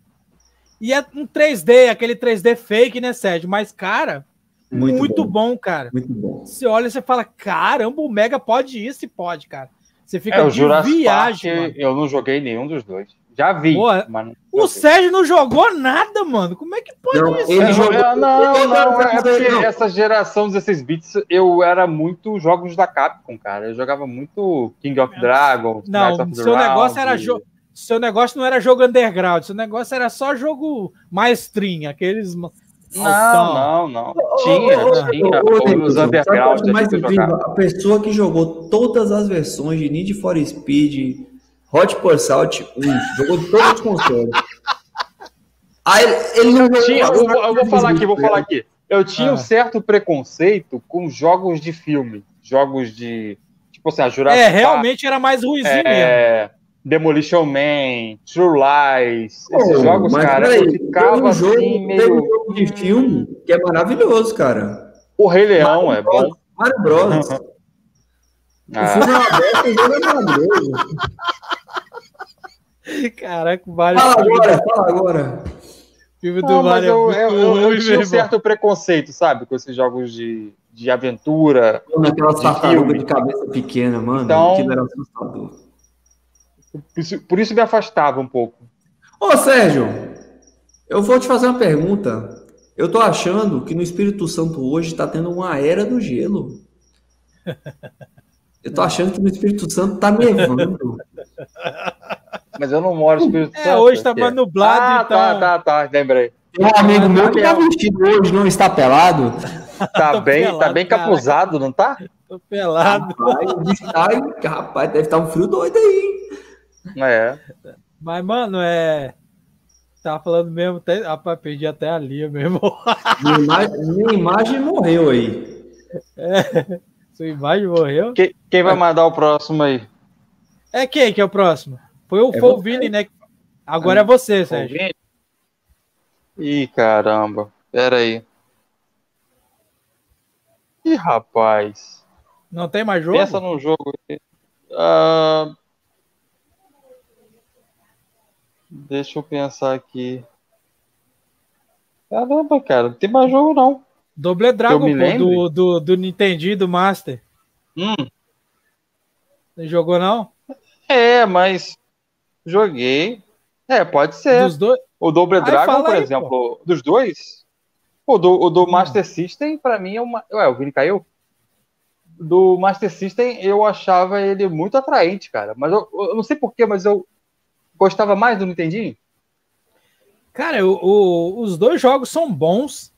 E é um 3D, aquele 3D fake, né, Sérgio? Mas, cara, muito, muito bom. bom. cara. Muito bom. Você olha e você fala, caramba, o Mega pode isso e pode, cara. Você fica é, de viagem. Park, eu não joguei nenhum dos dois. Já vi. o Sérgio não jogou nada, mano. Como é que pode não, isso? Ele jogou... não, não, não. É porque essa geração 16 bits, eu era muito jogos da Capcom, cara. Eu jogava muito King of Dragons. Não, seu negócio era jogo. Seu negócio não era jogo underground, seu negócio era só jogo maestrinha, aqueles não, não, não. Tinha, tinha. underground. Mais a pessoa que jogou todas as versões de Need for Speed, Hot Pursuit 1, jogou todos os consoles. Aí ele não tinha. Eu, eu vou falar aqui, vou falar aqui. Eu tinha ah. um certo preconceito com jogos de filme, jogos de tipo assim, a Jurassic É, realmente era mais ruimzinho é, mesmo. Demolition Man, True Lies, esses oh, jogos, cara, peraí, eu ficava um jogo, assim meio... Tem um jogo de filme que é maravilhoso, cara. O Rei Leão Mario é Bros, bom. Mario Bros. ah. O filme é aberto, o jogo é maravilhoso. Caraca, o Mario... Fala agora, fala agora. O filme do ah, Mario eu, é eu, eu, eu tinha um certo preconceito, sabe, com esses jogos de, de aventura. Naquelas tartarugas de cabeça pequena, mano, então, aquilo era assustador. Por isso, por isso me afastava um pouco. Ô, Sérgio, eu vou te fazer uma pergunta. Eu tô achando que no Espírito Santo hoje está tendo uma era do gelo. Eu tô achando que no Espírito Santo tá nevando. Mas eu não moro no Espírito é, Santo. É, hoje tá mais nublado, ah, então... tá, tá, tá, lembrei. Tem um amigo meu que tá vestido hoje, não está pelado. Tá bem, pelado, tá bem capuzado, não tá? Tô pelado. Rapaz, rapaz, deve estar um frio doido aí. É. Mas, mano, é. Tava falando mesmo, até, rapaz, perdi até a linha mesmo. Minha, minha imagem morreu aí. É, sua imagem morreu? Quem, quem vai mandar o próximo aí? É quem que é o próximo? Foi o, é foi o Vini, né? Agora é você, Sérgio. Ih, caramba. Pera aí. Ih, rapaz. Não tem mais jogo? Pensa num jogo. Uh, Deixa eu pensar aqui. Caramba, cara, não tem mais jogo não. Double Dragon pô, do, do, do Nintendo e do Master. Hum. Você jogou não? É, mas joguei. É, pode ser. Dos dois? O Double Dragon, por aí, exemplo, pô. dos dois? O do, o do Master System, para mim, é uma. Ué, o Vini caiu? Do Master System, eu achava ele muito atraente, cara. Mas eu, eu não sei porquê, mas eu gostava mais do Nintendinho. Cara, o, o, os dois jogos são bons.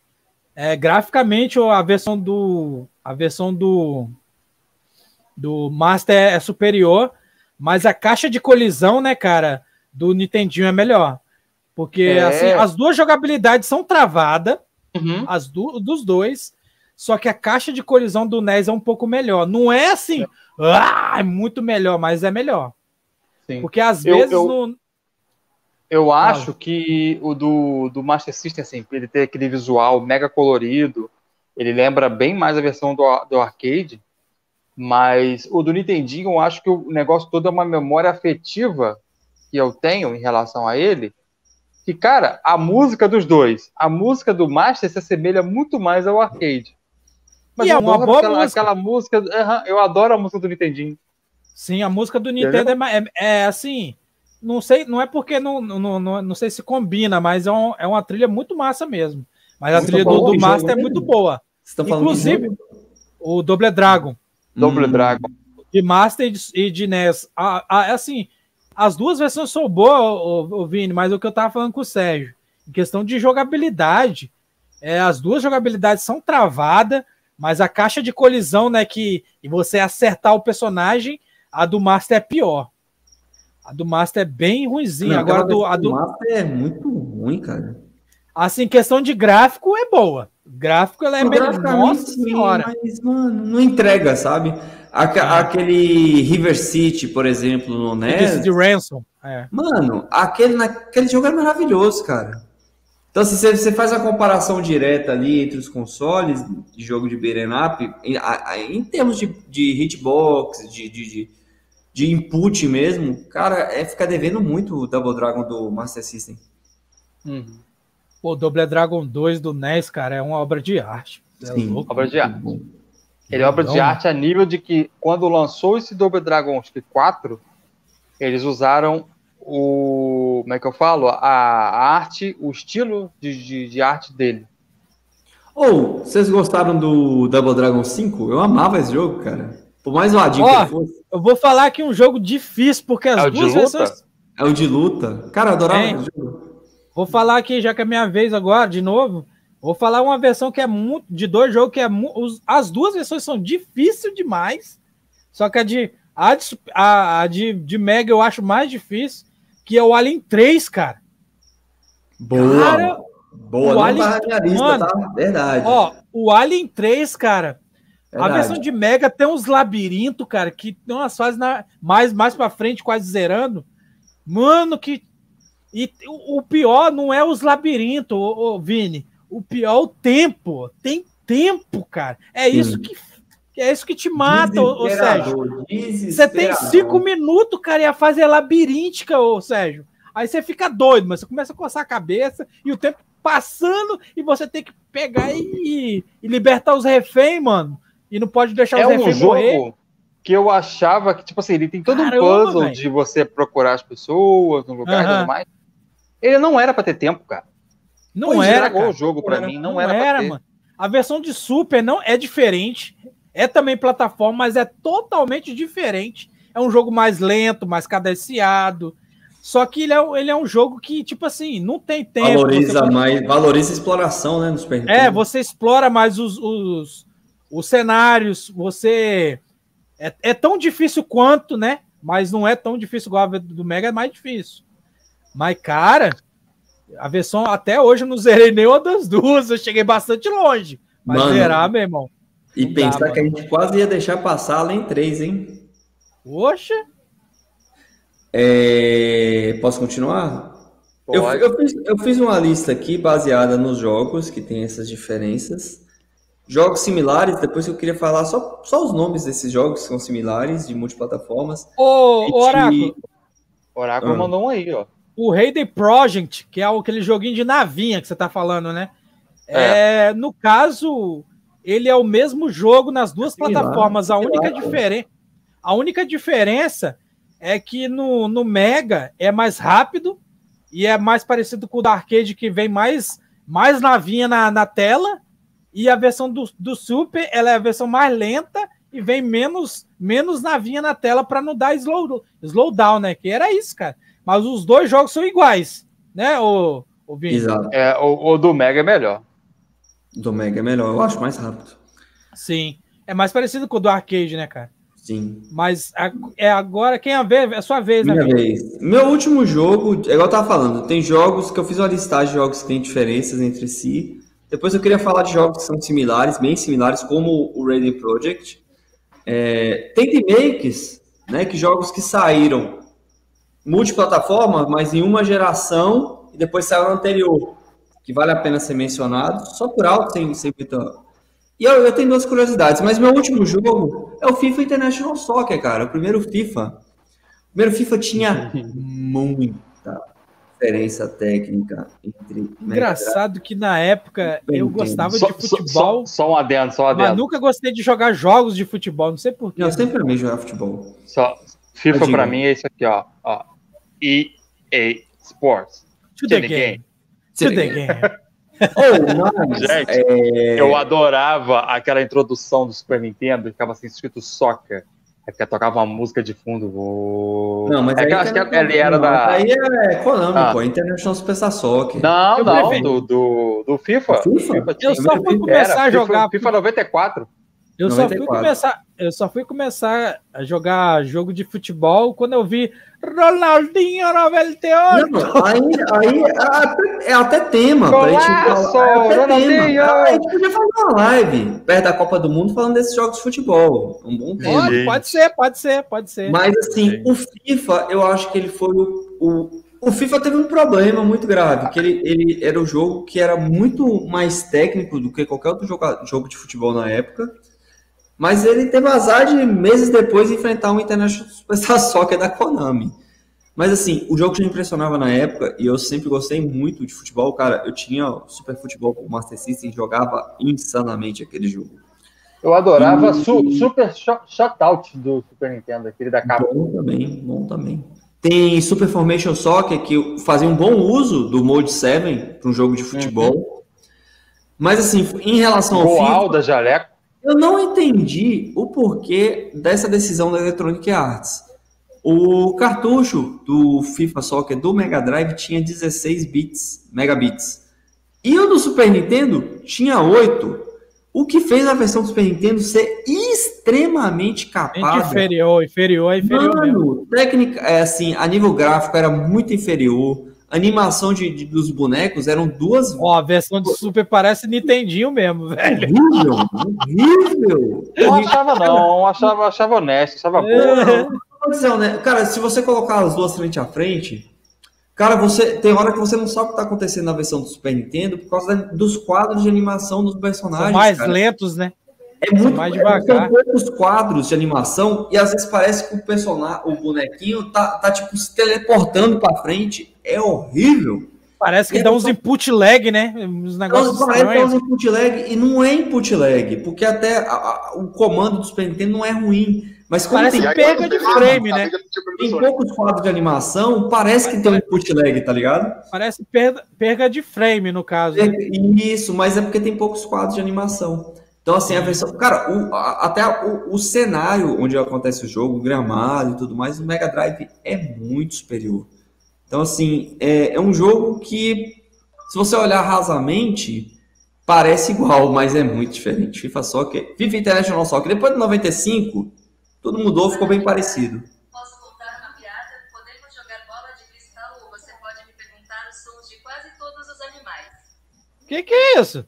É, graficamente, a versão do. A versão do. Do Master é superior. Mas a caixa de colisão, né, cara, do Nintendinho é melhor. Porque é. assim, as duas jogabilidades são travadas, uhum. as do, dos dois, só que a caixa de colisão do NES é um pouco melhor. Não é assim, é, ah, é muito melhor, mas é melhor. Sim. Porque às eu, vezes eu, no... eu acho que o do, do Master System, assim, ele tem aquele visual mega colorido, ele lembra bem mais a versão do, do arcade, mas o do Nintendinho, eu acho que o negócio todo é uma memória afetiva que eu tenho em relação a ele. Que, cara, a música dos dois, a música do Master se assemelha muito mais ao arcade. Mas e é uma boa aquela, música. aquela música. Eu adoro a música do Nintendinho. Sim, a música do Nintendo é, é, é, assim. Não sei, não é porque não, não, não, não sei se combina, mas é, um, é uma trilha muito massa mesmo. Mas a Você trilha do, do Master é muito boa. Inclusive, o Double Dragon. Double hum. Dragon. De Master e de NES. A, a, assim, as duas versões são boas, o, o Vini, mas o que eu tava falando com o Sérgio, em questão de jogabilidade, é, as duas jogabilidades são travadas, mas a caixa de colisão, né, que e você acertar o personagem, a do Master é pior. A do Master é bem ruimzinha. Agora do, a do Master é muito ruim, cara. Assim, questão de gráfico é boa gráfico ela é melhor. Nossa senhora. Mas, mano, não entrega, sabe? Aque, aquele River City, por exemplo, no NES. De Ransom. É. Mano, aquele, aquele jogo é maravilhoso, cara. Então, se você, você faz a comparação direta ali entre os consoles de jogo de beat'em up, em, em, termos de, de hitbox, de, de, de, de, input mesmo, cara, é ficar devendo muito o Double Dragon do Master System. Uhum. Pô, Double Dragon 2 do NES, cara, é uma obra de arte. É Sim, louco, obra de arte. Bom. Ele é obra de arte a nível de que, quando lançou esse Double Dragon 4, eles usaram o. Como é que eu falo? A, a arte, o estilo de, de, de arte dele. Ou, oh, vocês gostaram do Double Dragon 5? Eu amava esse jogo, cara. Por mais ladinho oh, que fosse. Eu vou falar aqui um jogo difícil, porque as é duas versões. É o de luta. Cara, adorava é. Vou falar aqui, já que é minha vez agora, de novo. Vou falar uma versão que é muito. De dois jogos que é. As duas versões são difíceis demais. Só que a de. A, de, a, a de, de Mega eu acho mais difícil. Que é o Alien 3, cara. Boa. Cara, Boa, o Alien, tá lista, mano, tá? Verdade. Ó, o Alien 3, cara. Verdade. A versão de Mega tem uns labirintos, cara, que tem umas fases na, mais, mais pra frente, quase zerando. Mano, que e o pior não é os labirintos, ô, ô, Vini. O pior é o tempo. Tem tempo, cara. É isso que é isso que te mata, ô, Sérgio. Você tem cinco minutos, cara, e a fase é labiríntica, ô Sérgio. Aí você fica doido, mas você começa a coçar a cabeça e o tempo passando e você tem que pegar e, e libertar os reféns, mano. E não pode deixar é os um jogo morrer. Que eu achava que, tipo assim, ele tem todo Caramba, um puzzle véio. de você procurar as pessoas no lugar e tudo mais. Ele não era para ter tempo, cara. Não Foi era. Cara. o jogo para mim, não, não era, era mano. A versão de Super não é diferente. É também plataforma, mas é totalmente diferente. É um jogo mais lento, mais cadenciado. Só que ele é, ele é um jogo que, tipo assim, não tem tempo. Valoriza mais, valoriza a exploração, né? No Super É, você explora mais os, os, os cenários, você. É, é tão difícil quanto, né? Mas não é tão difícil igual a do Mega, é mais difícil. Mas, cara, a versão até hoje eu não zerei nenhuma das duas. Eu cheguei bastante longe. Mas Mano, zerar, meu irmão. E pensar dá, que a gente quase ia deixar passar além 3, hein? Poxa! É... Posso continuar? Eu, eu, fiz, eu fiz uma lista aqui baseada nos jogos que tem essas diferenças. Jogos similares, depois eu queria falar só, só os nomes desses jogos que são similares, de multiplataformas. Ô, Oráculo! Oráculo ah. mandou um aí, ó o Heyday Project, que é aquele joguinho de navinha que você tá falando, né? É. é no caso, ele é o mesmo jogo nas duas plataformas. a única diferença, a única diferença é que no, no Mega é mais rápido e é mais parecido com o da arcade que vem mais mais navinha na, na tela, e a versão do, do Super ela é a versão mais lenta e vem menos, menos navinha na tela para não dar slow, slowdown, né? Que era isso, cara. Mas os dois jogos são iguais, né, o, o Vini? Exato. É, o, o do Mega é melhor. Do Mega é melhor, eu acho mais rápido. Sim. É mais parecido com o do arcade, né, cara? Sim. Mas é agora quem a ver, é a sua vez, né? Minha vez. Meu último jogo, é igual eu tava falando, tem jogos que eu fiz uma listagem de jogos que têm diferenças entre si. Depois eu queria falar de jogos que são similares, bem similares, como o Raiden Project. É, tem remakes, né? Que jogos que saíram multiplataforma, mas em uma geração e depois saiu no anterior, que vale a pena ser mencionado, só por alto, sem, sem muita e eu, eu, tenho duas curiosidades, mas meu último jogo é o FIFA International Soccer, cara. O primeiro FIFA. O primeiro FIFA tinha muita diferença técnica entre. Engraçado que na época eu gostava de futebol. Só, só, só um adendo, só um adendo. Mas nunca gostei de jogar jogos de futebol, não sei porquê. Eu sempre amei jogar futebol. Só, FIFA para mim é isso aqui, ó. ó. EA Sports. To the, the game. game. To the game. Oh, Gente, é... eu adorava aquela introdução do Super Nintendo, que ficava assim escrito soccer. É porque tocava uma música de fundo. Oh. Não, mas é que, acho que ele era da. Aí é Konami, ah. pô, International Super Soccer. Não, eu não, do, do, do FIFA. FIFA? FIFA eu só fui começar era, a jogar. FIFA, FIFA 94. Eu 94. só fui começar, eu só fui começar a jogar jogo de futebol quando eu vi Ronaldinho 98. Não, aí, aí é, até, é até tema Golaço, pra gente falar. É Ronaldinho. A gente podia fazer uma live perto da Copa do Mundo falando desses jogos de futebol. Um bom tema. Pode, pode ser, pode ser, pode ser. Mas assim, Sim. o FIFA, eu acho que ele foi o, o o FIFA teve um problema muito grave, que ele, ele era o jogo que era muito mais técnico do que qualquer outro jogo, jogo de futebol na época. Mas ele teve azar de meses depois enfrentar um International Superstar Soccer da Konami. Mas assim, o jogo já impressionava na época e eu sempre gostei muito de futebol. Cara, eu tinha Super Futebol com o Master System e jogava insanamente aquele jogo. Eu adorava e... su Super Shutout do Super Nintendo, aquele da capa. Bom também, bom também. Tem Super Formation Soccer que fazia um bom uso do Mode 7 para um jogo de futebol. Uhum. Mas assim, em relação ao FIFA, da Jaleco. Eu não entendi o porquê dessa decisão da Electronic Arts. O cartucho do FIFA Soccer do Mega Drive tinha 16 bits, megabits. E o do Super Nintendo tinha 8. O que fez a versão do Super Nintendo ser extremamente capaz. Inferior, inferior, inferior. Mano, mesmo. técnica, é assim, a nível gráfico era muito inferior animação de, de, dos bonecos eram duas. Ó, a versão de Super parece Nintendinho mesmo, velho. Horrível, horrível. Não achava, não, achava, achava honesto, achava boa. né? Cara, se você colocar as duas frente a frente, cara, você tem hora que você não sabe o que tá acontecendo na versão do Super Nintendo por causa dos quadros de animação dos personagens. São mais cara. lentos, né? É muito mais devagar. São poucos quadros de animação e às vezes parece que o personagem, o bonequinho tá, tá tipo se teleportando para frente. É horrível. Parece que e dá uns input lag, né? Uns negócios parece que dá uns input lag e não é input lag, porque até a, a, o comando do Super Nintendo não é ruim. Mas como parece tem perda de frame, né? Tem poucos quadros de animação, parece que tem um input lag, tá ligado? Parece perda, perda de frame, no caso. Né? Isso, mas é porque tem poucos quadros de animação. Então, assim, a versão. Cara, o, a, até o, o, cenário onde acontece o jogo, o gramado e tudo mais, o Mega Drive é muito superior. Então, assim, é, é um jogo que, se você olhar rasamente, parece igual, mas é muito diferente. FIFA Soccer, FIFA International Soccer, depois de 95, tudo mudou, ficou bem parecido. Posso contar uma piada? Podemos jogar bola de cristal ou você pode me perguntar os sons de quase todos os animais. Que que é isso?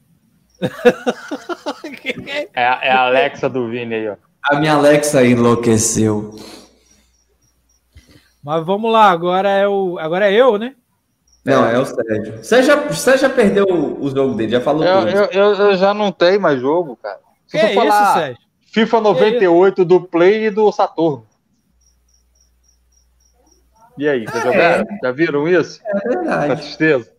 É, é, a Alexa do Vini aí, ó. A minha Alexa enlouqueceu. Mas vamos lá, agora é o. Agora é eu, né? Não, é o Sérgio. Você já, você já perdeu o jogo dele, já falou eu, eu, eu, eu, já não tenho mais jogo, cara. Se que é falar isso, Sérgio? FIFA 98 do Play e do Saturno. E aí, já jogaram? É. Já viram isso? É verdade. Tá tristeza.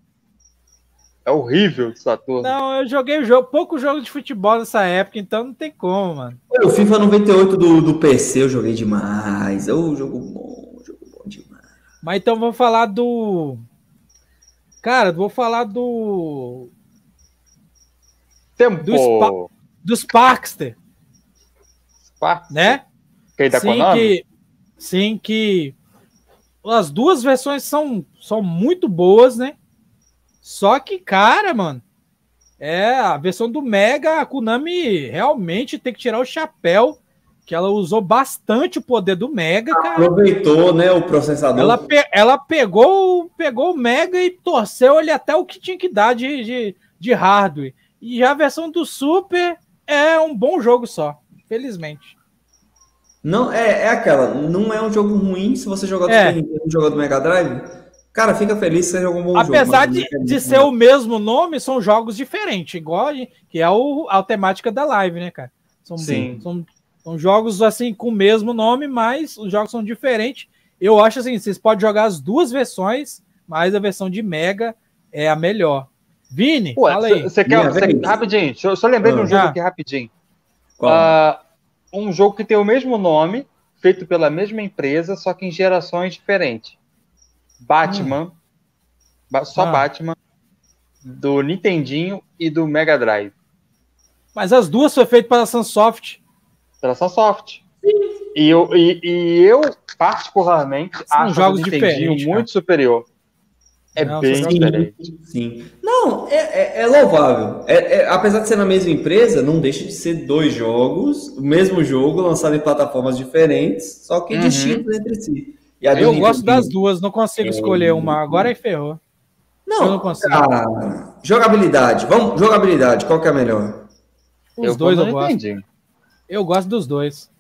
É horrível Saturno. Não, eu joguei jogo, pouco jogo de futebol nessa época, então não tem como, mano. O FIFA 98 do, do PC eu joguei demais. É um jogo bom, jogo bom demais. Mas então vou falar do. Cara, vou falar do. Tempo. Do Spa dos Parkster. Parkster. Né? Que é sim, que, sim, que as duas versões são, são muito boas, né? Só que, cara, mano, é a versão do Mega, a Konami realmente tem que tirar o chapéu, que ela usou bastante o poder do Mega, cara. Aproveitou, né, o processador. Ela, pe ela pegou, pegou o Mega e torceu ele até o que tinha que dar de, de, de hardware. E já a versão do Super é um bom jogo só, felizmente. Não, é, é aquela, não é um jogo ruim se você jogar do é. jogar do Mega Drive. Cara, fica feliz se você jogou um bom Apesar jogo. Apesar de, de ser o mesmo nome, são jogos diferentes, igual que é o, a temática da live, né, cara? São, Sim. São, são jogos assim com o mesmo nome, mas os jogos são diferentes. Eu acho assim, vocês podem jogar as duas versões, mas a versão de Mega é a melhor. Vini, Pô, fala aí. Você quer, cê, rapidinho, eu só lembrei de um ah. jogo aqui rapidinho. Uh, um jogo que tem o mesmo nome, feito pela mesma empresa, só que em gerações diferentes. Batman, hum. só ah. Batman, do Nintendinho e do Mega Drive. Mas as duas foi feito pela Sunsoft. Pela Sunsoft. E eu, e, e eu particularmente, São acho jogos o Nintendinho muito cara. superior. É não, bem diferente. Sim. Não, é, é, é louvável. É, é, apesar de ser na mesma empresa, não deixa de ser dois jogos, o mesmo jogo, lançado em plataformas diferentes, só que uhum. distintos entre si. Eu gosto das duas, não consigo é. escolher uma. Agora aí ferrou. Não, eu não consigo. Ah, jogabilidade. Vamos, jogabilidade, qual que é a melhor? Os eu dois eu gosto. Entendi. Eu gosto dos dois.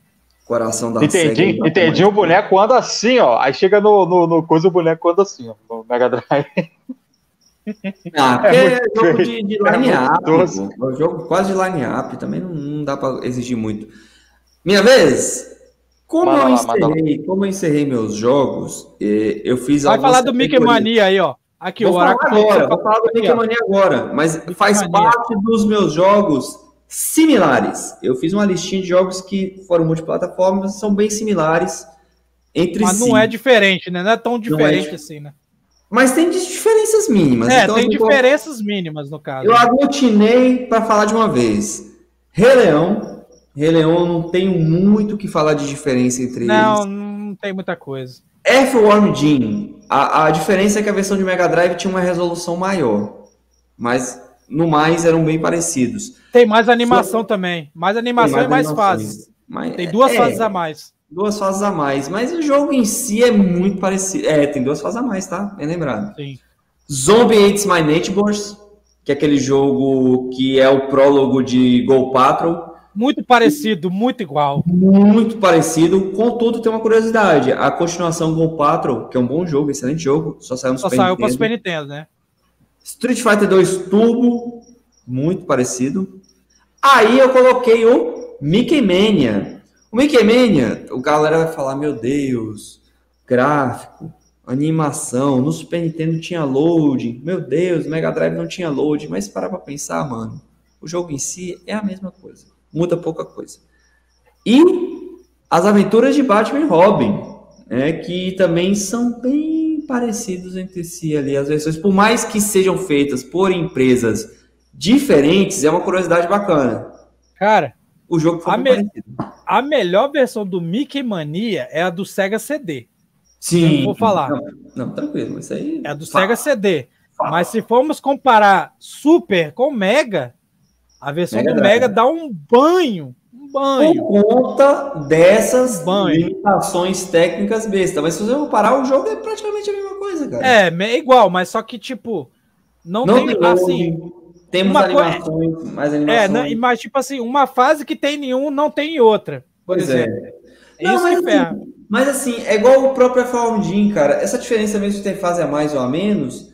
Coração da Entendi, SEGA, entendi. O boneco anda assim, ó. Aí chega no, no, no coisa, o boneco anda assim, ó. No Mega Drive. Ah, é, é jogo de, de é line-up. É jogo quase de line-up. Também não, não dá para exigir muito. Minha vez. Como eu, encerrei, como eu encerrei meus jogos, eh, eu fiz Vai falar do Mickey Mania aí, ó. Aqui, vou o falar agora, vou falar do Mickey Mania agora, mas faz parte dos meus jogos similares. Eu fiz uma listinha de jogos que foram multiplataformas, são bem similares entre Mas si. Mas não é diferente, né? Não é tão diferente é assim, né? Mas tem diferenças mínimas. É, então, tem diferenças mínimas no caso. Eu aglutinei para falar de uma vez. Rei Leão. Rei Leão não tenho muito que falar de diferença entre não, eles. Não, não tem muita coisa. F-Worm Jim. A, a diferença é que a versão de Mega Drive tinha uma resolução maior. Mas no mais eram bem parecidos. Tem mais animação Só... também. Mais animação mais e mais fases. Mas, tem duas é, fases a mais. Duas fases a mais. Mas o jogo em si é muito parecido. É, tem duas fases a mais, tá? Bem lembrado. Sim. Zombie Hates My Neighbors, que é aquele jogo que é o prólogo de Go Patrol. Muito parecido, muito igual. Muito parecido, contudo tem uma curiosidade. A continuação Go Patrol, que é um bom jogo, excelente jogo, só saiu no só Super saiu para Super Nintendo, né? Street Fighter 2 Turbo, muito parecido. Aí eu coloquei o Mickey Mania. O Mickey Mania, o galera vai falar, meu Deus, gráfico, animação, no Super Nintendo tinha load, meu Deus, Mega Drive não tinha load, mas para pra pensar, mano, o jogo em si é a mesma coisa, muda pouca coisa. E as aventuras de Batman e Robin, né, que também são bem parecidos entre si ali as versões, por mais que sejam feitas por empresas diferentes, é uma curiosidade bacana. Cara, o jogo foi a, me a melhor versão do Mickey Mania é a do Sega CD. Sim. Não vou falar. Não, não tranquilo, isso aí. É a do fala. Sega CD. Fala. Mas se formos comparar Super com Mega, a versão Mega do Mega dá um banho banho. Por conta dessas banho. limitações técnicas besta. Mas se você parar, o jogo é praticamente a mesma coisa, cara. É, é igual, mas só que, tipo, não, não tem, tem assim. Temos animações, co... mais animações. É, não, mas tipo assim, uma fase que tem em um, não tem em outra. Por pois é. exemplo. é. Não, Isso mas, que assim, mas assim, é igual o próprio F1 cara. Essa diferença mesmo de ter fase a mais ou a menos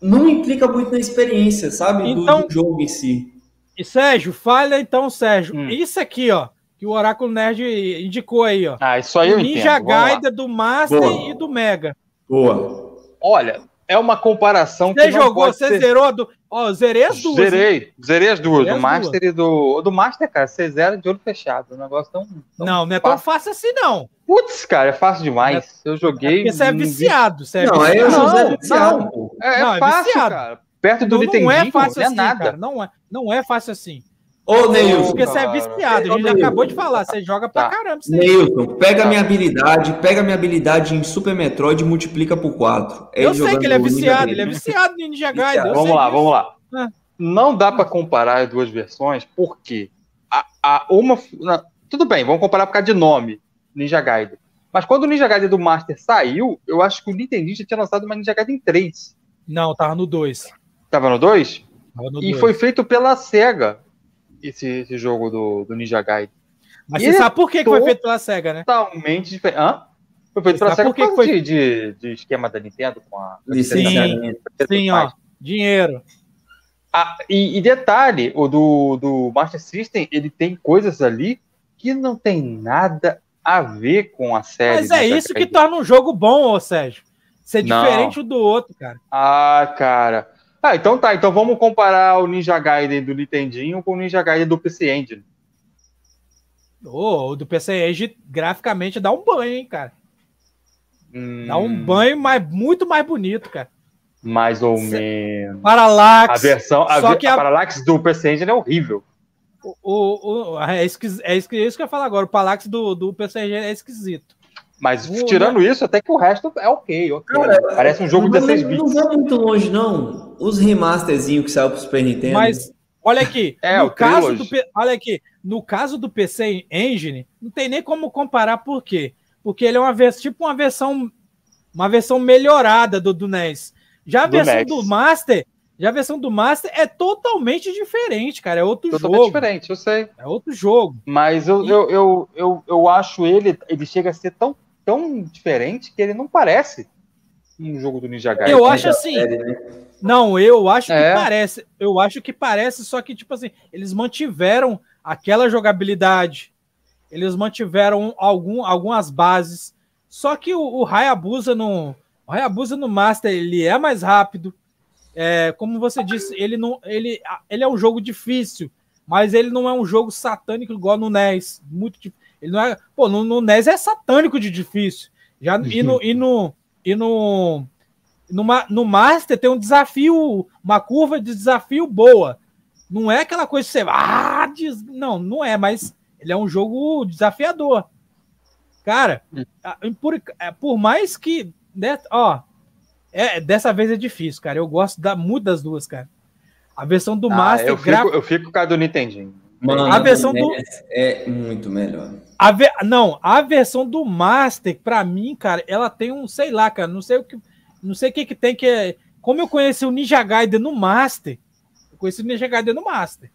não implica muito na experiência, sabe? Então, do, do jogo em si. E Sérgio, falha então, Sérgio. Hum. Isso aqui, ó, que o Oráculo Nerd indicou aí, ó. Ah, isso aí eu Ninja entendo. Gaida do Master Boa. e do Mega. Boa. Olha, é uma comparação você que jogou, você ser... zerou do, ó, zerei as duas. Zerei, hein? zerei as duas, zerei do as Master duas. e do do Master, cara, você zera de olho fechado, o negócio tão, tão Não, não é tão fácil assim não. Putz, cara, é fácil demais. É... Eu joguei. É você é viciado, você é não, viciado. Eu não, não, viciado, não, é, é, não, é fácil, viciado. cara. Perto do Nintendo. Não é fácil não é assim, nada. Cara, não, é, não é fácil assim. Ô, Neilson. Porque você é viciado, a gente acabou de falar, você joga pra tá. caramba. Neilson, pega tá. minha habilidade, pega minha habilidade em Super Metroid e multiplica por 4. É eu sei que ele é viciado, ele é viciado em Ninja Gaiden. Vamos lá, vamos lá. Ah. Não dá para comparar as duas versões, porque a, a uma. tudo bem, vamos comparar por causa de nome, Ninja Gaiden. Mas quando o Ninja Gaiden do Master saiu, eu acho que o Nintendo já tinha lançado uma Ninja Gaiden 3. Não, tava no 2. Tava no 2? Tava no e 2. foi feito pela SEGA esse, esse jogo do, do Ninja Gaiden. Mas e você sabe por que, que foi feito pela SEGA, né? Totalmente diferente. Hã? Foi feito pela SEGA por que foi... de, de, esquema da Nintendo com a. Sim, sim ó. Dinheiro. Ah, e, e, detalhe, o do, do Master System, ele tem coisas ali que não tem nada a ver com a série. Mas é isso que torna um jogo bom, ô Sérgio. Ser não. diferente um do outro, cara. Ah, cara. Ah, então tá. Então vamos comparar o Ninja Gaiden do Nintendinho com o Ninja Gaiden do PC Engine. Oh, o do PC Engine graficamente dá um banho, hein, cara. Hum... Dá um banho mais, muito mais bonito, cara. Mais ou menos. Parallax. A versão, a, só que a, a Parallax do PC Engine é horrível. O, o, o, é, esquis, é, isso que eu ia falar agora. O Parallax do, do PC Engine é esquisito. Mas tirando isso, até que o resto é ok. okay. Cara, Parece um jogo de 16 bits. Não vou muito longe, não. Os remasterzinhos que saiu pro Super Nintendo. Mas, olha aqui. é, no caso do, olha aqui. No caso do PC Engine, não tem nem como comparar, por quê? Porque ele é uma versão, tipo uma versão, uma versão melhorada do, do NES. Já a do versão NES. do Master, já a versão do Master é totalmente diferente, cara. É outro totalmente jogo. diferente, eu sei. É outro jogo. Mas eu, e... eu, eu, eu, eu acho ele, ele chega a ser tão, tão diferente que ele não parece um jogo do Ninja Gaiden. Eu acho assim. Série, né? Não, eu acho é. que parece. Eu acho que parece, só que, tipo assim, eles mantiveram aquela jogabilidade. Eles mantiveram algum, algumas bases. Só que o, o Hayabusa no, o Hayabusa no Master ele é mais rápido. É, como você disse, ele não, ele, ele é um jogo difícil, mas ele não é um jogo satânico igual no NES. Muito ele não é, pô, no, no NES é satânico de difícil. Já e no e no e no no, no Master tem um desafio, uma curva de desafio boa. Não é aquela coisa que você ah, diz, não, não é, mas ele é um jogo desafiador. Cara, hum. por, é, por mais que né, ó, é, dessa vez é difícil, cara. Eu gosto da, muito das duas, cara. A versão do ah, Master. Eu fico, eu fico com a do Nintendinho. Mano, a versão do. É muito melhor. A ve... Não, a versão do Master, pra mim, cara, ela tem um, sei lá, cara, não sei o que. Não sei o que, que tem que. É... Como eu conheci o Ninja Gaiden no Master, eu conheci o Ninja Gaiden no Master.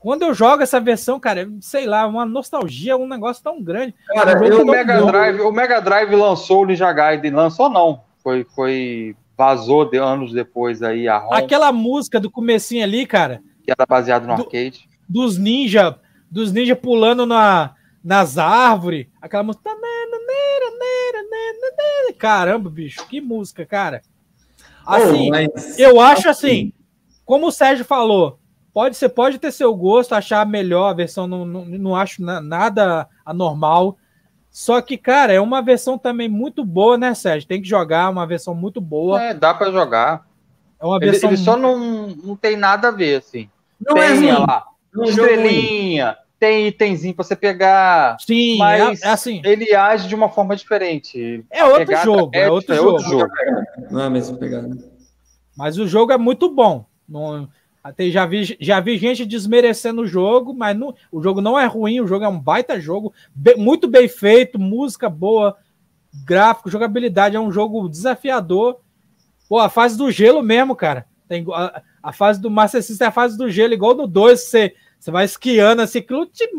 Quando eu jogo essa versão, cara, sei lá, uma nostalgia, um negócio tão grande. Cara, um o, Mega Drive, o Mega Drive lançou o Ninja Gaiden, lançou não, foi, foi vazou de anos depois aí a ROM. Aquela música do comecinho ali, cara. Que era baseado no do, arcade. Dos ninja, dos ninja pulando na, nas árvores. Aquela música. Caramba, bicho, que música, cara. Assim, oh, mas... eu acho assim, como o Sérgio falou, Pode, você pode ter seu gosto, achar melhor a versão, não, não, não acho na, nada anormal. Só que, cara, é uma versão também muito boa, né, Sérgio? Tem que jogar, uma versão muito boa. É, dá para jogar. É uma versão. Ele, ele, só não, não tem nada a ver, assim. Não é tem, é ruim. lá, não estrelinha, tem itemzinho para você pegar. Sim, mas é, é, assim. Ele age de uma forma diferente. É outro jogo, é, é, outro, é outro jogo. Não é a mesma pegada. Mas o jogo é muito bom. Não, até já vi, já vi gente desmerecendo o jogo, mas não, o jogo não é ruim, o jogo é um baita jogo, muito bem feito, música boa, gráfico, jogabilidade, é um jogo desafiador. Pô, a fase do gelo mesmo, cara. Tem, a, a fase do Master System é a fase do gelo, igual no 2, você, você vai esquiando assim,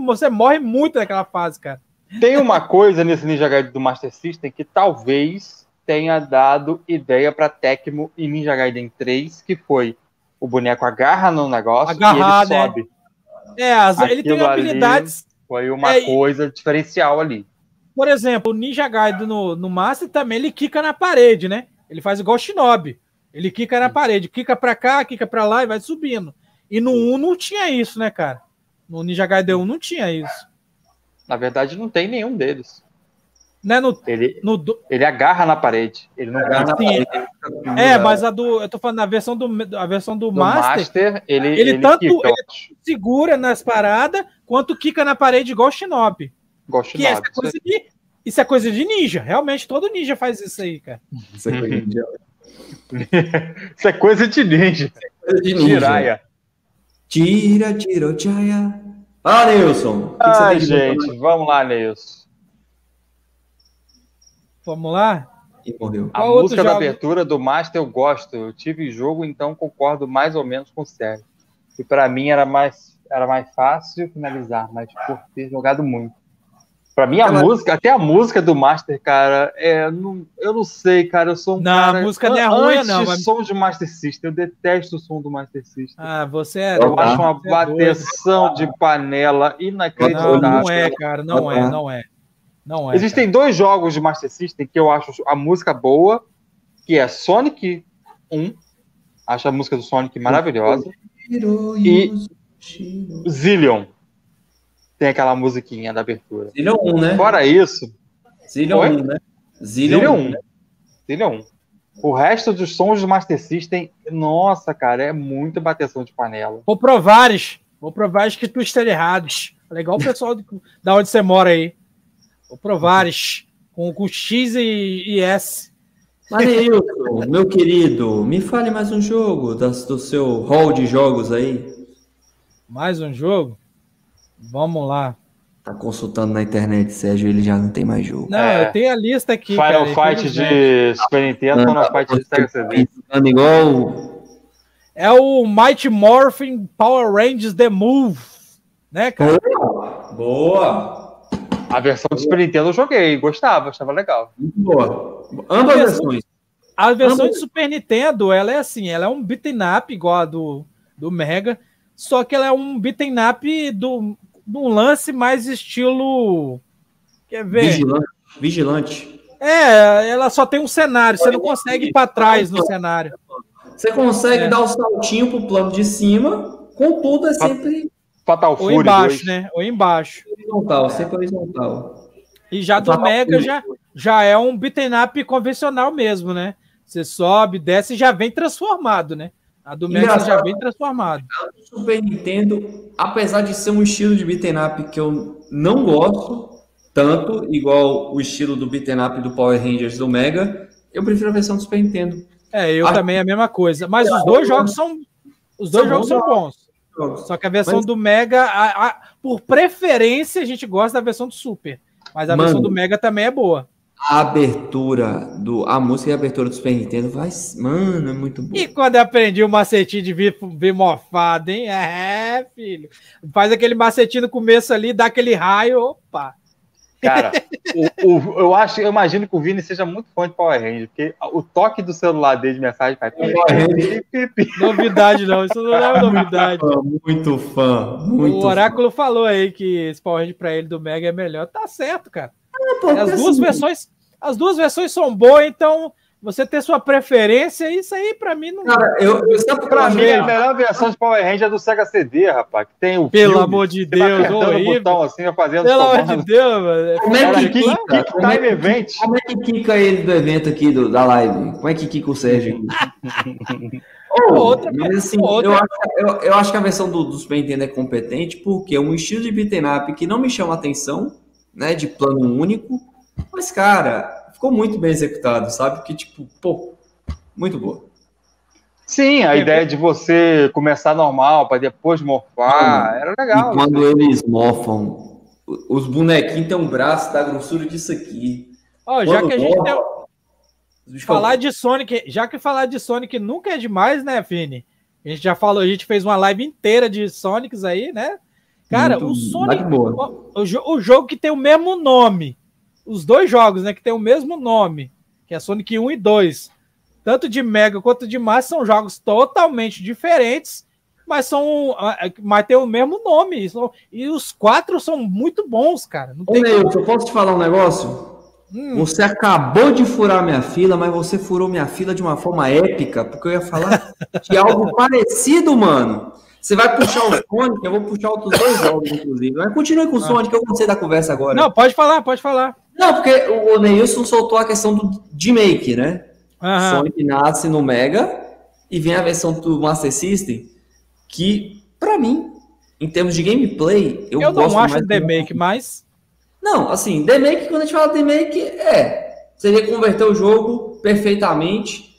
você morre muito naquela fase, cara. Tem uma coisa nesse Ninja Gaiden do Master System que talvez tenha dado ideia para Tecmo e Ninja Gaiden 3, que foi o boneco agarra no negócio Agarrar, e ele né? sobe. É, as, ele tem habilidades. Foi uma é, coisa diferencial ali. Por exemplo, o Ninja Gaiden no, no Master também ele quica na parede, né? Ele faz igual o Shinobi. Ele quica na parede, quica pra cá, quica pra lá e vai subindo. E no 1 não tinha isso, né, cara? No Ninja Gaiden 1 não tinha isso. Na verdade, não tem nenhum deles. Né, no, ele, no, ele agarra na parede. Ele não agarra na parede. É, mas a do. Eu tô falando na versão do, a versão do, do Master. Master ele, ele, ele tanto ele segura nas paradas quanto quica na parede igual o Shinobi. Igual Shinobi. Que é coisa de, isso é coisa de ninja. Realmente, todo ninja faz isso aí, cara. Isso é coisa de ninja. isso é coisa de ninja. Coisa de ninja. Tiraia. Tira, tira, tira. Ah, Nilson. Ah, gente, vamos lá, Nilson. Vamos lá? E morreu. A Qual música da abertura do Master eu gosto. Eu tive jogo, então concordo mais ou menos com o Sérgio. E para mim era mais, era mais fácil finalizar, mas por ter jogado muito. Para mim, a Ela... música, até a música do Master, cara, é, não, eu não sei, cara. Eu sou um não, cara. a música não é ruim, não. Mas... som de Master System. Eu detesto o som do Master System. Ah, você é. Eu acho uma é bateção de panela inacreditável. Não, não é, cara. Não é, não é. Não é. Existem cara. dois jogos de Master System que eu acho a música boa, que é Sonic 1. Acho a música do Sonic maravilhosa. E Zillion. Tem aquela musiquinha da abertura. Zillion 1, né? Fora isso. Zillion 1, né? Zillion, Zillion 1. Zillion 1. O resto dos sons do Master System, nossa, cara, é muita bateção de panela. Vou provares. Vou provares que tu esteja errados. Legal o pessoal da onde você mora aí. O Provares, com, com X e, e S. Maneilton, meu querido, me fale mais um jogo das, do seu hall de jogos aí. Mais um jogo? Vamos lá. Tá consultando na internet, Sérgio, ele já não tem mais jogo. Não, é. eu tenho a lista aqui. Final cara, Fight de Super Nintendo, Final Fight de Sega CD. Igual... É o Mighty Morphin Power Rangers The Move, né, cara? Boa! Boa. A versão do Super Nintendo eu joguei, gostava, achava legal. Muito boa. Ambas as versões. A versão Ambas... de Super Nintendo, ela é assim, ela é um beat'em up igual a do, do Mega, só que ela é um beat'em up do, do lance mais estilo... Quer ver? Vigilante. Vigilante. É, ela só tem um cenário, você não consegue ir para trás no cenário. Você consegue é. dar o saltinho pro plano de cima, contudo é sempre Fatal Fury Ou embaixo, 2. né? Ou embaixo. Horizontal, sempre horizontal. E já do Mega já, já é um beat'em up convencional mesmo, né? Você sobe, desce e já vem transformado, né? A do Mega já vem transformado. O Super Nintendo, apesar de ser um estilo de beat'em up que eu não gosto tanto, igual o estilo do beat'em up do Power Rangers do Mega, eu prefiro a versão do Super Nintendo. É, eu a... também é a mesma coisa. Mas os dois jogos são os dois jogos são bons. Só que a versão mas... do Mega, a, a, por preferência, a gente gosta da versão do Super. Mas a Mano, versão do Mega também é boa. A abertura do. A música e a abertura do Super Nintendo vai. Mano, é muito bom. E quando eu aprendi o macetinho de vir, vir mofado, hein? É, filho. Faz aquele macetinho no começo ali, dá aquele raio, opa. Cara, o, o, eu acho, eu imagino que o Vini seja muito fã de Power Ranger, porque o toque do celular dele de mensagem faz. novidade, não, isso não é novidade. Muito fã, muito O Oráculo fã. falou aí que esse Power Ranger pra ele do Mega é melhor. Tá certo, cara. Ah, pô, as duas assim, versões, as duas versões são boas, então você ter sua preferência, isso aí pra mim não. Cara, eu, eu sempre pra mim, a melhor versão de Power Ranger é do Sega CD, rapaz. Que tem o. Pelo filme, amor de Deus, tá horrível. botão assim, fazendo Pelo amor de Deus, mano. Como é que kick, kick time é event? Como é que kika ele do evento aqui, do, da live? Como é que kika o Sérgio oh, outra, mas assim, outra. Eu, acho, eu, eu, acho que a versão do, do Super Nintendo é competente porque é um estilo de beat'em up que não me chama atenção, né? De plano único. Mas, cara, ficou muito bem executado, sabe? Que, tipo, pô, muito boa. Sim, a é, ideia de você começar normal para depois morfar, era legal. E quando eles morfam, os bonequinhos têm um braço da grossura disso aqui. Ó, já que a gente morfa, tem... falar de Sonic, já que falar de Sonic nunca é demais, né, Fini? A gente já falou, a gente fez uma live inteira de Sonics aí, né? Cara, Muito, o Sonic, o, o, o jogo que tem o mesmo nome, os dois jogos, né, que tem o mesmo nome, que é Sonic 1 e 2, tanto de Mega quanto de Master, são jogos totalmente diferentes, mas são mas tem o mesmo nome. E os quatro são muito bons, cara. Não Ô, como... eu posso te falar um negócio? Hum. Você acabou de furar minha fila, mas você furou minha fila de uma forma épica, porque eu ia falar de algo parecido, mano. Você vai puxar o Sonic, eu vou puxar outros dois jogos, inclusive. Mas continue com o ah. Sonic, eu gostei da conversa agora. Não, pode falar, pode falar. Não, porque o Neilson soltou a questão do D-Make, né? Uhum. Sonic nasce no Mega e vem a versão do Master System, que, para mim, em termos de gameplay, eu, eu não acho D-Make, mas. Não, assim, D-Make, quando a gente fala D-Make, é. Você converter o jogo perfeitamente.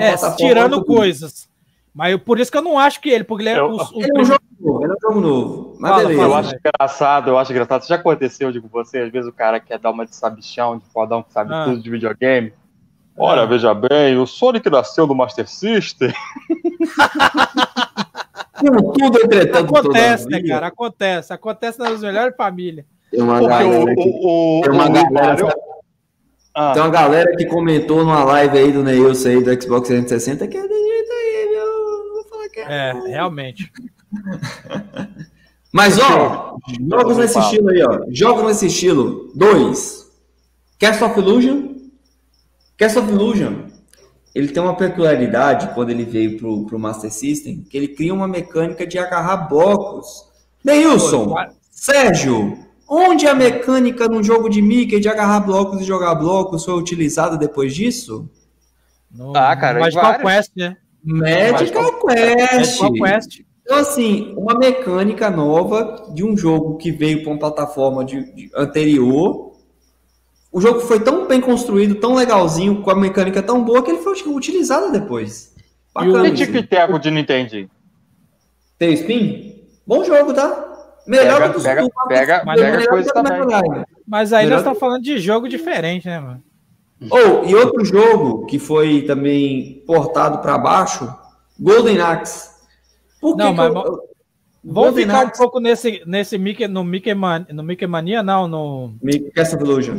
É, tirando coisas. Mas eu, por isso que eu não acho que ele, porque ele é, eu, o, o ele é um jogo novo, ele é um jogo novo. Mas fala, beleza. eu acho engraçado, eu acho engraçado. Isso já aconteceu, digo você, às vezes o cara quer dar uma de sabichão, de fodão que sabe ah. tudo de videogame. Olha, ah. veja bem, o Sonic nasceu do Master System. tudo entretanto. Acontece, né, cara? Acontece. Acontece nas melhores famílias. Tem uma Porque galera, que, o, o, tem uma galera, ah. tem uma galera que comentou numa live aí do Neilson aí do Xbox 360 que é de jeito aí, é. Realmente. Mas, ó, jogos nesse estilo aí, ó. Jogos nesse estilo. Dois. Cast of Illusion Cast of Illusion, ele tem uma peculiaridade quando ele veio pro, pro Master System, que ele cria uma mecânica de agarrar blocos. Neilson, Sérgio, onde a mecânica num jogo de Mickey de agarrar blocos e jogar blocos foi utilizada depois disso? No, ah, cara, Magical Quest, né? Magical, Quest. Magical Quest. Então, assim, uma mecânica nova de um jogo que veio para uma plataforma de, de anterior o jogo foi tão bem construído, tão legalzinho, com a mecânica tão boa que ele foi utilizado depois. Bacana, e o tic-tac de Nintendo? Tem spin? Bom jogo, tá? Melhor pega, do que pega, do, pega, mas pega coisa também. Mas aí melhor nós estamos falando de jogo diferente, né, mano? Oh, e outro jogo que foi também portado para baixo, Golden Axe. Por não, que mas, que eu, Vamos ficar Axe... um pouco nesse, nesse Mickey, no Mickey, Man, no Mickey Mania, não, no... Castle Illusion.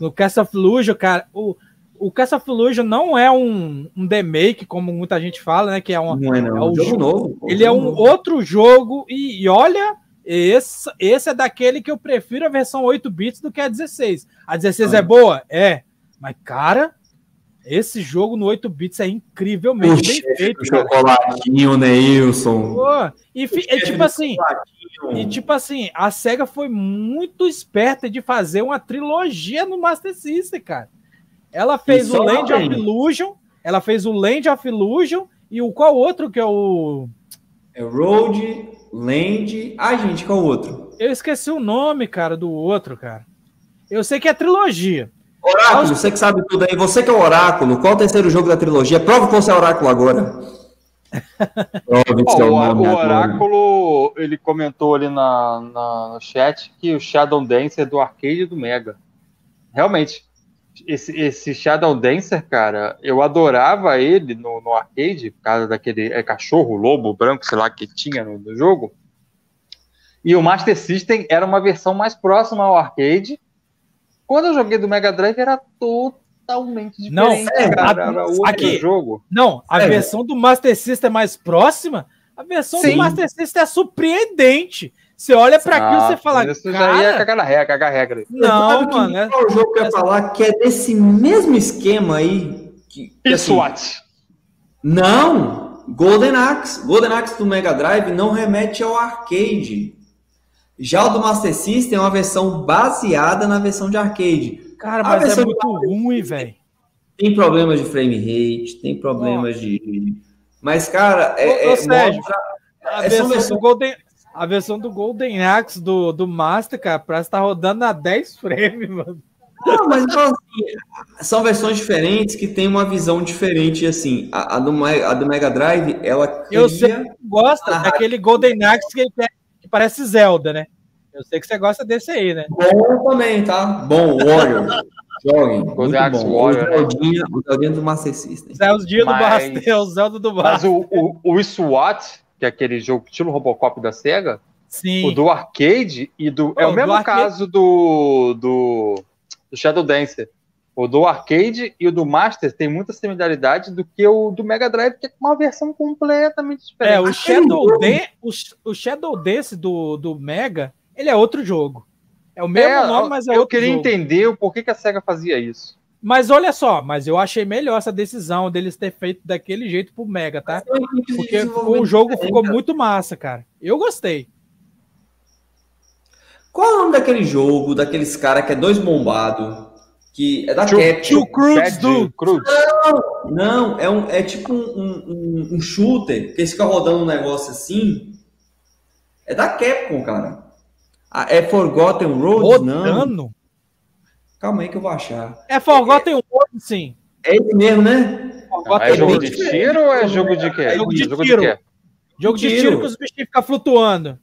No Castle of Illusion, cara, o, o Castle of Illusion não é um, um demake, como muita gente fala, né? Que é, um, não é, não. é um jogo, jogo novo. Ele é um novo. outro jogo e, e, olha, esse, esse é daquele que eu prefiro a versão 8 bits do que a 16. A 16 ah. é boa? É. Mas, cara, esse jogo no 8 bits é incrivelmente bem feito. Chocolatinho, Neilson. Pô, e, e tipo assim, e tipo assim, a SEGA foi muito esperta de fazer uma trilogia no Master System, cara. Ela fez o Land of Illusion, ela fez o Land of Illusion e o qual outro que é o é Road, Land. Ah, gente, qual outro? Eu esqueci o nome, cara, do outro, cara. Eu sei que é trilogia. Oráculo, você que sabe tudo aí, você que é o Oráculo, qual é o terceiro jogo da trilogia? Prova que você é Oráculo agora. oh, o, o, Oráculo, ele comentou ali na, na, no chat que o Shadow Dancer é do arcade do Mega. Realmente, esse, esse Shadow Dancer, cara, eu adorava ele no, no arcade, por causa daquele é, cachorro, lobo branco, sei lá, que tinha no, no jogo. E o Master System era uma versão mais próxima ao arcade. Quando eu joguei do Mega Drive era totalmente diferente, não, é, cara. A, aqui, jogo. Não, a é. versão do Master System é mais próxima, a versão Sim. do Master System é surpreendente. Você olha para aquilo e você fala. Isso cara, já ia cagar na regra, cagar regra. Não, mano. É, o jogo que eu ia falar que é desse mesmo esquema aí. Que, que assim, SWAT. Não! Golden Axe. Golden Axe do Mega Drive não remete ao arcade. Já o do Master System é uma versão baseada na versão de arcade. Cara, mas é muito ruim, velho. Tem problemas de frame rate, tem problemas de. Mas, cara, é. Ô, é Sérgio, a, é versão do Golden, a versão do Golden Axe do, do Master, cara, parece estar tá rodando a 10 frames, mano. Não, mas então, assim, são versões diferentes que têm uma visão diferente, assim. A, a, do, a do Mega Drive, ela cria... Eu sei que gosta daquele Golden Axe que, que parece Zelda, né? Eu sei que você gosta desse aí, né? Bom também, tá? Bom, Warrior. Joguem. Muito bom. Warrior, o Zeldinha, né? o Zeldinha do Master System. Zeldinha do Master, o Zelda do Master. Mas o, o, o SWAT, que é aquele jogo estilo Robocop da SEGA, Sim. o do arcade e do... É o mesmo do caso do, do, do Shadow Dancer. O do arcade e o do Master tem muita similaridade do que o do Mega Drive, que é uma versão completamente diferente. É, o Shadow, Dance, o, o Shadow Dance do, do Mega ele é outro jogo. É o mesmo é, nome, mas é eu outro queria entender o porquê que a SEGA fazia isso. Mas olha só, mas eu achei melhor essa decisão deles ter feito daquele jeito pro Mega, tá? Porque o jogo ficou muito massa, cara. Eu gostei. Qual é o nome daquele jogo, daqueles caras que é dois bombados? Que é da Capcom. Cruz do Cruz. Não, não, é, um, é tipo um, um, um shooter que eles ficam rodando um negócio assim. É da Capcom, cara. Ah, é Forgotten Road? Não. Calma aí que eu vou achar. É Forgotten Road, sim. É ele mesmo, né? é jogo de tiro ou é jogo de quê? É jogo de jogo tiro. Jogo de tiro que os bichinhos ficam flutuando.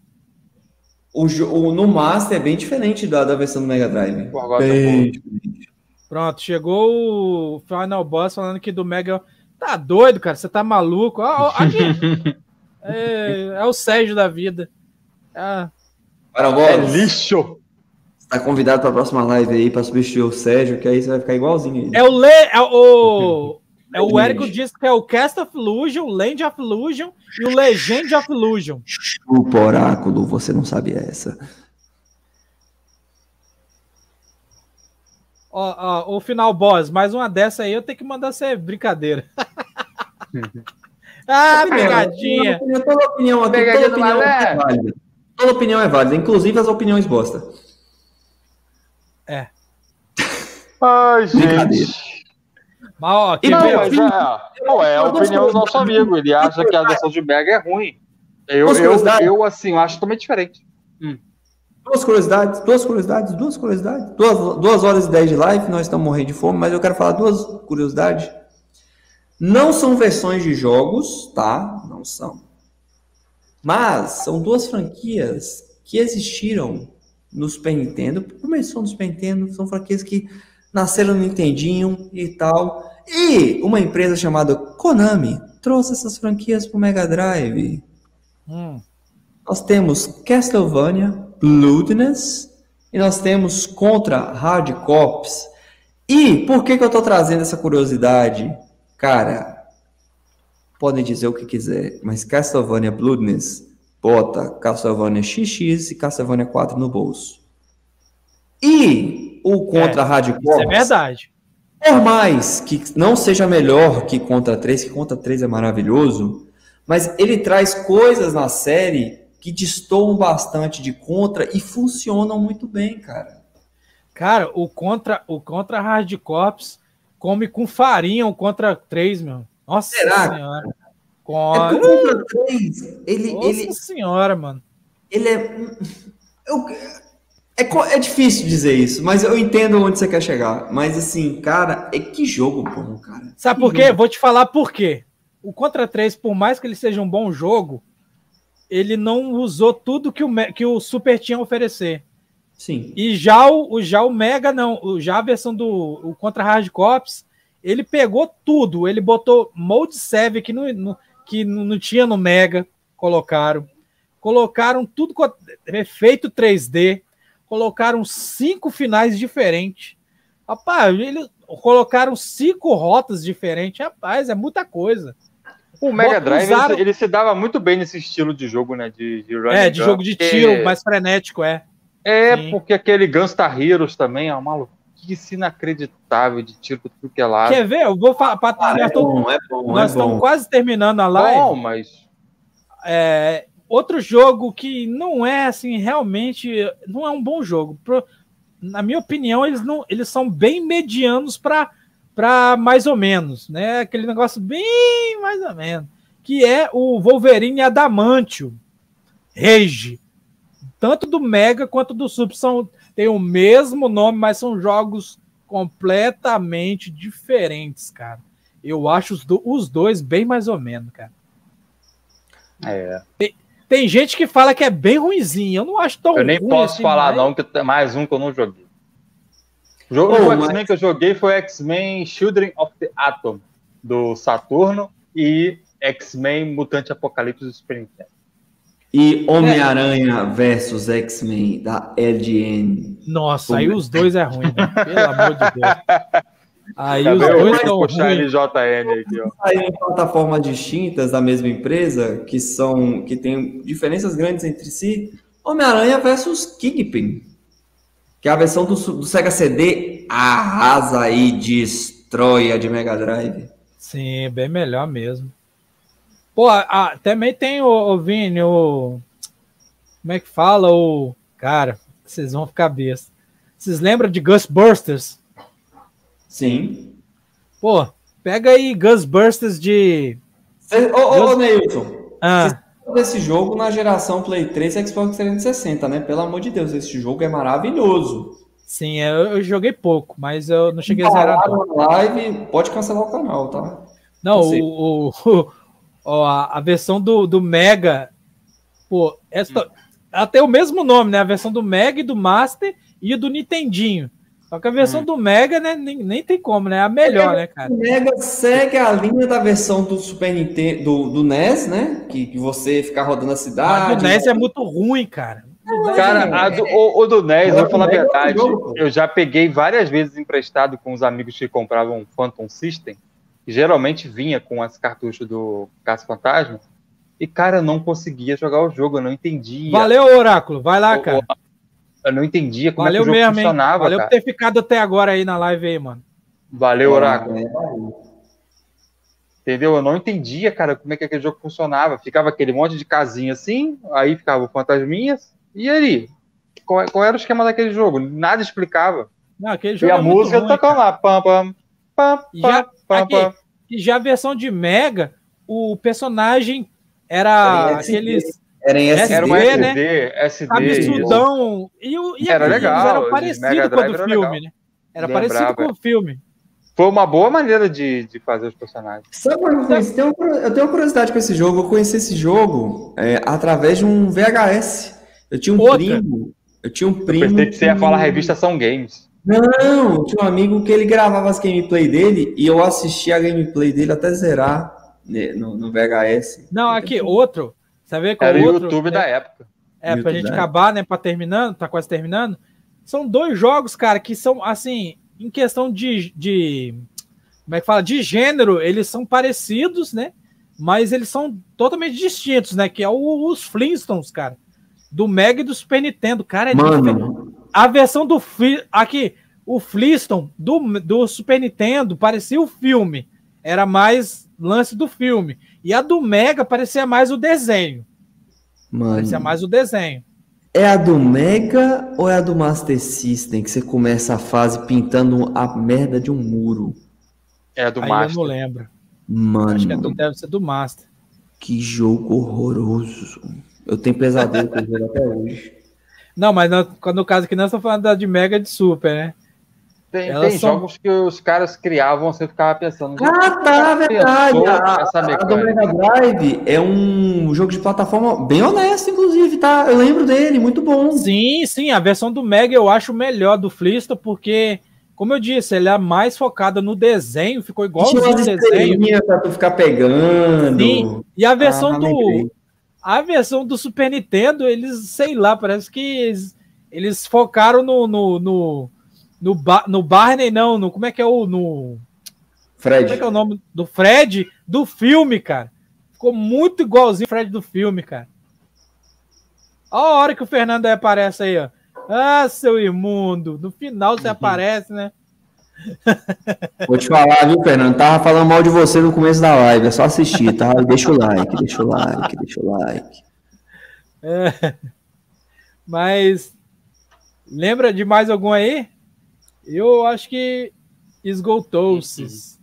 O, o, no Master é bem diferente da, da versão do Mega Drive. Bem diferente. Pronto, chegou o Final Boss falando que do Mega. Tá doido, cara? Você tá maluco? aqui. é, é, o Sérgio da vida. É, é lixo. Você tá convidado para a próxima live aí para substituir o Sérgio, que aí você vai ficar igualzinho. É o Le... é o é o Érico diz que é o Cast of Illusion, Land of Illusion e o Legend of Illusion. Chupa, oráculo, você não sabe essa. Ó, ó, o final boss, mais uma dessa aí eu tenho que mandar ser brincadeira. ah, pegadinha. Toda opinião aqui, toda opinião é válida. Toda opinião é válida, inclusive as opiniões bosta. É. Ai, gente. Mas, ó, que não, mas é, não, é a opinião do nosso amigo. Ele acha que a versão de Mega é ruim. Eu, eu, eu, assim, eu acho totalmente diferente. Hum. Duas curiosidades, duas curiosidades, duas curiosidades. Duas, duas horas e dez de live, nós estamos morrendo de fome, mas eu quero falar duas curiosidades. Não são versões de jogos, tá? Não são. Mas são duas franquias que existiram no Super Nintendo. Começou no Super Nintendo, são franquias que nasceram no Nintendinho e tal. E uma empresa chamada Konami trouxe essas franquias para o Mega Drive. Hum. Nós temos Castlevania, Bloodness, e nós temos Contra Hard Cops. E por que, que eu estou trazendo essa curiosidade? Cara, podem dizer o que quiser, mas Castlevania Bloodness bota Castlevania XX e Castlevania 4 no bolso. E o contra é, Hard Corps. é verdade. Por mais que não seja melhor que contra 3, que contra 3 é maravilhoso, mas ele traz coisas na série que destoam bastante de contra e funcionam muito bem, cara. Cara, o contra o contra Hard Corps come com farinha o contra 3, meu. Nossa Será? senhora. Com... É contra 3, ele Nossa ele senhora, mano. Ele é eu é, é difícil dizer isso, mas eu entendo onde você quer chegar. Mas assim, cara, é que jogo bom, cara. Sabe por quê? Vou te falar por quê. O Contra 3, por mais que ele seja um bom jogo, ele não usou tudo que o, que o Super tinha a oferecer. Sim. E já o, já o Mega, não. Já a versão do o Contra Hard Cops, ele pegou tudo. Ele botou Mode 7 que não, no, que não tinha no Mega, colocaram. Colocaram tudo com efeito 3D colocaram cinco finais diferentes. Rapaz, eles colocaram cinco rotas diferentes. Rapaz, é muita coisa. O Mega Drive usaram... ele, se dava muito bem nesse estilo de jogo, né? De, de é, de jogo de tiro, mais frenético, é. É, Sim. porque aquele Gunstar Heroes também é uma maluquice inacreditável de tiro tudo que é lado. Quer ver? Eu vou falar. Ah, é bom, é bom, nós é estamos quase terminando a live. Bom, mas. É, Outro jogo que não é assim, realmente não é um bom jogo. Pro, na minha opinião, eles não eles são bem medianos para para mais ou menos, né? Aquele negócio bem mais ou menos, que é o Wolverine Adamantio Rage. Tanto do Mega quanto do Super são tem o mesmo nome, mas são jogos completamente diferentes, cara. Eu acho os, do, os dois bem mais ou menos, cara. É. Tem gente que fala que é bem ruimzinho. Eu não acho tão Eu nem ruim posso assim, falar, não, que mais um que eu não joguei. O jogo oh, X-Men mas... que eu joguei foi X-Men Children of the Atom, do Saturno, e X-Men Mutante Apocalipse do Super Nintendo. E Homem-Aranha é. versus X-Men da LGN. Nossa, aí os dois é ruim, né? Pelo amor de Deus. Aí tá os dois estão puxar LJN aqui, ó. Aí em plataformas distintas da mesma empresa, que são que tem diferenças grandes entre si, Homem-Aranha versus Kingpin, que é a versão do, do Sega CD arrasa e destrói a de Mega Drive. Sim, bem melhor mesmo. Pô, também tem o, o Vini, o como é que fala o cara? vocês vão ficar besta. Vocês lembram de Ghostbusters? Sim. Pô, pega aí Ghostbusters de. Ô, ô, ô, Neilton. Ah. Esse jogo na geração Play 3 e Xbox 360, né? Pelo amor de Deus, esse jogo é maravilhoso. Sim, eu, eu joguei pouco, mas eu não cheguei a zerar. live, pode cancelar o canal, tá? Não, o, o, o, a, versão do, do Mega, pô, essa, até o mesmo nome, né? A versão do Mega e do Master e do Nintendinho. Só que a versão hum. do Mega, né, nem, nem tem como, né? É a melhor, é, né, cara? O Mega segue a linha da versão do Super Nintendo, do, do NES, né? Que, que você fica rodando a cidade. Mas o NES é muito ruim, cara. Cara, do, o, o, do NES, eu vou falar a é verdade, eu já peguei várias vezes emprestado com os amigos que compravam um Phantom System, que geralmente vinha com esse cartucho do Caça Fantasma, e, cara, eu não conseguia jogar o jogo, eu não entendia. Valeu, Oráculo, vai lá, cara. Eu não entendia como Valeu é que o jogo mesmo, funcionava. Hein? Valeu cara. por ter ficado até agora aí na live aí, mano. Valeu, Oráculo. Entendeu? Eu não entendia, cara, como é que aquele jogo funcionava. Ficava aquele monte de casinha assim, aí ficava o fantasminhas, e aí? Qual, qual, era o esquema daquele jogo? Nada explicava. Não, aquele jogo e a é música ruim, tocando lá. Pam, pam, pam, já, pam, aqui, pam. E já a versão de Mega, o personagem era, era aqueles. Era em SD, era uma SD, né? SD. Absurdão. E, o, e era legal. Era parecido com o do filme, legal. né? Era Lembrava. parecido com o filme. Foi uma boa maneira de, de fazer os personagens. Sabe uma coisa? Eu tenho curiosidade com esse jogo. Eu conheci esse jogo é, através de um VHS. Eu tinha um Outra. primo. Eu tinha um primo. Eu pensei que você ia falar revista São Games. Não, tinha um amigo que ele gravava as gameplay dele e eu assistia a gameplay dele até zerar né, no, no VHS. Não, aqui, outro. Sabe qual Era o YouTube da época. É, YouTube pra gente acabar, né? Pra terminando, tá quase terminando. São dois jogos, cara, que são assim, em questão de, de. Como é que fala? De gênero, eles são parecidos, né? Mas eles são totalmente distintos, né? Que é o, os Flintstones, cara do Mega e do Super Nintendo. Cara, é Mano. diferente. A versão do. Aqui, o Flintstone do, do Super Nintendo parecia o filme. Era mais lance do filme. E a do Mega parecia mais o desenho. Mano. Parecia mais o desenho. É a do Mega ou é a do Master System que você começa a fase pintando a merda de um muro? É a do Aí Master. Eu não lembro. Mano. Acho que é do, deve ser do Master. Que jogo horroroso. Eu tenho pesadelo com ele até hoje. Não, mas no, no caso aqui nós estamos falando da de Mega de Super, né? Tem, tem são... jogos que os caras criavam, você ficava pensando. Ah, tá, verdade. A, a, do Mega Drive é um jogo de plataforma bem honesto, inclusive, tá? Eu lembro dele, muito bom. Sim, sim, a versão do Mega eu acho melhor do Flisto, porque, como eu disse, ele é mais focada no desenho, ficou igual ao desenho. Pra tu ficar pegando. Sim, e a versão ah, do. A versão do Super Nintendo, eles, sei lá, parece que eles, eles focaram no, no, no, no, ba, no Barney, não, no, como é que é o. No, Fred. Como é que é o nome do Fred do filme, cara? Ficou muito igualzinho o Fred do filme, cara. Olha a hora que o Fernando aparece aí, ó. Ah, seu imundo. No final você uhum. aparece, né? Vou te falar, viu, Fernando? Tava falando mal de você no começo da live. É só assistir, tá? Deixa o like, deixa o like, deixa o like. É. Mas lembra de mais algum aí? Eu acho que esgotou-se.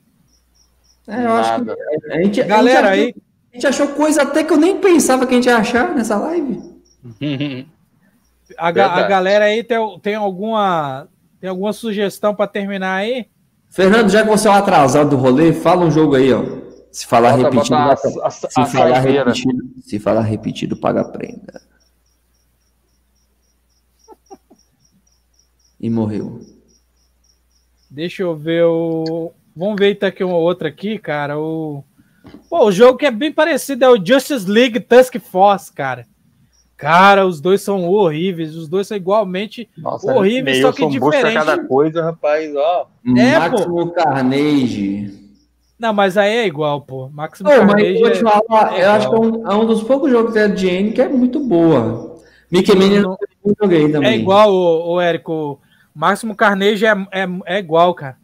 É, eu acho que a gente, Galera a gente achou, aí. A gente achou coisa até que eu nem pensava que a gente ia achar nessa live. a, a, galera aí tem, tem alguma tem alguma sugestão para terminar aí? Fernando, já que você é o atrasado do rolê, fala um jogo aí, ó. Se falar bota, repetido, bota a, a, se, falar repetido se falar repetido, paga prenda. E morreu. Deixa eu ver o. Vamos ver tá aqui uma outra aqui, cara. O... Pô, o jogo que é bem parecido é o Justice League Task Force, cara. Cara, os dois são horríveis, os dois são igualmente Nossa, horríveis, só que diferente. cada coisa, rapaz, ó. É, Máximo pô. Carnage. Não, mas aí é igual, pô. Máximo Carnage. Mas eu, te falar, é eu acho que é um, é um, dos poucos jogos da Jane que é muito boa. Mickey Mania não, não joguei também. É igual, o, o Érico. Máximo Carnage é, é, é igual, cara.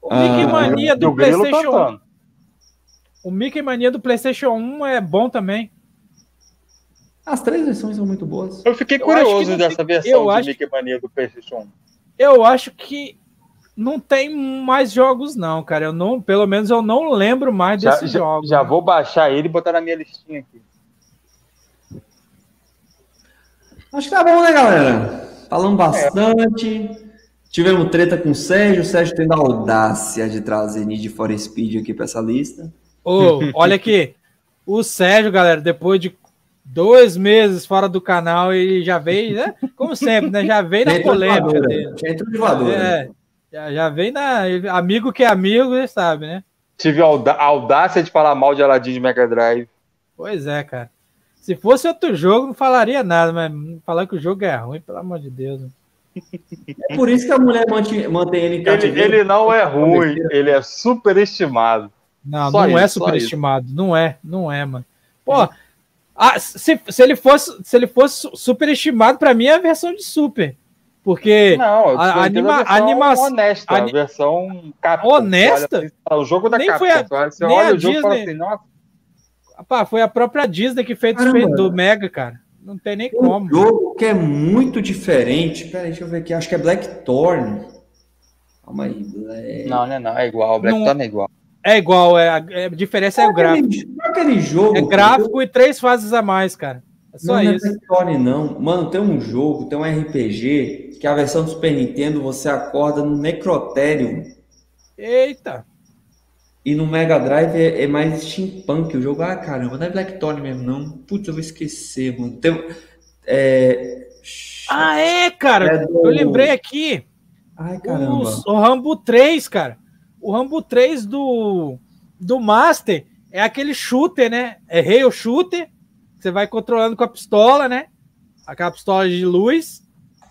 O ah, Mickey Mania do PlayStation. O Mickey Mania do PlayStation 1 é bom também. As três versões são muito boas. Eu fiquei curioso eu dessa versão eu acho... Mickey Mania do PlayStation 1. Eu acho que não tem mais jogos, não, cara. Eu não, pelo menos eu não lembro mais já, desses já, jogos. Já né? vou baixar ele e botar na minha listinha aqui. Acho que tá bom, né, galera? Falamos bastante. É. Tivemos treta com o Sérgio. O Sérgio tendo a audácia de trazer Need for Speed aqui para essa lista. Oh, olha aqui. O Sérgio, galera, depois de dois meses fora do canal, ele já veio, né? Como sempre, né? Já veio na polêmica dele. Já entrou de voadora. É. Já, já vem na. Amigo que é amigo, você sabe, né? Tive a audácia de falar mal de Aladdin de Mega Drive. Pois é, cara. Se fosse outro jogo, não falaria nada, mas falar que o jogo é ruim, pelo amor de Deus. É por isso que a mulher mantém, mantém ele ele, ele não é ruim, ele é superestimado. Não, só não é isso, é superestimado. Não é, não é, mano. Pô, ah, se, se, ele fosse, se ele fosse superestimado, para mim é a versão de super. Porque não, a, anima, a animação honesta, a versão Capcom, honesta. Assim, o jogo da nem Capcom, foi a, você olha o jogo Disney, assim, nossa. Apá, foi a própria Disney que fez o do Mega, cara. Não tem nem um como. Um jogo que é muito diferente. Peraí, deixa eu ver aqui. Acho que é Blackthorn. Calma aí. Black... Não, não é não. É igual. Blackthorn não... é igual. É igual. É, a, diferença é, é o gráfico. É aquele jogo. É gráfico e três fases a mais, cara. É só não, isso. Não é Blackthorn, não. Mano, tem um jogo, tem um RPG que a versão do Super Nintendo você acorda no Necrotério. Eita! E no Mega Drive é, é, mais steampunk o jogo. Ah, caramba, não é Blackthorn mesmo, não. Putz, eu vou esquecer, mano. Tem, é... Ah, é, cara. É do... Eu lembrei aqui. Ai, caramba. O, o Rambo 3, cara. O Rambo 3 do, do Master é aquele shooter, né? É rail shooter. Você vai controlando com a pistola, né? Aquela pistola de luz.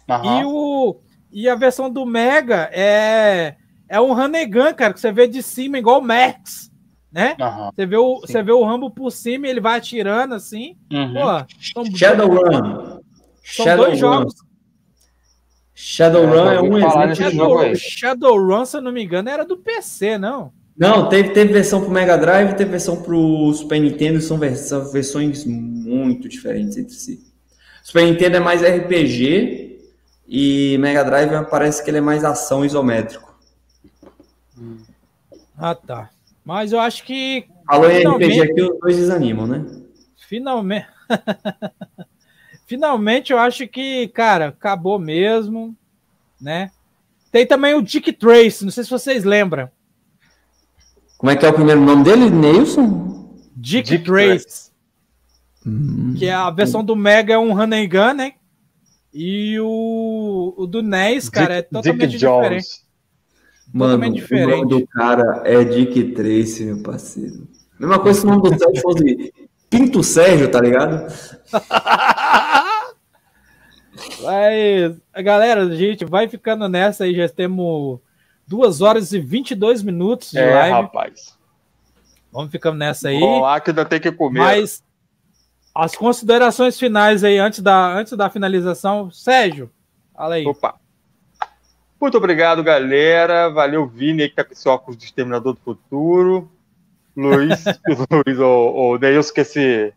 Uhum. E, o, e a versão do Mega é, é um Hanegan, cara, que você vê de cima, igual o Max, né? Uhum. Você, vê o, você vê o Rambo por cima e ele vai atirando assim. Uhum. Pô, Shadowrun. São Shadow dois Run. jogos. Shadowrun é, é um exemplo de jogo Shadowrun, se eu não me engano, era do PC, não? Não, teve, teve versão pro Mega Drive, teve versão pro Super Nintendo, são versões muito diferentes entre si. Super Nintendo é mais RPG, e Mega Drive parece que ele é mais ação isométrico. Ah, tá. Mas eu acho que. Falou em RPG aqui, os dois desanimam, né? Finalmente. finalmente eu acho que, cara, acabou mesmo, né? Tem também o Dick Trace, não sei se vocês lembram. Como é que é o primeiro nome dele, Neilson? Dick, Dick Trace. Trace. Hum. Que é a versão do Mega é um run and gun, né? E o, o do NES, cara, é Dick, é totalmente diferente. Mano, o nome do cara é Dick Trace, meu parceiro. Mesma coisa se o nome do Sérgio fosse Pinto Sérgio, tá ligado? Mas, galera, a gente vai ficando nessa aí, já temos 2 horas e 22 minutos de é, live. rapaz. Vamos ficando nessa aí. Bom, lá que ainda tem que comer. Mas as considerações finais aí, antes da, antes da finalização. Sérgio, fala aí. Opa. Muito obrigado, galera. Valeu, Vini, que tá com esse óculos de Exterminador do Futuro. Luiz, Luiz ou, ou Deus, que esse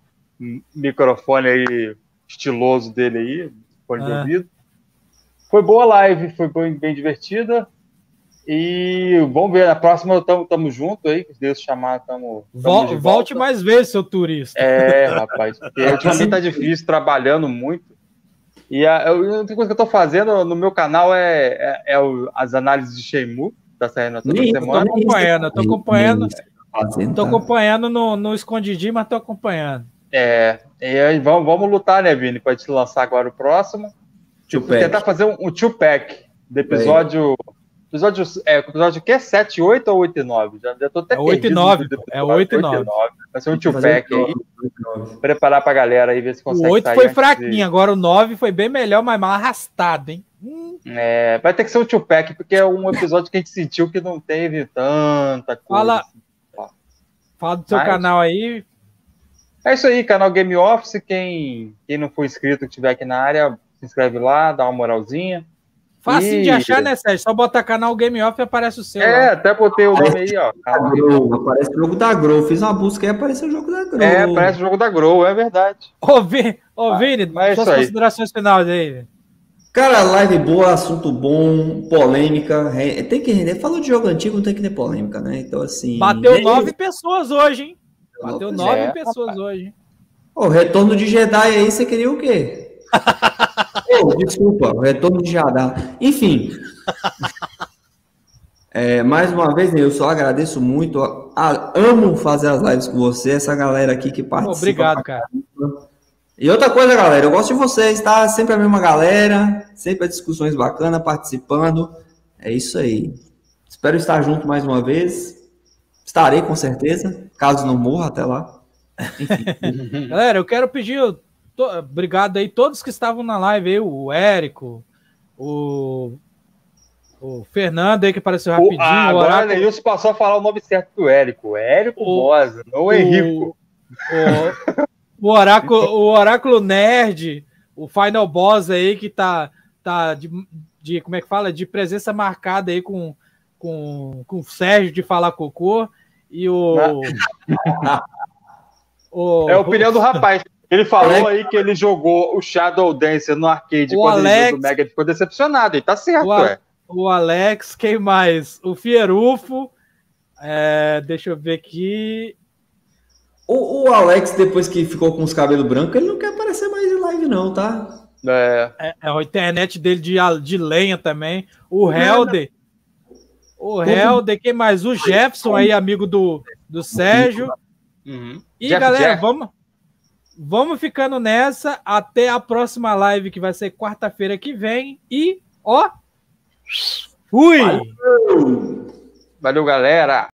microfone aí estiloso dele aí, fone de é. ouvido. Foi boa live, foi bem, bem divertida. E vamos ver, na próxima estamos juntos aí, se Deus chamar, estamos. Vol volte mais vezes, seu turista. É, rapaz, porque ultimamente tá difícil, trabalhando muito. E a, a única coisa que eu estou fazendo no meu canal é, é, é o, as análises de Shenmue, tá saindo toda Sim, semana. Tô acompanhando, tô acompanhando. Tô acompanhando no, no escondidinho, mas tô acompanhando. É, e aí vamos, vamos lutar, né, Vini, para te lançar agora o próximo. Tentar fazer um, um two-pack do episódio. É Episódio, é, episódio que é 7, 8 ou 8 e 9? Já, já tô até é 8 e 9. É 8 e 9. Vai ser um tio pack aí. Preparar pra galera aí, ver se consegue. O 8 foi fraquinho, de... agora o 9 foi bem melhor, mas mal arrastado, hein? Hum. É, vai ter que ser um tio pack, porque é um episódio que a gente sentiu que não teve tanta coisa. Fala, assim. fala do seu mas... canal aí. É isso aí, canal Game Office. Quem, quem não for inscrito, que estiver aqui na área, se inscreve lá, dá uma moralzinha. Fácil de achar, né, Sérgio? Só bota canal Game Off e aparece o seu. É, lá. até botei o nome aí, ó. Grow, aparece o jogo da Grow. Fiz uma busca e apareceu o jogo da Grow. É, aparece o jogo da Grow, é verdade. Ô, Vini, ô, Vini ah, suas considerações finais aí. Cara, live boa, assunto bom, polêmica. Tem que render. Falou de jogo antigo, não tem que ter polêmica, né? Então, assim. Bateu nove pessoas hoje, hein? Bateu nove é, pessoas rapaz. hoje. O retorno de Jedi aí, você queria o quê? oh, desculpa, retorno de Jadá. Enfim. É, mais uma vez, eu só agradeço muito. A, amo fazer as lives com você, essa galera aqui que participa. Obrigado, cara. E outra coisa, galera, eu gosto de vocês, tá? Sempre a mesma galera, sempre as discussões bacanas, participando. É isso aí. Espero estar junto mais uma vez. Estarei com certeza, caso não morra até lá. Galera, eu quero pedir to, obrigado aí todos que estavam na live aí, o Érico, o, o Fernando aí que apareceu rapidinho. O, ah, agora o. Neilson passou a falar o nome certo do Érico, Érico o, Bosa, não o Henrico. O, o, oráculo, o Oráculo Nerd, o Final Boss aí que tá, tá de, de, como é que fala, de presença marcada aí com, com, com o Sérgio de falar cocô e o... o é a opinião do rapaz. Ele falou Alex... aí que ele jogou o Shadow Dancer no arcade o quando Alex... ele viu do Mega ficou decepcionado. E tá certo, o, é. o Alex, quem mais? O Fierufo. É, deixa eu ver aqui. O, o, Alex, depois que ficou com os cabelos brancos, ele não quer aparecer mais em live, não, tá? É. É, é a internet dele de, de lenha também. O Helder. O Helder, quem mais? O Jefferson aí, amigo do, do Sérgio. Uhum. E Jeff, galera, Jeff. vamos Vamos ficando nessa. Até a próxima live, que vai ser quarta-feira que vem. E, ó, fui! Valeu, Valeu galera!